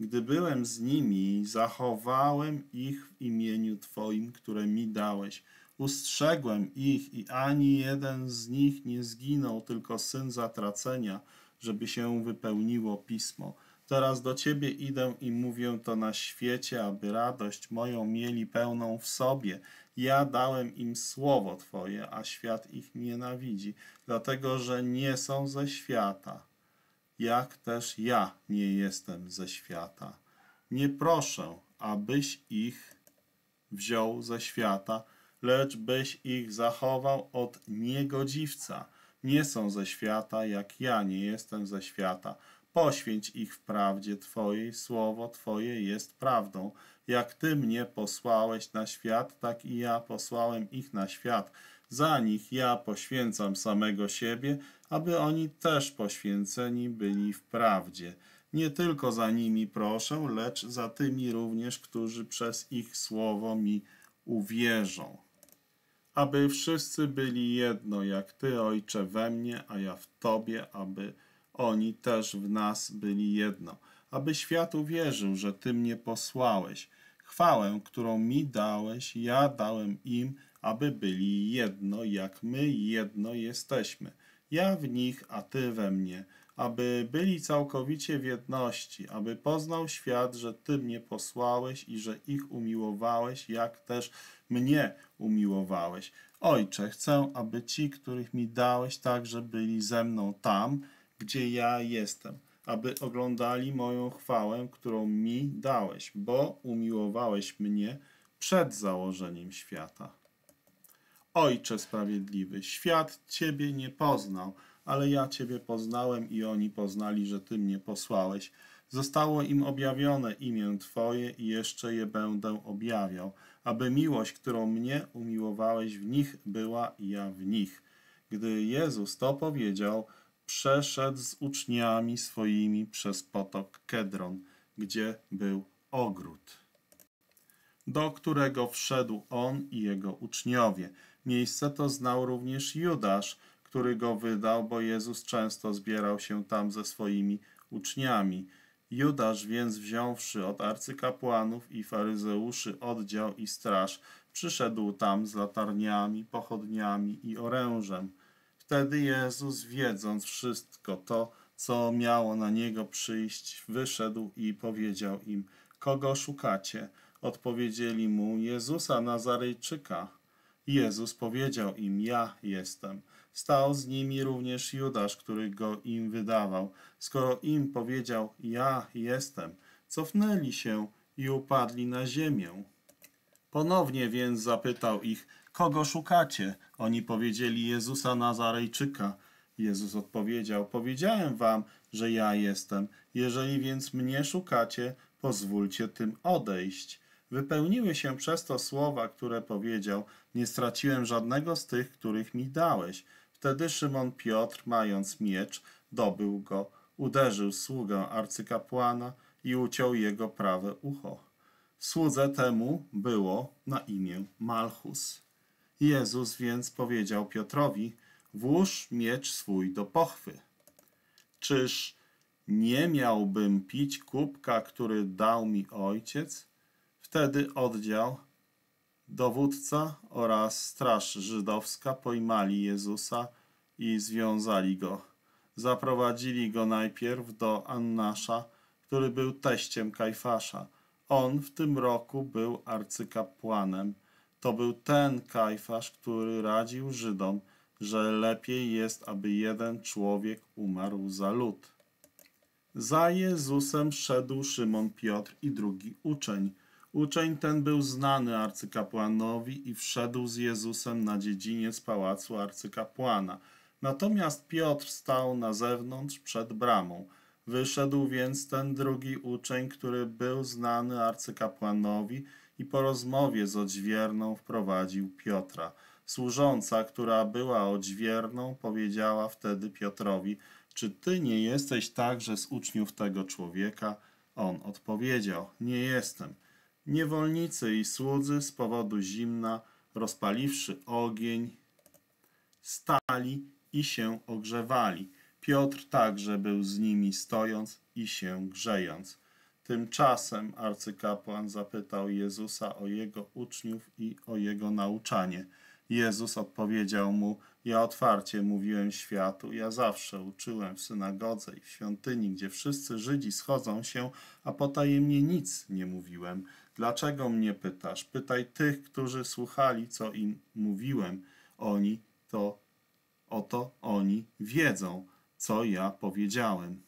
Gdy byłem z nimi, zachowałem ich w imieniu Twoim, które mi dałeś. Ustrzegłem ich i ani jeden z nich nie zginął, tylko syn zatracenia, żeby się wypełniło pismo. Teraz do Ciebie idę i mówię to na świecie, aby radość moją mieli pełną w sobie. Ja dałem im słowo Twoje, a świat ich nienawidzi, dlatego że nie są ze świata, jak też ja nie jestem ze świata. Nie proszę, abyś ich wziął ze świata, lecz byś ich zachował od niegodziwca. Nie są ze świata, jak ja nie jestem ze świata. Poświęć ich w prawdzie Twojej, słowo Twoje jest prawdą. Jak Ty mnie posłałeś na świat, tak i ja posłałem ich na świat. Za nich ja poświęcam samego siebie, aby oni też poświęceni byli w prawdzie. Nie tylko za nimi proszę, lecz za tymi również, którzy przez ich słowo mi uwierzą. Aby wszyscy byli jedno, jak Ty, Ojcze, we mnie, a ja w Tobie, aby oni też w nas byli jedno, aby świat uwierzył, że Ty mnie posłałeś. Chwałę, którą mi dałeś, ja dałem im, aby byli jedno, jak my jedno jesteśmy. Ja w nich, a Ty we mnie, aby byli całkowicie w jedności, aby poznał świat, że Ty mnie posłałeś i że ich umiłowałeś, jak też mnie umiłowałeś. Ojcze, chcę, aby ci, których mi dałeś, także byli ze mną tam, gdzie ja jestem, aby oglądali moją chwałę, którą mi dałeś, bo umiłowałeś mnie przed założeniem świata. Ojcze sprawiedliwy, świat Ciebie nie poznał, ale ja Ciebie poznałem i oni poznali, że Ty mnie posłałeś. Zostało im objawione imię Twoje i jeszcze je będę objawiał, aby miłość, którą mnie umiłowałeś w nich była ja w nich. Gdy Jezus to powiedział, przeszedł z uczniami swoimi przez potok Kedron, gdzie był ogród, do którego wszedł on i jego uczniowie. Miejsce to znał również Judasz, który go wydał, bo Jezus często zbierał się tam ze swoimi uczniami. Judasz więc wziąwszy od arcykapłanów i faryzeuszy oddział i straż, przyszedł tam z latarniami, pochodniami i orężem. Wtedy Jezus, wiedząc wszystko to, co miało na niego przyjść, wyszedł i powiedział im: Kogo szukacie? Odpowiedzieli mu: Jezusa Nazarejczyka. Jezus powiedział im: Ja jestem. Stał z nimi również Judasz, który go im wydawał. Skoro im powiedział: Ja jestem, cofnęli się i upadli na ziemię. Ponownie więc zapytał ich: Kogo szukacie? Oni powiedzieli Jezusa Nazarejczyka. Jezus odpowiedział: Powiedziałem wam, że ja jestem. Jeżeli więc mnie szukacie, pozwólcie tym odejść. Wypełniły się przez to słowa, które powiedział: Nie straciłem żadnego z tych, których mi dałeś. Wtedy Szymon Piotr, mając miecz, dobył go, uderzył sługę arcykapłana i uciął jego prawe ucho. Słudze temu było na imię Malchus. Jezus więc powiedział Piotrowi: Włóż miecz swój do pochwy. Czyż nie miałbym pić kubka, który dał mi ojciec? Wtedy oddział, dowódca oraz straż żydowska pojmali Jezusa i związali go. Zaprowadzili go najpierw do Annasza, który był teściem Kajfasza On w tym roku był arcykapłanem. To był ten Kajfasz, który radził Żydom, że lepiej jest, aby jeden człowiek umarł za lud. Za Jezusem szedł Szymon Piotr i drugi uczeń. Uczeń ten był znany arcykapłanowi i wszedł z Jezusem na dziedziniec pałacu arcykapłana. Natomiast Piotr stał na zewnątrz przed bramą. Wyszedł więc ten drugi uczeń, który był znany arcykapłanowi i po rozmowie z odźwierną wprowadził Piotra. Służąca, która była odźwierną, powiedziała wtedy Piotrowi, czy ty nie jesteś także z uczniów tego człowieka? On odpowiedział, nie jestem. Niewolnicy i słudzy z powodu zimna, rozpaliwszy ogień, stali i się ogrzewali. Piotr także był z nimi stojąc i się grzejąc. Tymczasem arcykapłan zapytał Jezusa o jego uczniów i o jego nauczanie. Jezus odpowiedział mu: Ja otwarcie mówiłem światu, ja zawsze uczyłem w synagodze i w świątyni, gdzie wszyscy Żydzi schodzą się, a potajemnie nic nie mówiłem. Dlaczego mnie pytasz? Pytaj tych, którzy słuchali, co im mówiłem. Oni to, oto oni wiedzą, co ja powiedziałem.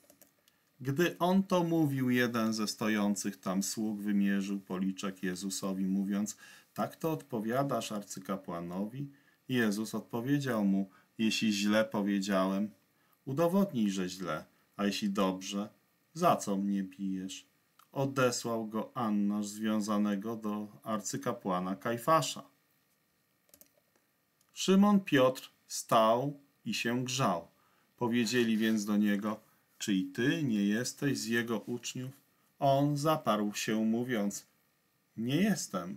Gdy on to mówił, jeden ze stojących tam sług wymierzył policzek Jezusowi, mówiąc: Tak to odpowiadasz arcykapłanowi? Jezus odpowiedział mu: Jeśli źle powiedziałem, udowodnij, że źle, a jeśli dobrze, za co mnie bijesz? Odesłał go Annasz związanego do arcykapłana Kajfasza. Szymon Piotr stał i się grzał. Powiedzieli więc do niego: Czy i ty nie jesteś z jego uczniów? On zaparł się, mówiąc: Nie jestem.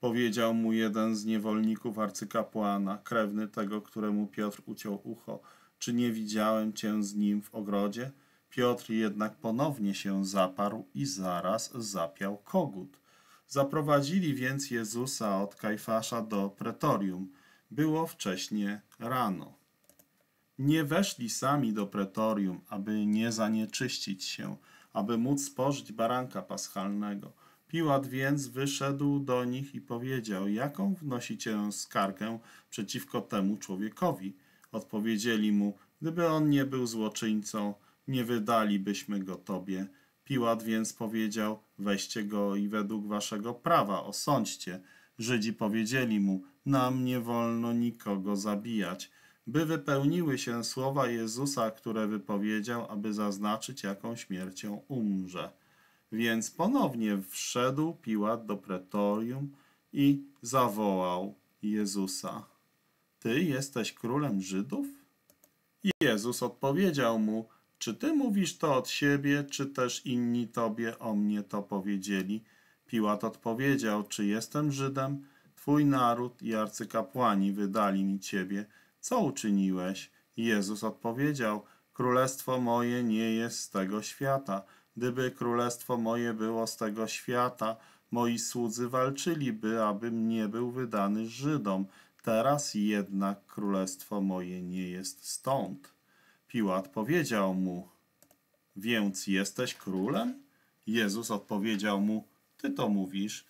Powiedział mu jeden z niewolników arcykapłana, krewny tego, któremu Piotr uciął ucho: Czy nie widziałem cię z nim w ogrodzie? Piotr jednak ponownie się zaparł i zaraz zapiał kogut. Zaprowadzili więc Jezusa od Kajfasza do pretorium. Było wcześnie rano. Nie weszli sami do pretorium, aby nie zanieczyścić się, aby móc spożyć baranka paschalnego. Piłat więc wyszedł do nich i powiedział: Jaką wnosicie skargę przeciwko temu człowiekowi? Odpowiedzieli mu: Gdyby on nie był złoczyńcą, nie wydalibyśmy go tobie. Piłat więc powiedział: Weźcie go i według waszego prawa osądźcie. Żydzi powiedzieli mu: Nam nie wolno nikogo zabijać by wypełniły się słowa Jezusa, które wypowiedział, aby zaznaczyć, jaką śmiercią umrze. Więc ponownie wszedł Piłat do pretorium i zawołał Jezusa: Ty jesteś królem Żydów? I Jezus odpowiedział mu: Czy ty mówisz to od siebie, czy też inni tobie o mnie to powiedzieli? Piłat odpowiedział: Czy jestem Żydem? Twój naród i arcykapłani wydali mi ciebie co uczyniłeś? Jezus odpowiedział, Królestwo moje nie jest z tego świata. Gdyby królestwo moje było z tego świata, moi słudzy walczyliby, abym nie był wydany Żydom. Teraz jednak królestwo moje nie jest stąd. Piłat powiedział mu, więc jesteś królem? Jezus odpowiedział mu, ty to mówisz,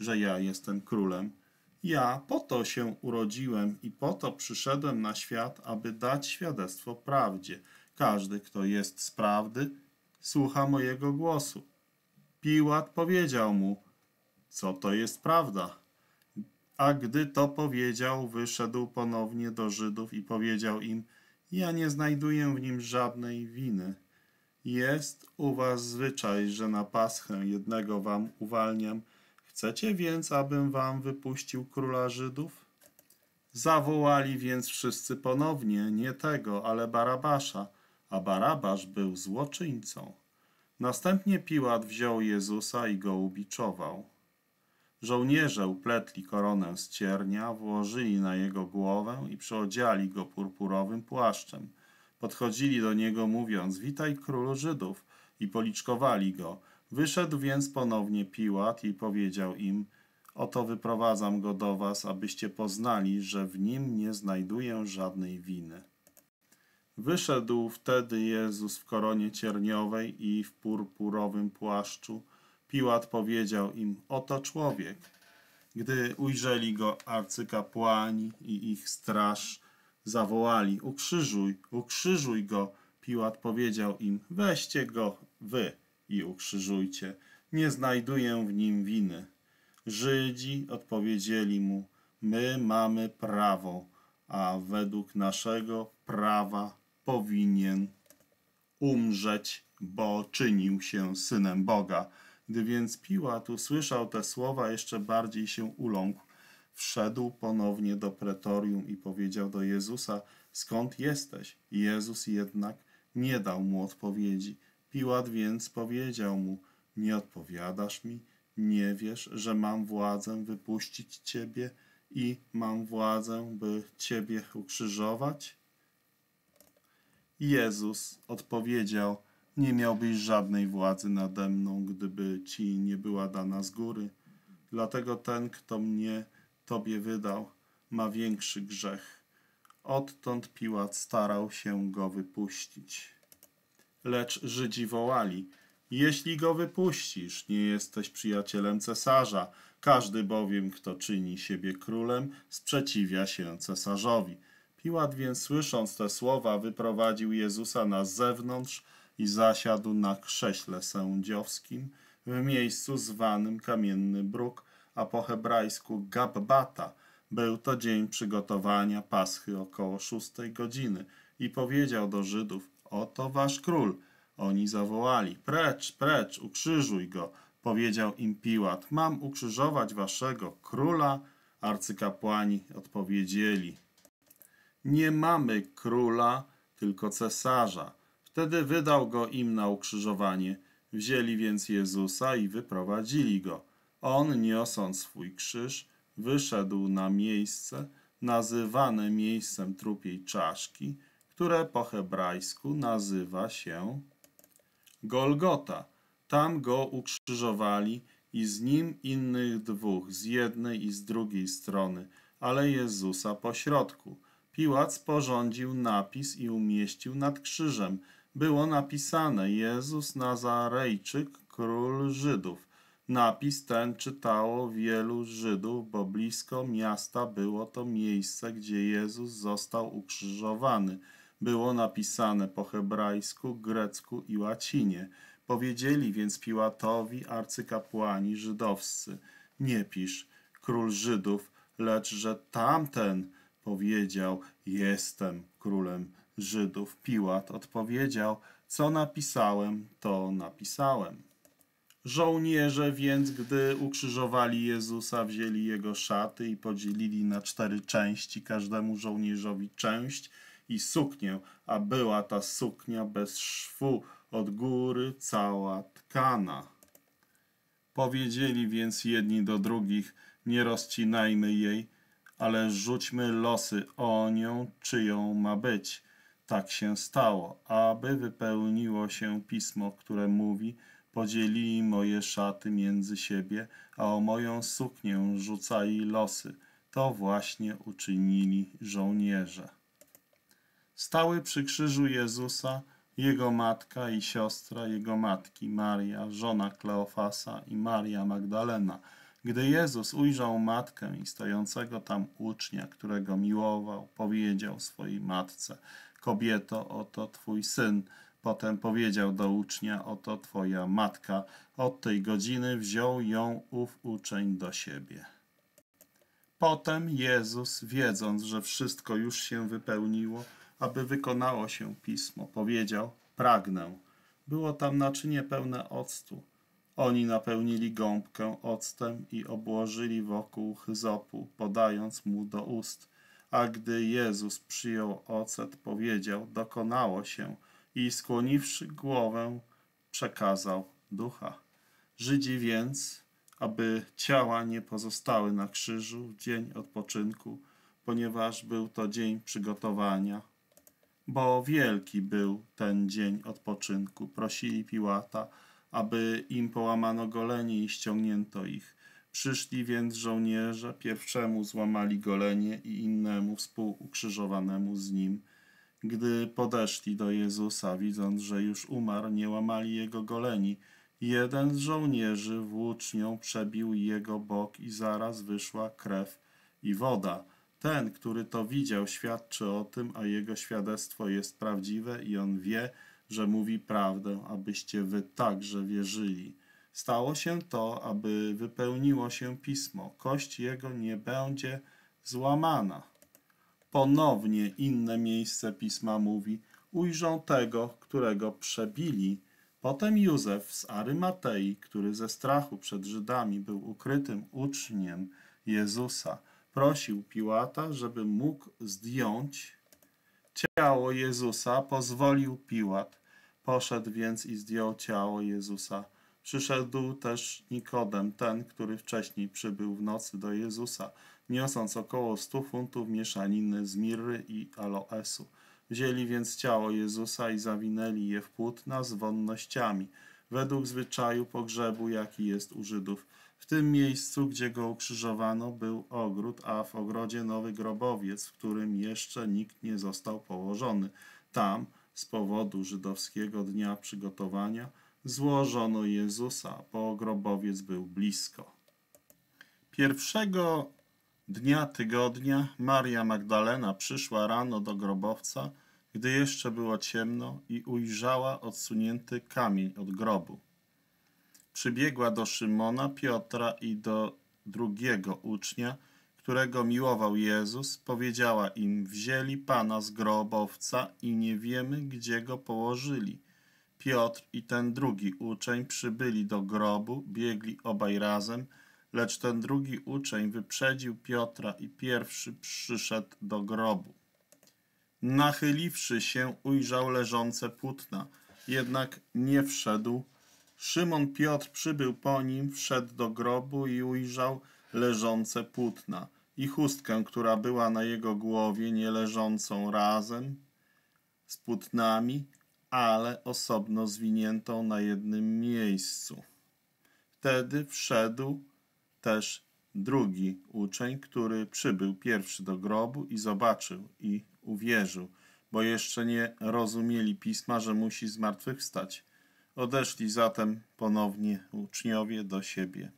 że ja jestem królem. Ja po to się urodziłem i po to przyszedłem na świat, aby dać świadectwo prawdzie. Każdy, kto jest z prawdy, słucha mojego głosu. Piłat powiedział mu, co to jest prawda. A gdy to powiedział, wyszedł ponownie do Żydów i powiedział im, ja nie znajduję w nim żadnej winy. Jest u was zwyczaj, że na paschę jednego wam uwalniam, Chcecie więc, abym wam wypuścił króla Żydów? Zawołali więc wszyscy ponownie, nie tego, ale Barabasza, a Barabasz był złoczyńcą. Następnie Piłat wziął Jezusa i go ubiczował. Żołnierze upletli koronę z ciernia, włożyli na jego głowę i przyodziali go purpurowym płaszczem. Podchodzili do niego mówiąc, witaj królu Żydów i policzkowali go, Wyszedł więc ponownie Piłat i powiedział im, oto wyprowadzam go do was, abyście poznali, że w nim nie znajduję żadnej winy. Wyszedł wtedy Jezus w koronie cierniowej i w purpurowym płaszczu. Piłat powiedział im, oto człowiek. Gdy ujrzeli go arcykapłani i ich straż, zawołali, ukrzyżuj, ukrzyżuj go. Piłat powiedział im, weźcie go wy i ukrzyżujcie. Nie znajduję w nim winy. Żydzi odpowiedzieli mu, my mamy prawo, a według naszego prawa powinien umrzeć, bo czynił się synem Boga. Gdy więc Piłat usłyszał te słowa, jeszcze bardziej się uląkł. Wszedł ponownie do pretorium i powiedział do Jezusa, skąd jesteś? Jezus jednak nie dał mu odpowiedzi. Piłat więc powiedział mu, nie odpowiadasz mi? Nie wiesz, że mam władzę wypuścić ciebie i mam władzę, by ciebie ukrzyżować? Jezus odpowiedział, nie miałbyś żadnej władzy nade mną, gdyby ci nie była dana z góry. Dlatego ten, kto mnie tobie wydał, ma większy grzech. Odtąd Piłat starał się go wypuścić. Lecz Żydzi wołali, jeśli go wypuścisz, nie jesteś przyjacielem cesarza. Każdy bowiem, kto czyni siebie królem, sprzeciwia się cesarzowi. Piłat więc, słysząc te słowa, wyprowadził Jezusa na zewnątrz i zasiadł na krześle sędziowskim w miejscu zwanym Kamienny Bruk, a po hebrajsku Gabbata. Był to dzień przygotowania Paschy około szóstej godziny i powiedział do Żydów, oto wasz król. Oni zawołali, precz, precz, ukrzyżuj go. Powiedział im Piłat, mam ukrzyżować waszego króla? Arcykapłani odpowiedzieli, nie mamy króla, tylko cesarza. Wtedy wydał go im na ukrzyżowanie. Wzięli więc Jezusa i wyprowadzili go. On, niosąc swój krzyż, wyszedł na miejsce nazywane miejscem trupiej czaszki, które po hebrajsku nazywa się Golgota. Tam go ukrzyżowali i z nim innych dwóch, z jednej i z drugiej strony, ale Jezusa po środku. Piłat sporządził napis i umieścił nad krzyżem. Było napisane Jezus Nazarejczyk, król Żydów. Napis ten czytało wielu Żydów, bo blisko miasta było to miejsce, gdzie Jezus został ukrzyżowany. Było napisane po hebrajsku, grecku i łacinie. Powiedzieli więc Piłatowi arcykapłani żydowscy, nie pisz król Żydów, lecz że tamten powiedział, jestem królem Żydów. Piłat odpowiedział, co napisałem, to napisałem. Żołnierze więc, gdy ukrzyżowali Jezusa, wzięli jego szaty i podzielili na cztery części, każdemu żołnierzowi część i suknię, a była ta suknia bez szwu, od góry cała tkana. Powiedzieli więc jedni do drugich, nie rozcinajmy jej, ale rzućmy losy o nią, czyją ma być. Tak się stało, aby wypełniło się pismo, które mówi, podzielili moje szaty między siebie, a o moją suknię rzucali losy. To właśnie uczynili żołnierze. Stały przy krzyżu Jezusa jego matka i siostra jego matki, Maria, żona Kleofasa i Maria Magdalena. Gdy Jezus ujrzał matkę i stojącego tam ucznia, którego miłował, powiedział swojej matce, kobieto, oto twój syn. Potem powiedział do ucznia, oto twoja matka. Od tej godziny wziął ją ów uczeń do siebie. Potem Jezus, wiedząc, że wszystko już się wypełniło, aby wykonało się pismo, powiedział: Pragnę. Było tam naczynie pełne octu. Oni napełnili gąbkę octem i obłożyli wokół hyzopu, podając mu do ust. A gdy Jezus przyjął ocet, powiedział: Dokonało się, i skłoniwszy głowę, przekazał ducha. Żydzi więc, aby ciała nie pozostały na krzyżu w dzień odpoczynku, ponieważ był to dzień przygotowania, bo wielki był ten dzień odpoczynku. Prosili Piłata, aby im połamano golenie i ściągnięto ich. Przyszli więc żołnierze, pierwszemu złamali golenie i innemu współukrzyżowanemu z nim. Gdy podeszli do Jezusa, widząc, że już umarł, nie łamali jego goleni. Jeden z żołnierzy włócznią przebił jego bok i zaraz wyszła krew i woda. Ten, który to widział, świadczy o tym, a jego świadectwo jest prawdziwe i on wie, że mówi prawdę, abyście wy także wierzyli. Stało się to, aby wypełniło się pismo. Kość jego nie będzie złamana. Ponownie inne miejsce pisma mówi: Ujrzą tego, którego przebili. Potem Józef z Arymatei, który ze strachu przed Żydami był ukrytym uczniem Jezusa, prosił Piłata, żeby mógł zdjąć ciało Jezusa. Pozwolił Piłat. Poszedł więc i zdjął ciało Jezusa. Przyszedł też Nikodem, ten, który wcześniej przybył w nocy do Jezusa, niosąc około stu funtów mieszaniny z mirry i aloesu. Wzięli więc ciało Jezusa i zawinęli je w płótna z wonnościami, według zwyczaju pogrzebu, jaki jest u Żydów. Tym miejscu, gdzie go ukrzyżowano, był ogród, a w ogrodzie nowy grobowiec, w którym jeszcze nikt nie został położony. Tam, z powodu żydowskiego dnia przygotowania, złożono Jezusa, bo grobowiec był blisko. Pierwszego dnia tygodnia Maria Magdalena przyszła rano do grobowca, gdy jeszcze było ciemno i ujrzała odsunięty kamień od grobu. Przybiegła do Szymona, Piotra i do drugiego ucznia, którego miłował Jezus, powiedziała im: Wzięli pana z grobowca i nie wiemy, gdzie go położyli. Piotr i ten drugi uczeń przybyli do grobu, biegli obaj razem, lecz ten drugi uczeń wyprzedził Piotra i pierwszy przyszedł do grobu. Nachyliwszy się, ujrzał leżące płótna, jednak nie wszedł. Szymon Piotr przybył po nim, wszedł do grobu i ujrzał leżące płótna i chustkę, która była na jego głowie, nie leżącą razem z płótnami, ale osobno zwiniętą na jednym miejscu. Wtedy wszedł też drugi uczeń, który przybył pierwszy do grobu i zobaczył i uwierzył, bo jeszcze nie rozumieli pisma, że musi zmartwychwstać. Odeszli zatem ponownie uczniowie do siebie.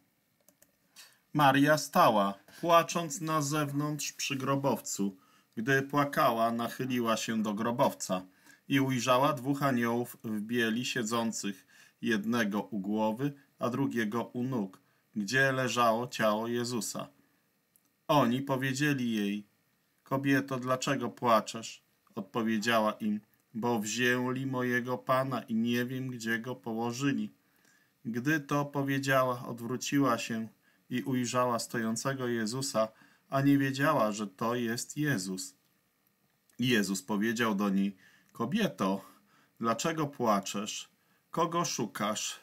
Maria stała, płacząc na zewnątrz przy grobowcu. Gdy płakała, nachyliła się do grobowca i ujrzała dwóch aniołów w bieli siedzących, jednego u głowy, a drugiego u nóg, gdzie leżało ciało Jezusa. Oni powiedzieli jej, kobieto, dlaczego płaczesz? Odpowiedziała im, bo wzięli mojego Pana i nie wiem, gdzie go położyli. Gdy to powiedziała, odwróciła się i ujrzała stojącego Jezusa, a nie wiedziała, że to jest Jezus. Jezus powiedział do niej, kobieto, dlaczego płaczesz? Kogo szukasz?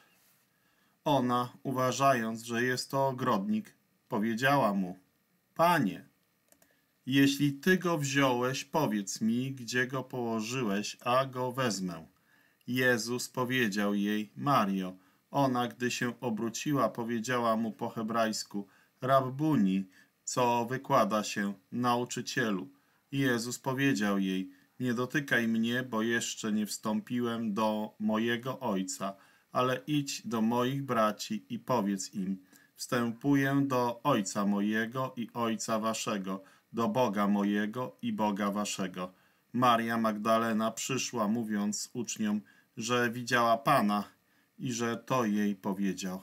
Ona, uważając, że jest to ogrodnik, powiedziała mu, Panie, jeśli ty go wziąłeś, powiedz mi, gdzie go położyłeś, a go wezmę. Jezus powiedział jej, Mario. Ona, gdy się obróciła, powiedziała mu po hebrajsku, Rabbuni, co wykłada się, nauczycielu. Jezus powiedział jej, nie dotykaj mnie, bo jeszcze nie wstąpiłem do mojego Ojca, ale idź do moich braci i powiedz im, wstępuję do Ojca mojego i Ojca waszego, do Boga mojego i Boga waszego. Maria Magdalena przyszła, mówiąc uczniom, że widziała Pana i że to jej powiedział.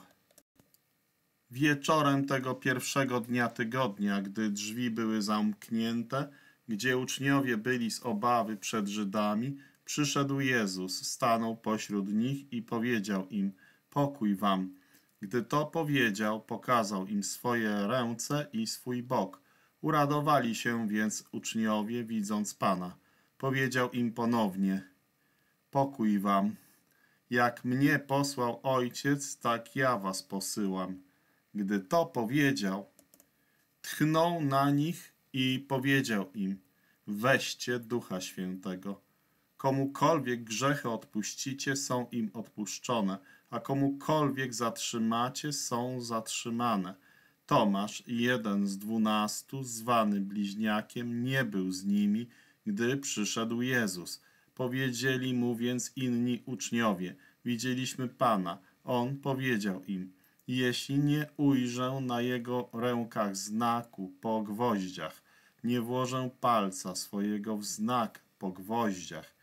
Wieczorem tego pierwszego dnia tygodnia, gdy drzwi były zamknięte, gdzie uczniowie byli z obawy przed Żydami, przyszedł Jezus, stanął pośród nich i powiedział im: Pokój wam. Gdy to powiedział, pokazał im swoje ręce i swój bok. Uradowali się więc uczniowie, widząc Pana. Powiedział im ponownie: Pokój wam. Jak mnie posłał Ojciec, tak ja was posyłam. Gdy to powiedział, tchnął na nich i powiedział im: Weźcie Ducha Świętego. Komukolwiek grzechy odpuścicie, są im odpuszczone, a komukolwiek zatrzymacie, są zatrzymane. Tomasz, jeden z dwunastu, zwany bliźniakiem, nie był z nimi, gdy przyszedł Jezus. Powiedzieli mu więc inni uczniowie: Widzieliśmy Pana. On powiedział im, jeśli nie ujrzę na jego rękach znaku po gwoździach, nie włożę palca swojego w znak po gwoździach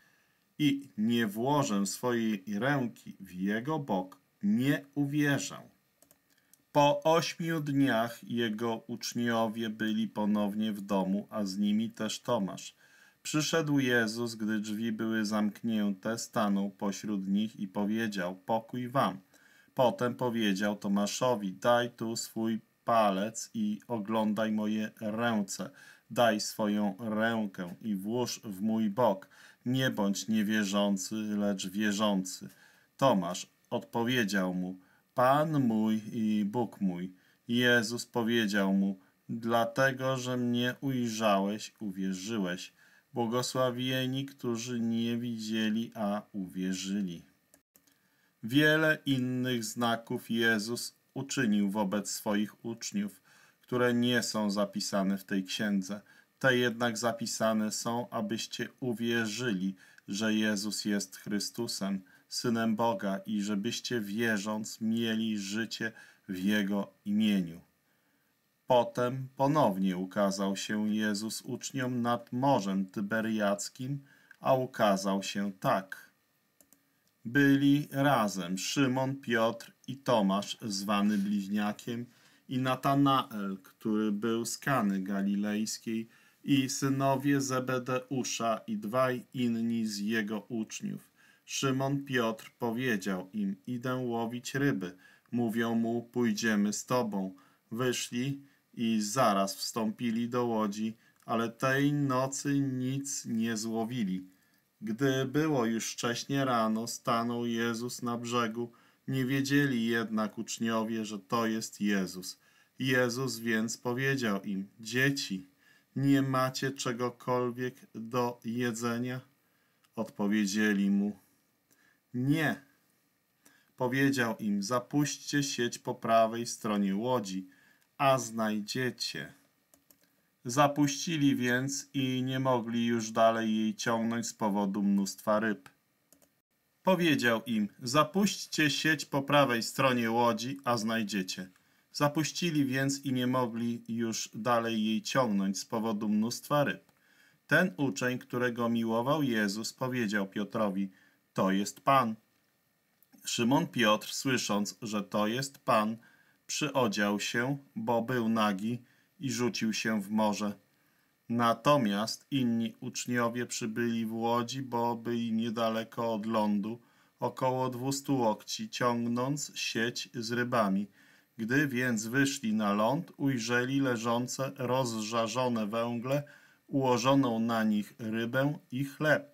i nie włożę swojej ręki w jego bok, nie uwierzę. Po ośmiu dniach jego uczniowie byli ponownie w domu, a z nimi też Tomasz. Przyszedł Jezus, gdy drzwi były zamknięte, stanął pośród nich i powiedział: Pokój wam. Potem powiedział Tomaszowi: Daj tu swój palec i oglądaj moje ręce. Daj swoją rękę i włóż w mój bok. Nie bądź niewierzący, lecz wierzący. Tomasz odpowiedział mu: Pan mój i Bóg mój. Jezus powiedział mu: Dlatego, że mnie ujrzałeś, uwierzyłeś. Błogosławieni, którzy nie widzieli, a uwierzyli. Wiele innych znaków Jezus uczynił wobec swoich uczniów, które nie są zapisane w tej księdze. Te jednak zapisane są, abyście uwierzyli, że Jezus jest Chrystusem, Synem Boga i żebyście wierząc mieli życie w Jego imieniu. Potem ponownie ukazał się Jezus uczniom nad Morzem Tyberiackim, a ukazał się tak. Byli razem Szymon, Piotr i Tomasz, zwany bliźniakiem, i Natanael, który był z Kany Galilejskiej, i synowie Zebedeusza i dwaj inni z jego uczniów. Szymon Piotr powiedział im, idę łowić ryby. Mówią mu, pójdziemy z tobą. Wyszli i zaraz wstąpili do łodzi, ale tej nocy nic nie złowili. Gdy było już wcześnie rano, stanął Jezus na brzegu. Nie wiedzieli jednak uczniowie, że to jest Jezus. Jezus więc powiedział im, dzieci, nie macie czegokolwiek do jedzenia? Odpowiedzieli mu, nie. Powiedział im, zapuśćcie sieć po prawej stronie łodzi, a znajdziecie. Zapuścili więc i nie mogli już dalej jej ciągnąć z powodu mnóstwa ryb. Powiedział im, zapuśćcie sieć po prawej stronie łodzi, a znajdziecie. Zapuścili więc i nie mogli już dalej jej ciągnąć z powodu mnóstwa ryb. Ten uczeń, którego miłował Jezus, powiedział Piotrowi, to jest Pan. Szymon Piotr, słysząc, że to jest Pan, przyodział się, bo był nagi i rzucił się w morze. Natomiast inni uczniowie przybyli w łodzi, bo byli niedaleko od lądu, około dwustu łokci, ciągnąc sieć z rybami. Gdy więc wyszli na ląd, ujrzeli leżące rozżarzone węgle, ułożoną na nich rybę i chleb.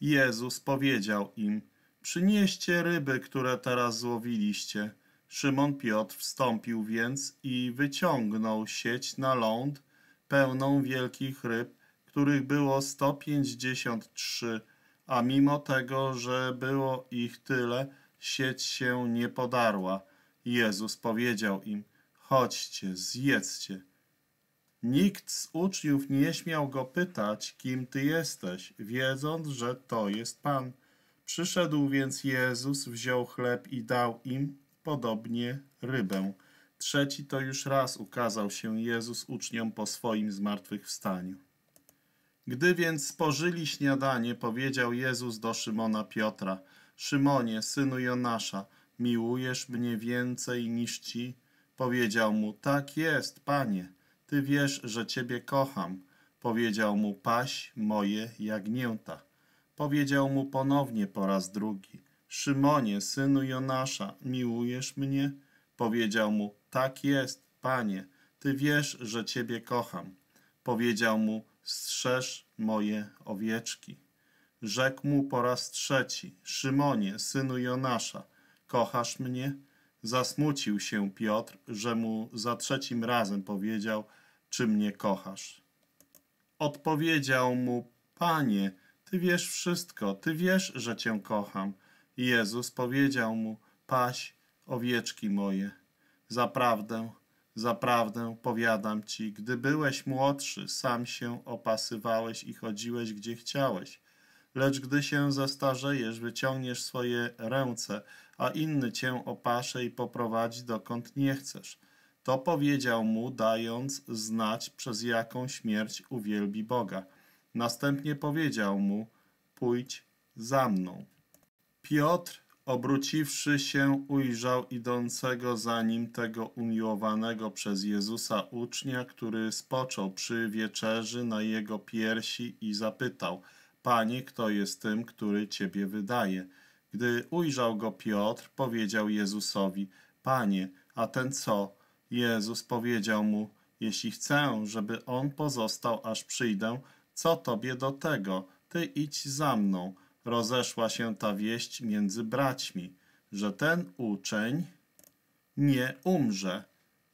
Jezus powiedział im, przynieście ryby, które teraz złowiliście. Szymon Piotr wstąpił więc i wyciągnął sieć na ląd, pełną wielkich ryb, których było sto pięćdziesiąt trzy, a mimo tego, że było ich tyle, sieć się nie podarła. Jezus powiedział im, chodźcie, zjedzcie. Nikt z uczniów nie śmiał go pytać, kim ty jesteś, wiedząc, że to jest Pan. Przyszedł więc Jezus, wziął chleb i dał im, podobnie rybę. Trzeci to już raz ukazał się Jezus uczniom po swoim zmartwychwstaniu. Gdy więc spożyli śniadanie, powiedział Jezus do Szymona Piotra, Szymonie, synu Jonasza, miłujesz mnie więcej niż ci? Powiedział mu, tak jest, panie, ty wiesz, że ciebie kocham. Powiedział mu, paś moje jagnięta. Powiedział mu ponownie po raz drugi, Szymonie, synu Jonasza, miłujesz mnie? Powiedział mu, tak jest, panie, ty wiesz, że ciebie kocham. Powiedział mu, strzeż moje owieczki. Rzekł mu po raz trzeci, Szymonie, synu Jonasza, kochasz mnie? Zasmucił się Piotr, że mu za trzecim razem powiedział, czy mnie kochasz. Odpowiedział mu, panie, ty wiesz wszystko, ty wiesz, że cię kocham. Jezus powiedział mu, paś owieczki moje. Zaprawdę, zaprawdę powiadam ci, gdy byłeś młodszy, sam się opasywałeś i chodziłeś gdzie chciałeś. Lecz gdy się zestarzejesz, wyciągniesz swoje ręce, a inny cię opasze i poprowadzi dokąd nie chcesz. To powiedział mu, dając znać, przez jaką śmierć uwielbi Boga. Następnie powiedział mu, pójdź za mną. Piotr, obróciwszy się, ujrzał idącego za nim tego umiłowanego przez Jezusa ucznia, który spoczął przy wieczerzy na jego piersi i zapytał, Panie, kto jest tym, który Ciebie wydaje? Gdy ujrzał go Piotr, powiedział Jezusowi, Panie, a ten co? Jezus powiedział mu, jeśli chcę, żeby on pozostał, aż przyjdę, co tobie do tego? Ty idź za mną. Rozeszła się ta wieść między braćmi, że ten uczeń nie umrze.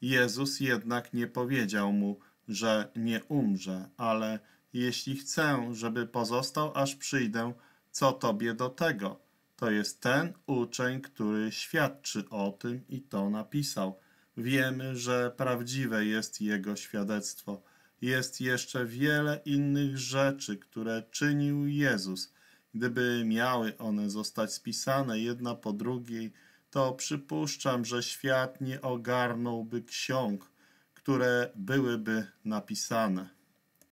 Jezus jednak nie powiedział mu, że nie umrze, ale jeśli chcę, żeby pozostał, aż przyjdę, co tobie do tego? To jest ten uczeń, który świadczy o tym i to napisał. Wiemy, że prawdziwe jest jego świadectwo. Jest jeszcze wiele innych rzeczy, które czynił Jezus. Gdyby miały one zostać spisane jedna po drugiej, to przypuszczam, że świat nie ogarnąłby ksiąg, które byłyby napisane.